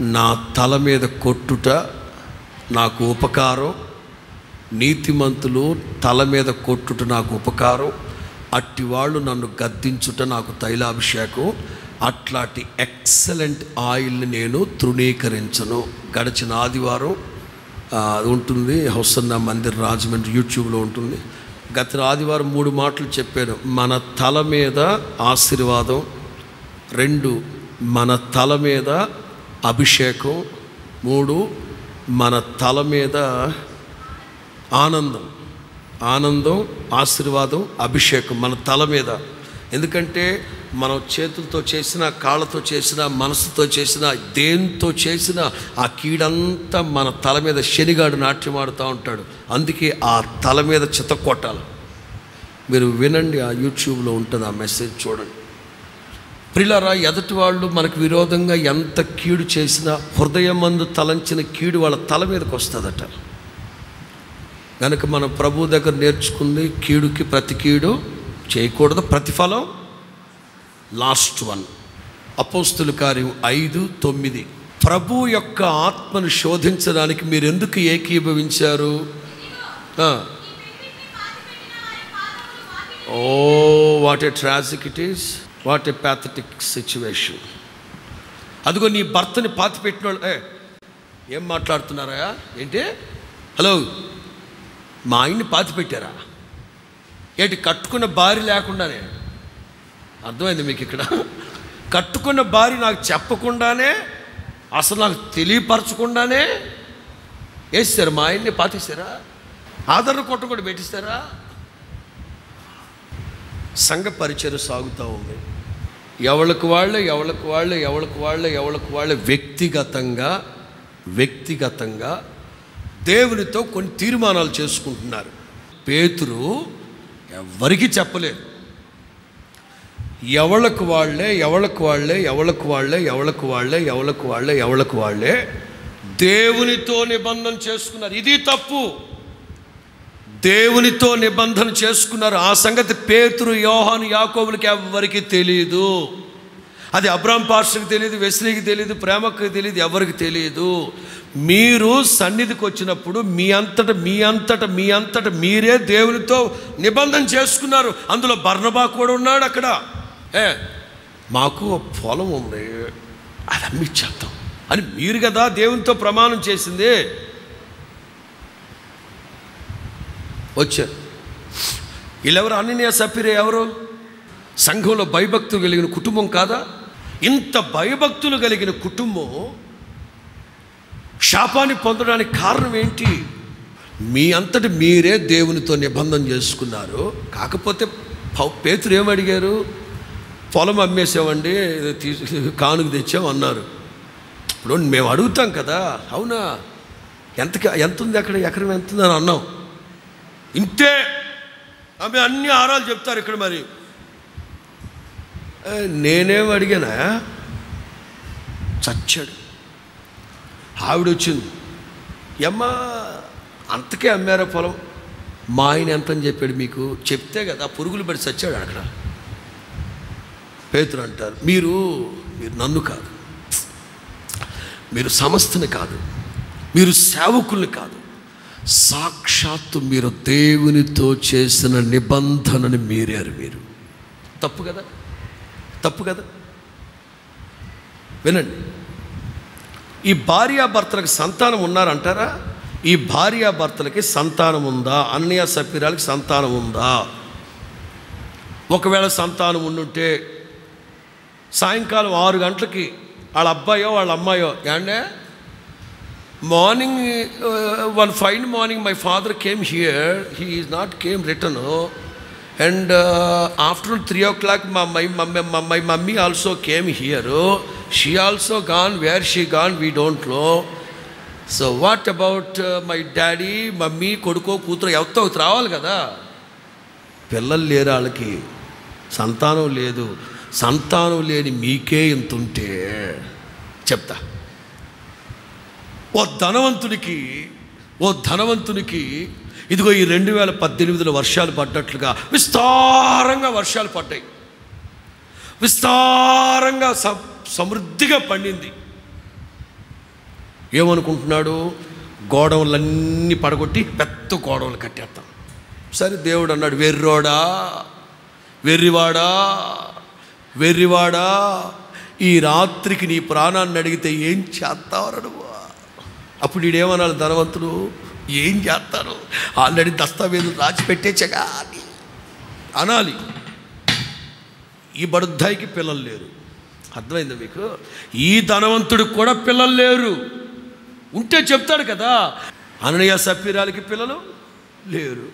నా తల మీద కొట్టుట నాకు ఉపకారం నీతిమంతులు తల మీద కొట్టుట నాకు ఉపకారం. అట్టి వాళ్ళు నన్ను గద్దించుట నాకు తైలాభిషేకం. అట్లాంటి ఎక్సలెంట్ ఆయిల్ని నేను తృణీకరించను. గడిచిన ఆదివారం ఉంటుంది హౌసన్న మందిర్ రాజమండ్రి యూట్యూబ్లో ఉంటుంది. గత ఆదివారం మూడు మాటలు చెప్పాను. మన తల మీద ఆశీర్వాదం రెండు మన తల మీద అభిషేకం మూడు మన తల మీద ఆనందం. ఆనందం ఆశీర్వాదం అభిషేకం మన తల మీద. ఎందుకంటే మనం చేతులతో చేసిన కాళ్ళతో చేసిన మనసుతో చేసిన దేంతో చేసిన ఆ కీడంతా మన తల మీద శనిగాడు నాట్యం ఆడుతూ ఉంటాడు. అందుకే ఆ తల మీద చెత్త కొట్టాలి. మీరు వినండి ఆ యూట్యూబ్లో ఉంటుంది ఆ మెసేజ్ చూడండి. ప్రిలరా ఎదుటి వాళ్ళు మనకు విరోధంగా ఎంత కీడు చేసినా హృదయం మందు తలంచిన కీడు వాళ్ళ తల మీదకి వస్తుందట. కనుక మనం ప్రభు దగ్గర నేర్చుకుంది కీడుకి ప్రతి కీడు చేయకూడదు. ప్రతిఫలం లాస్ట్ వన్. అపోస్తుల కార్యం ఐదు తొమ్మిది. ప్రభు యొక్క ఆత్మను శోధించడానికి మీరు ఎందుకు ఏకీభవించారు? ఓ what a tragic it is. What a pathetic situation. అదిగో నీ భర్తని పాతి పెట్టిన వాళ్ళు ఏ ఏం మాట్లాడుతున్నారా ఏంటి? హలో. మా ఆయన్ని పాతి పెట్టారా? ఏంటి కట్టుకున్న భార్య లేకుండానే అర్థమైంది మీకు ఇక్కడ? కట్టుకున్న భార్య నాకు చెప్పకుండానే అసలు నాకు తెలియపరచకుండానే వేసారు మా ఆయన్ని పాతేశారా? ఆదరణ కొట్ట కూడా పెట్టిస్తారా సంఘ పరిచయం సాగుతూ ఉంది. ఎవరికి వాళ్ళు ఎవరికి వాళ్ళు ఎవరికి వాళ్ళు ఎవరికి వాళ్ళే వ్యక్తిగతంగా వ్యక్తిగతంగా దేవునితో కొన్ని తీర్మానాలు చేసుకుంటున్నారు. పేతురు ఎవరికి చెప్పలేదు. ఎవళ్ళకు వాళ్ళే ఎవళ్ళకు వాళ్ళే ఎవళ్ళకు వాళ్ళే ఎవళ్ళకు వాళ్ళే ఎవళ్ళకు వాళ్ళే ఎవళ్ళకు వాళ్ళే దేవునితో నిబంధన చేసుకున్నారు. ఇది తప్పు. దేవునితో నిబంధన చేసుకున్నారు. ఆ సంగతి పేతురు యోహాను యాకోబులకి ఎవ్వరికి తెలియదు అది అబ్రామ్ పాస్టర్కి తెలియదు వెస్లీకి తెలియదు ప్రేమకు తెలియదు ఎవరికి తెలియదు మీరు సన్నిధికి వచ్చినప్పుడు మీ అంతట మీ అంతట మీ అంతట మీరే దేవునితో నిబంధన చేసుకున్నారు. అందులో బర్ణబా కూడా ఉన్నాడు అక్కడ. ఏ మాకు పొలం ఉంది. అది అమ్మిచ్చేద్దాం అని మీరు కదా దేవునితో ప్రమాణం చేసింది. వచ్చారు. వీళ్ళెవరు? అన్నయ్య సఫీరే ఎవరు? సంఘంలో భయభక్తులు కలిగిన కుటుంబం కాదా? ఇంత భయభక్తులు కలిగిన కుటుంబం శాపాన్ని పొందడానికి కారణం ఏంటి? మీ అంతటి మీరే దేవునితో నిబంధన చేసుకున్నారు. కాకపోతే పేతురు ఏమడిగారు పొలం అమ్మేసామండి కానుక తెచ్చాం అన్నారు. ఇప్పుడు మేము అడుగుతాం కదా అవునా? ఎంత ఎంత ఉంది అక్కడ ఎకరం ఎంత ఉంది అని అన్నాం. ఇంతే. ఆమె అన్ని ఆరాలు చెప్తారు ఇక్కడ మరి. నేనేం అడిగానా? చచ్చాడు. ఆవిడ వచ్చింది ఎమ్మ అంతకే అమ్మారా పొలం? మా ఆయన ఎంత అని చెప్పాడు మీకు? చెప్తే కదా పురుగులు పడి చచ్చాడు అక్కడ. పేతురు అంటారు మీరు మీరు నన్ను కాదు. మీరు సంస్థని కాదు. మీరు సేవకుల్ని కాదు. సాక్షాత్తు మీరు దేవునితో చేసిన నిబంధనని మీరారు మీరు. తప్పు కదా? తప్పు కదా? వినండి. ఈ భార్యాభర్తలకు సంతానం ఉన్నారంటారా? ఈ భార్యాభర్తలకి సంతానం ఉందా? అన్నయ్య సభ్యురాలకి సంతానం ఉందా? ఒకవేళ సంతానం ఉండుంటే సాయంకాలం ఆరు గంటలకి వాళ్ళ అబ్బాయో వాళ్ళ అమ్మాయో ఏండే morning one fine morning my father came here he is not came return and afternoon three o'clock మా my mummy my mummy also came here she also gone where she gone we don't know so what about my daddy mummy కొడుకో కూతురు? ఎవరితో రావాలి కదా? పిల్లలు లేరు వాళ్ళకి. సంతానం లేదు. సంతానం లేని మీకే ఇంత ఉంటే చెప్తా. ఓ ధనవంతునికి ఓ ధనవంతునికి ఇదిగో ఈ రెండు వేల పద్దెనిమిదిలో వర్షాలు పడ్డట్లుగా విస్తారంగా వర్షాలు పడ్డాయి. విస్తారంగా స సమృద్ధిగా పండింది. ఏమనుకుంటున్నాడు? గోడవులన్నీ పడగొట్టి పెద్ద గోడవలు కట్టేస్తాం. సరే దేవుడు అన్నాడు వెర్రోడా వెర్రివాడా వెర్రివాడా ఈ రాత్రికి నీ ప్రాణాన్ని అడిగితే ఏం చేస్తావు నువ్వు? అప్పుడు ఈడేమన్నాడు ధనవంతుడు ఏం చేస్తారు? ఆల్రెడీ దస్తావేజులు రాసి పెట్టేచ్చగా అని అనాలి. ఈ బడుద్దాయికి పిల్లలు లేరు. అర్థమైందా మీకు? ఈ ధనవంతుడికి కూడా పిల్లలు లేరు. ఉంటే చెప్తాడు కదా. అననయ సప్పిరాలకి పిల్లలు లేరు.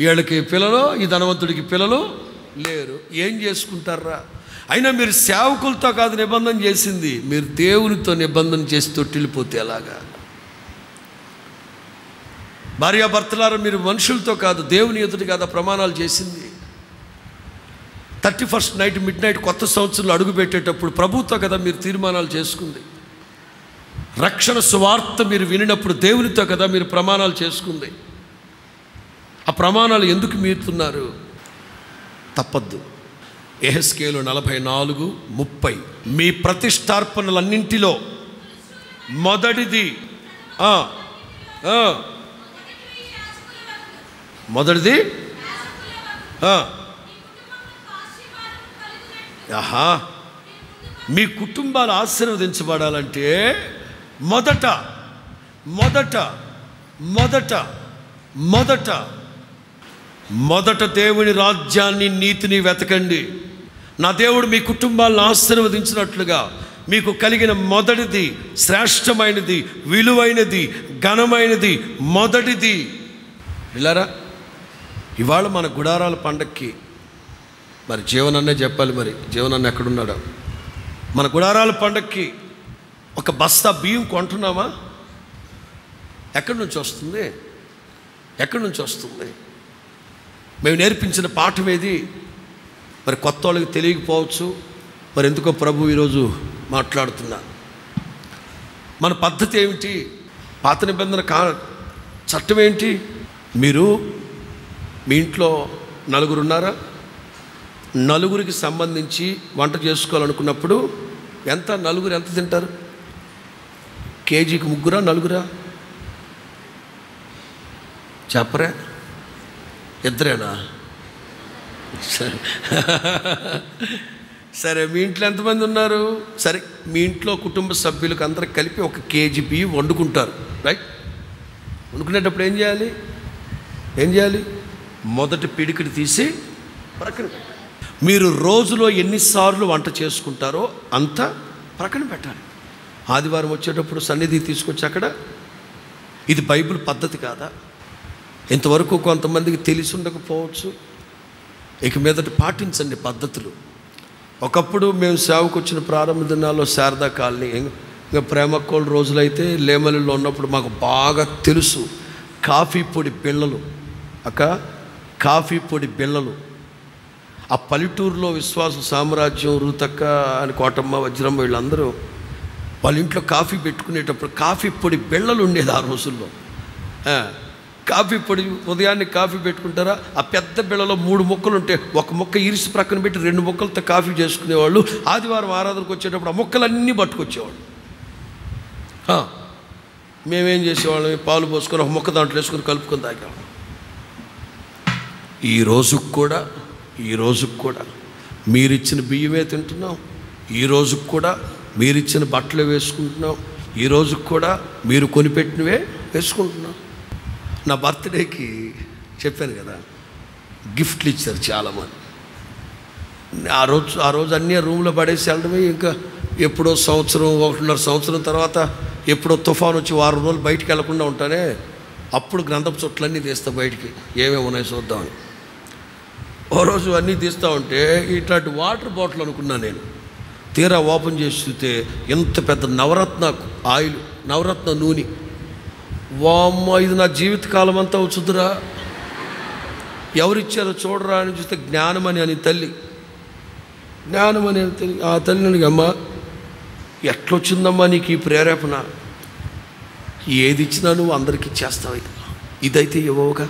వీళ్ళకి పిల్లలు ఈ ధనవంతుడికి పిల్లలు లేరు. ఏం చేసుకుంటారా? అయినా మీరు సేవకులతో కాదు నిబంధన చేసింది. మీరు దేవునితో నిబంధన చేసి తొట్టిల్లిపోతే ఎలాగా? భార్యాభర్తలారా మీరు మనుషులతో కాదు దేవుని ఎదుటి కాదు ప్రమాణాలు చేసింది. Thirty first night midnight కొత్త సంవత్సరంలో అడుగుపెట్టేటప్పుడు ప్రభుత్వం ప్రభుత్వ కదా మీరు తీర్మానాలు చేసుకుంది. రక్షణ సువార్త మీరు వినినప్పుడు దేవునితో కదా మీరు ప్రమాణాలు చేసుకుంది. ఆ ప్రమాణాలు ఎందుకు మీరుతున్నారు? తప్పద్దు. ఏహెస్కేలు నలభై నాలుగు ముప్పై. మీ ప్రతిష్టార్పణలన్నింటిలో మొదటిది మొదటిది? ఆహా. మీ కుటుంబాలు ఆశీర్వదించబడాలంటే మొదట మొదట మొదట మొదట మొదట దేవుని రాజ్యాన్ని నీతిని వెతకండి. నా దేవుడు మీ కుటుంబాలను ఆశీర్వదించినట్లుగా మీకు కలిగిన మొదటిది శ్రేష్టమైనది విలువైనది ఘనమైనది మొదటిది. ఇలారా ఇవాళ మన గుడారాల పండక్కి మరి జీవనన్నే చెప్పాలి మరి. జీవనన్న ఎక్కడున్నాడో? మన గుడారాల పండక్కి ఒక బస్తా బియ్యం కొంటున్నామా ఎక్కడి నుంచి వస్తుంది? ఎక్కడి నుంచి వస్తుంది? మేము నేర్పించిన పాఠం ఏది? మరి కొత్త వాళ్ళకి తెలియకపోవచ్చు. మరి ఎందుకో ప్రభు ఈరోజు మాట్లాడుతున్నా. మన పద్ధతి ఏమిటి? పాత నిబంధన కా చట్టం ఏంటి? మీరు మీ ఇంట్లో నలుగురు ఉన్నారా నలుగురికి సంబంధించి వంట చేసుకోవాలనుకున్నప్పుడు ఎంత నలుగురు ఎంత తింటారు? కేజీకి ముగ్గురా నలుగురా? చెప్పరే? ఇద్దరేనా? సరే సరే మీ ఇంట్లో ఎంతమంది ఉన్నారు? సరే మీ ఇంట్లో కుటుంబ సభ్యులకు అందరికి కలిపి ఒక కేజీ బియ్యం వండుకుంటారు. రైట్? వండుకునేటప్పుడు ఏం చేయాలి? ఏం చేయాలి? మొదటి పిడికిడి తీసి ప్రక్కన పెట్టాలి. మీరు రోజులో ఎన్నిసార్లు వంట చేసుకుంటారో అంత ప్రక్కన పెట్టాలి. ఆదివారం వచ్చేటప్పుడు సన్నిధి తీసుకొచ్చి అక్కడ ఇది బైబిల్ పద్ధతి కాదా? ఇంతవరకు కొంతమందికి తెలిసి ఉండకపోవచ్చు. ఇక మీదట పాటించండి పద్ధతులు. ఒకప్పుడు మేము సేవకు వచ్చిన ప్రారంభ దినాల్లో శారదా కాలనీ ఇంకా ప్రేమకోళ్ళ రోజులైతే లేమలిలో ఉన్నప్పుడు మాకు బాగా తెలుసు. కాఫీ పొడి పిల్లలు. అక్క కాఫీ పొడి బిళ్ళలు. ఆ పల్లెటూరులో విశ్వాస సామ్రాజ్యం రూతక్క అని కోటమ్మ వజ్రమ్మ వీళ్ళందరూ వాళ్ళ ఇంట్లో కాఫీ పెట్టుకునేటప్పుడు కాఫీ పొడి బిళ్ళలు ఉండేది ఆ రోజుల్లో. కాఫీ పొడి ఉదయాన్నే కాఫీ పెట్టుకుంటారా? ఆ పెద్ద బిళ్ళలో మూడు ముక్కలు ఉంటే ఒక ముక్క ఇరిసి ప్రక్కన పెట్టి రెండు ముక్కలతో కాఫీ చేసుకునేవాళ్ళు. ఆదివారం ఆరాధనకు వచ్చేటప్పుడు ఆ మొక్కలన్నీ పట్టుకొచ్చేవాళ్ళు. మేమేం చేసేవాళ్ళం? పాలు పోసుకొని ఒక ముక్క దాంట్లో వేసుకొని కలుపుకొని తాగేవాళ్ళం. ఈ రోజుకు కూడా ఈ రోజుకు కూడా. మీరిచ్చిన బియ్యమే తింటున్నాం. ఈ రోజుకు కూడా మీరిచ్చిన బట్టలు వేసుకుంటున్నాం. ఈ రోజుకు కూడా మీరు కొనిపెట్టినవే వేసుకుంటున్నాం. నా బర్త్డేకి చెప్పాను కదా గిఫ్ట్లు ఇచ్చారు చాలామంది. ఆ రోజు ఆ రోజు అన్నీ రూమ్లో పడేసి వెళ్ళడమే. ఇంకా ఎప్పుడో సంవత్సరం ఒకటిన్నర సంవత్సరం తర్వాత ఎప్పుడో తుఫాన్ వచ్చి వారం రోజులు బయటికి వెళ్ళకుండా ఉంటానే అప్పుడు గ్రంథపు చుట్లన్నీ తీస్తా బయటికి. ఏమేమి ఉన్నాయి చూద్దామని. ఓ రోజు అన్నీ తీస్తూ ఉంటే ఇట్లాంటి వాటర్ బాటిల్ అనుకున్నా నేను. తీరా ఓపెన్ చేసి చూస్తే ఎంత పెద్ద నవరత్న ఆయిల్ నవరత్న నూనె. వామ్మ ఇది నా జీవితకాలం అంతా వచ్చుదురా ఎవరిచ్చారో చూడరా అని చూస్తే జ్ఞానమని అని తల్లి. జ్ఞానమని అని తల్లి. ఆ తల్లిని అమ్మ ఎట్లొచ్చిందమ్మా నీకు ఈ ప్రేరేపణ? ఏది ఇచ్చినా నువ్వు అందరికీ ఇచ్చేస్తావు ఇదైతే ఇవ్వవుగా?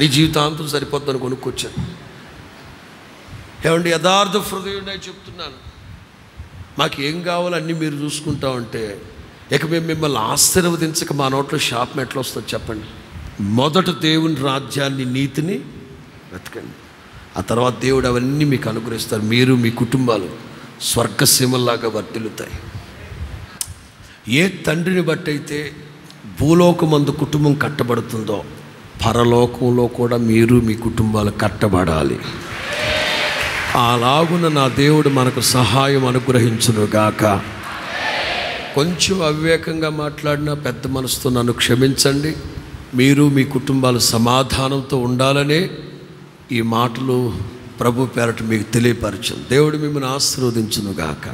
నీ జీవితాంతం సరిపోద్దని కొనుక్కొచ్చాను. ఏమండి యథార్థ హృదయుడై చెప్తున్నాను. మాకు ఏం కావాలో అన్నీ మీరు చూసుకుంటా ఉంటే ఇక మేము మిమ్మల్ని ఆశీర్వదించక మా నోట్లో షాప్ ఎట్లా వస్తుందో చెప్పండి. మొదట దేవుని రాజ్యాన్ని నీతిని వెతకండి. ఆ తర్వాత దేవుడు అవన్నీ మీకు అనుగ్రహిస్తారు. మీరు మీ కుటుంబాలు స్వర్గసీమల్లాగా వర్తిల్లుతాయి ఏ తండ్రిని బట్టి అయితే భూలోకమందు కుటుంబం కట్టబడుతుందో పరలోకంలో కూడా మీరు మీ కుటుంబాలు కట్టబడాలి. అలాగున నా దేవుడు మనకు సహాయం అనుగ్రహించును గాక. కొంచెం అవివేకంగా మాట్లాడిన పెద్ద మనసుతో నన్ను క్షమించండి. మీరు మీ కుటుంబాలు సమాధానంతో ఉండాలనే ఈ మాటలు ప్రభు పేరట మీకు తెలియపరచను. దేవుడు మిమ్మల్ని ఆశీర్వదించును గాక.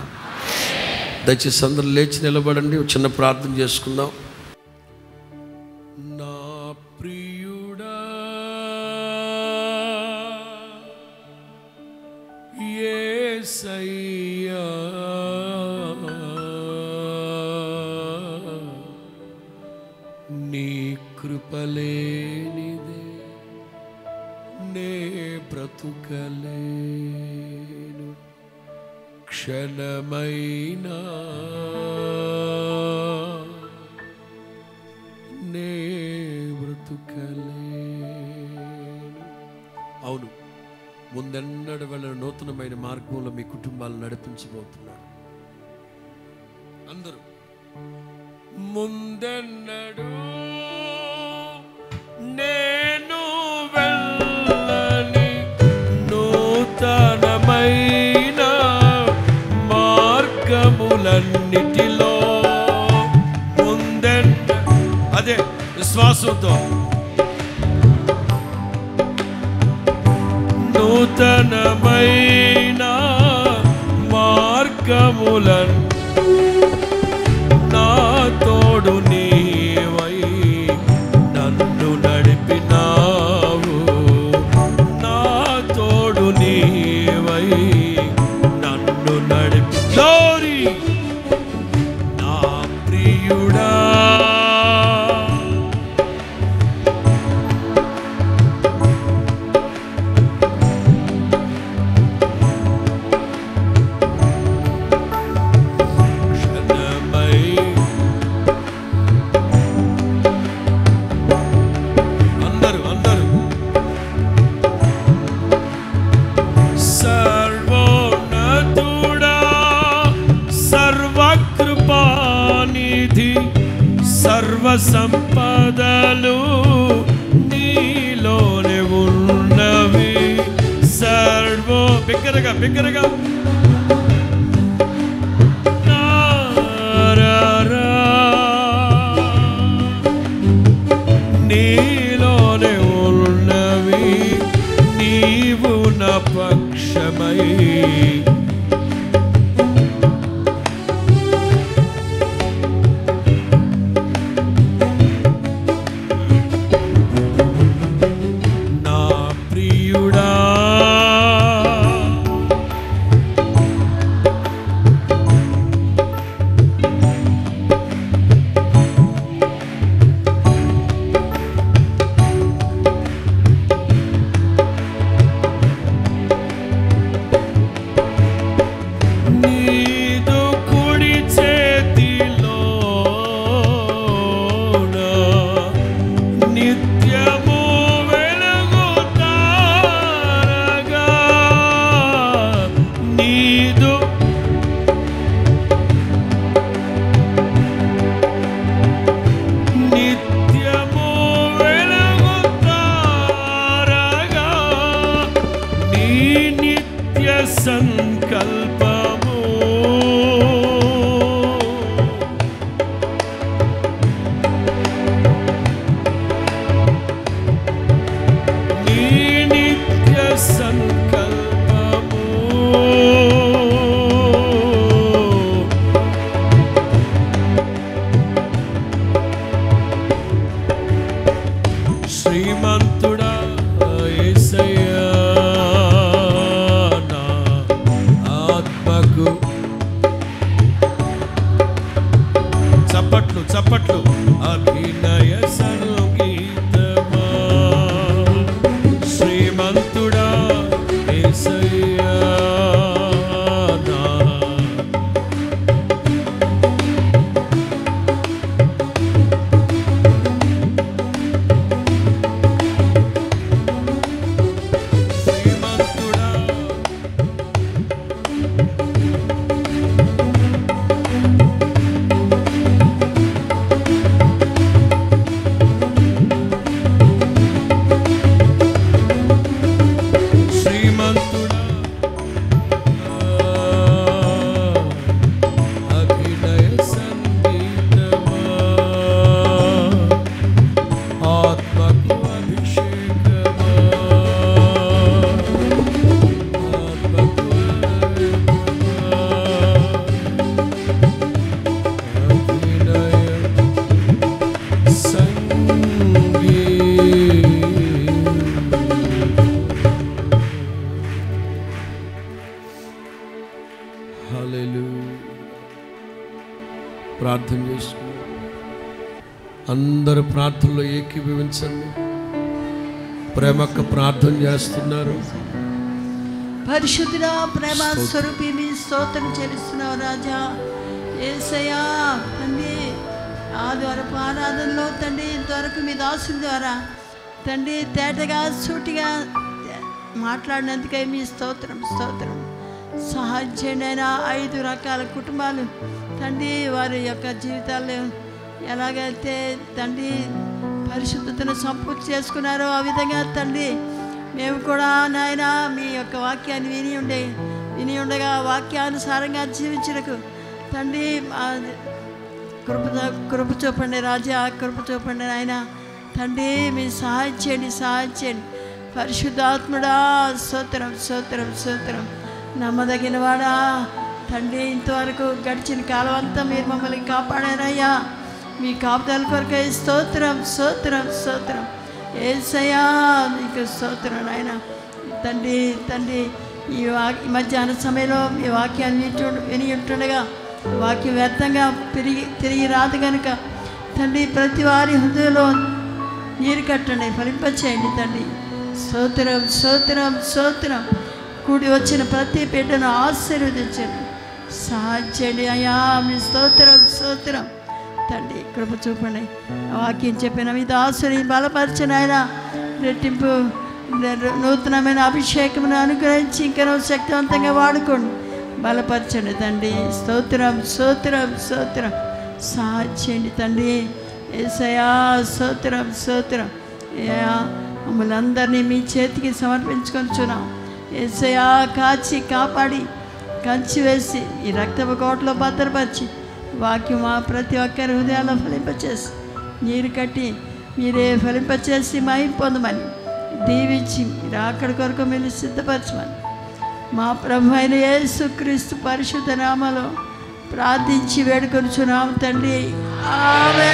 దయచేసి అందరూ లేచి నిలబడండి. చిన్న ప్రార్థన చేసుకుందాం. కృపలేనిదే నే బ్రతుకలేను. క్షణమైనా. నే బ్రతుకలేను. అవును. ముందెన్నడు వెళ్ళిన నూతనమైన మార్గంలో మీ కుటుంబాలు నడిపించబోతున్నాడు అందరూ ముందెన్నడు నేను వెళ్ళని నూతనమైన మార్గములన్నిటిలో ముందెన్న అదే విశ్వాసంతో. నూతనమైన మార్గములన్ చేస్తున్నారు. పరిశుద్ధుడా ప్రేమ స్వరూపి మీ స్తోత్రం చెల్లిస్తున్నావు రాజా. ఏసయా తండ్రి ఆదివరపు ఆరాధనలో తండ్రి ఇంతవరకు మీ దాసుల ద్వారా తండ్రి తేటగా సూటిగా మాట్లాడినందుకై మీ స్తోత్రం స్తోత్రం. సహాయం ఐదు రకాల కుటుంబాలు తండ్రి వారి యొక్క జీవితాల్లో ఎలాగైతే తండ్రి పరిశుద్ధతను సంపూర్తి చేసుకున్నారో ఆ విధంగా తండ్రి మేము కూడా నాయన మీ యొక్క వాక్యాన్ని విని ఉండే విని ఉండగా వాక్యానుసారంగా జీవించడకు తండ్రి కృప కృప చూపండి రాజా కృప చూపండి నాయన తండ్రి మీ సహాయం చేయండి సహాయం చేయండి. పరిశుద్ధాత్ముడా సూత్రం సూత్రం సూత్రం నమ్మదగిన వాడా తండ్రి ఇంతవరకు గడిచిన కాలం అంతా మీరు మమ్మల్ని కాపాడారయ్యా. మీ కాపుదల కొరకై స్తోత్రం స్తోత్రం స్తోత్రం. ఏసయ్యా మీకు స్తోత్రం. తండ్రి తండ్రి ఈ వా ఈ మధ్యాహ్న సమయంలో మీ వాక్యాన్ని వింటు విని ఉంటుండగా వాక్యం వ్యర్థంగా తిరిగి తిరిగి రాదు కనుక తండ్రి ప్రతి వారి హృదయంలో నీరు కట్టండి ఫలింపచేయండి తండ్రి. స్తోత్రం స్తోత్రం స్తోత్రం. కూడి వచ్చిన ప్రతి బిడ్డను ఆశీర్వదించండి. సహాయం అయా అయ్యా మీ స్తోత్రం స్తోత్రం. తండ్రి కృప చూపండి. వాక్యం చెప్పిన మీద దాసుని బలపరిచిన ఆయన రెట్టింపు నూతనమైన అభిషేకమును అనుగ్రహించి ఇంకా శక్తివంతంగా వాడుకోండి. బలపరచండి తండ్రి. స్తోత్రం స్తోత్రం స్తోత్రం. సాధ్యండి తండ్రి. ఏసయా స్తోత్రం స్తోత్రం. ఏయా మమ్మల్ని అందరినీ మీ చేతికి సమర్పించుకొంచున్నాం ఏసయా కాచి కాపాడి కంచి వేసి ఈ రక్తపు కోటలో భద్రపరిచి వాక్యం మా ప్రతి ఒక్కరి హృదయాల్లో ఫలింపచేసి నీరు కట్టి మీరే ఫలింపచేసి మహిం పొందమని దీవించి మీరు అక్కడి కొరకు మీరు సిద్ధపరచమని మా ప్రభు అయిన యేసుక్రీస్తు పరిశుద్ధ నామలో ప్రార్థించి వేడుకొనుచున్నాం తండ్రి. ఆమె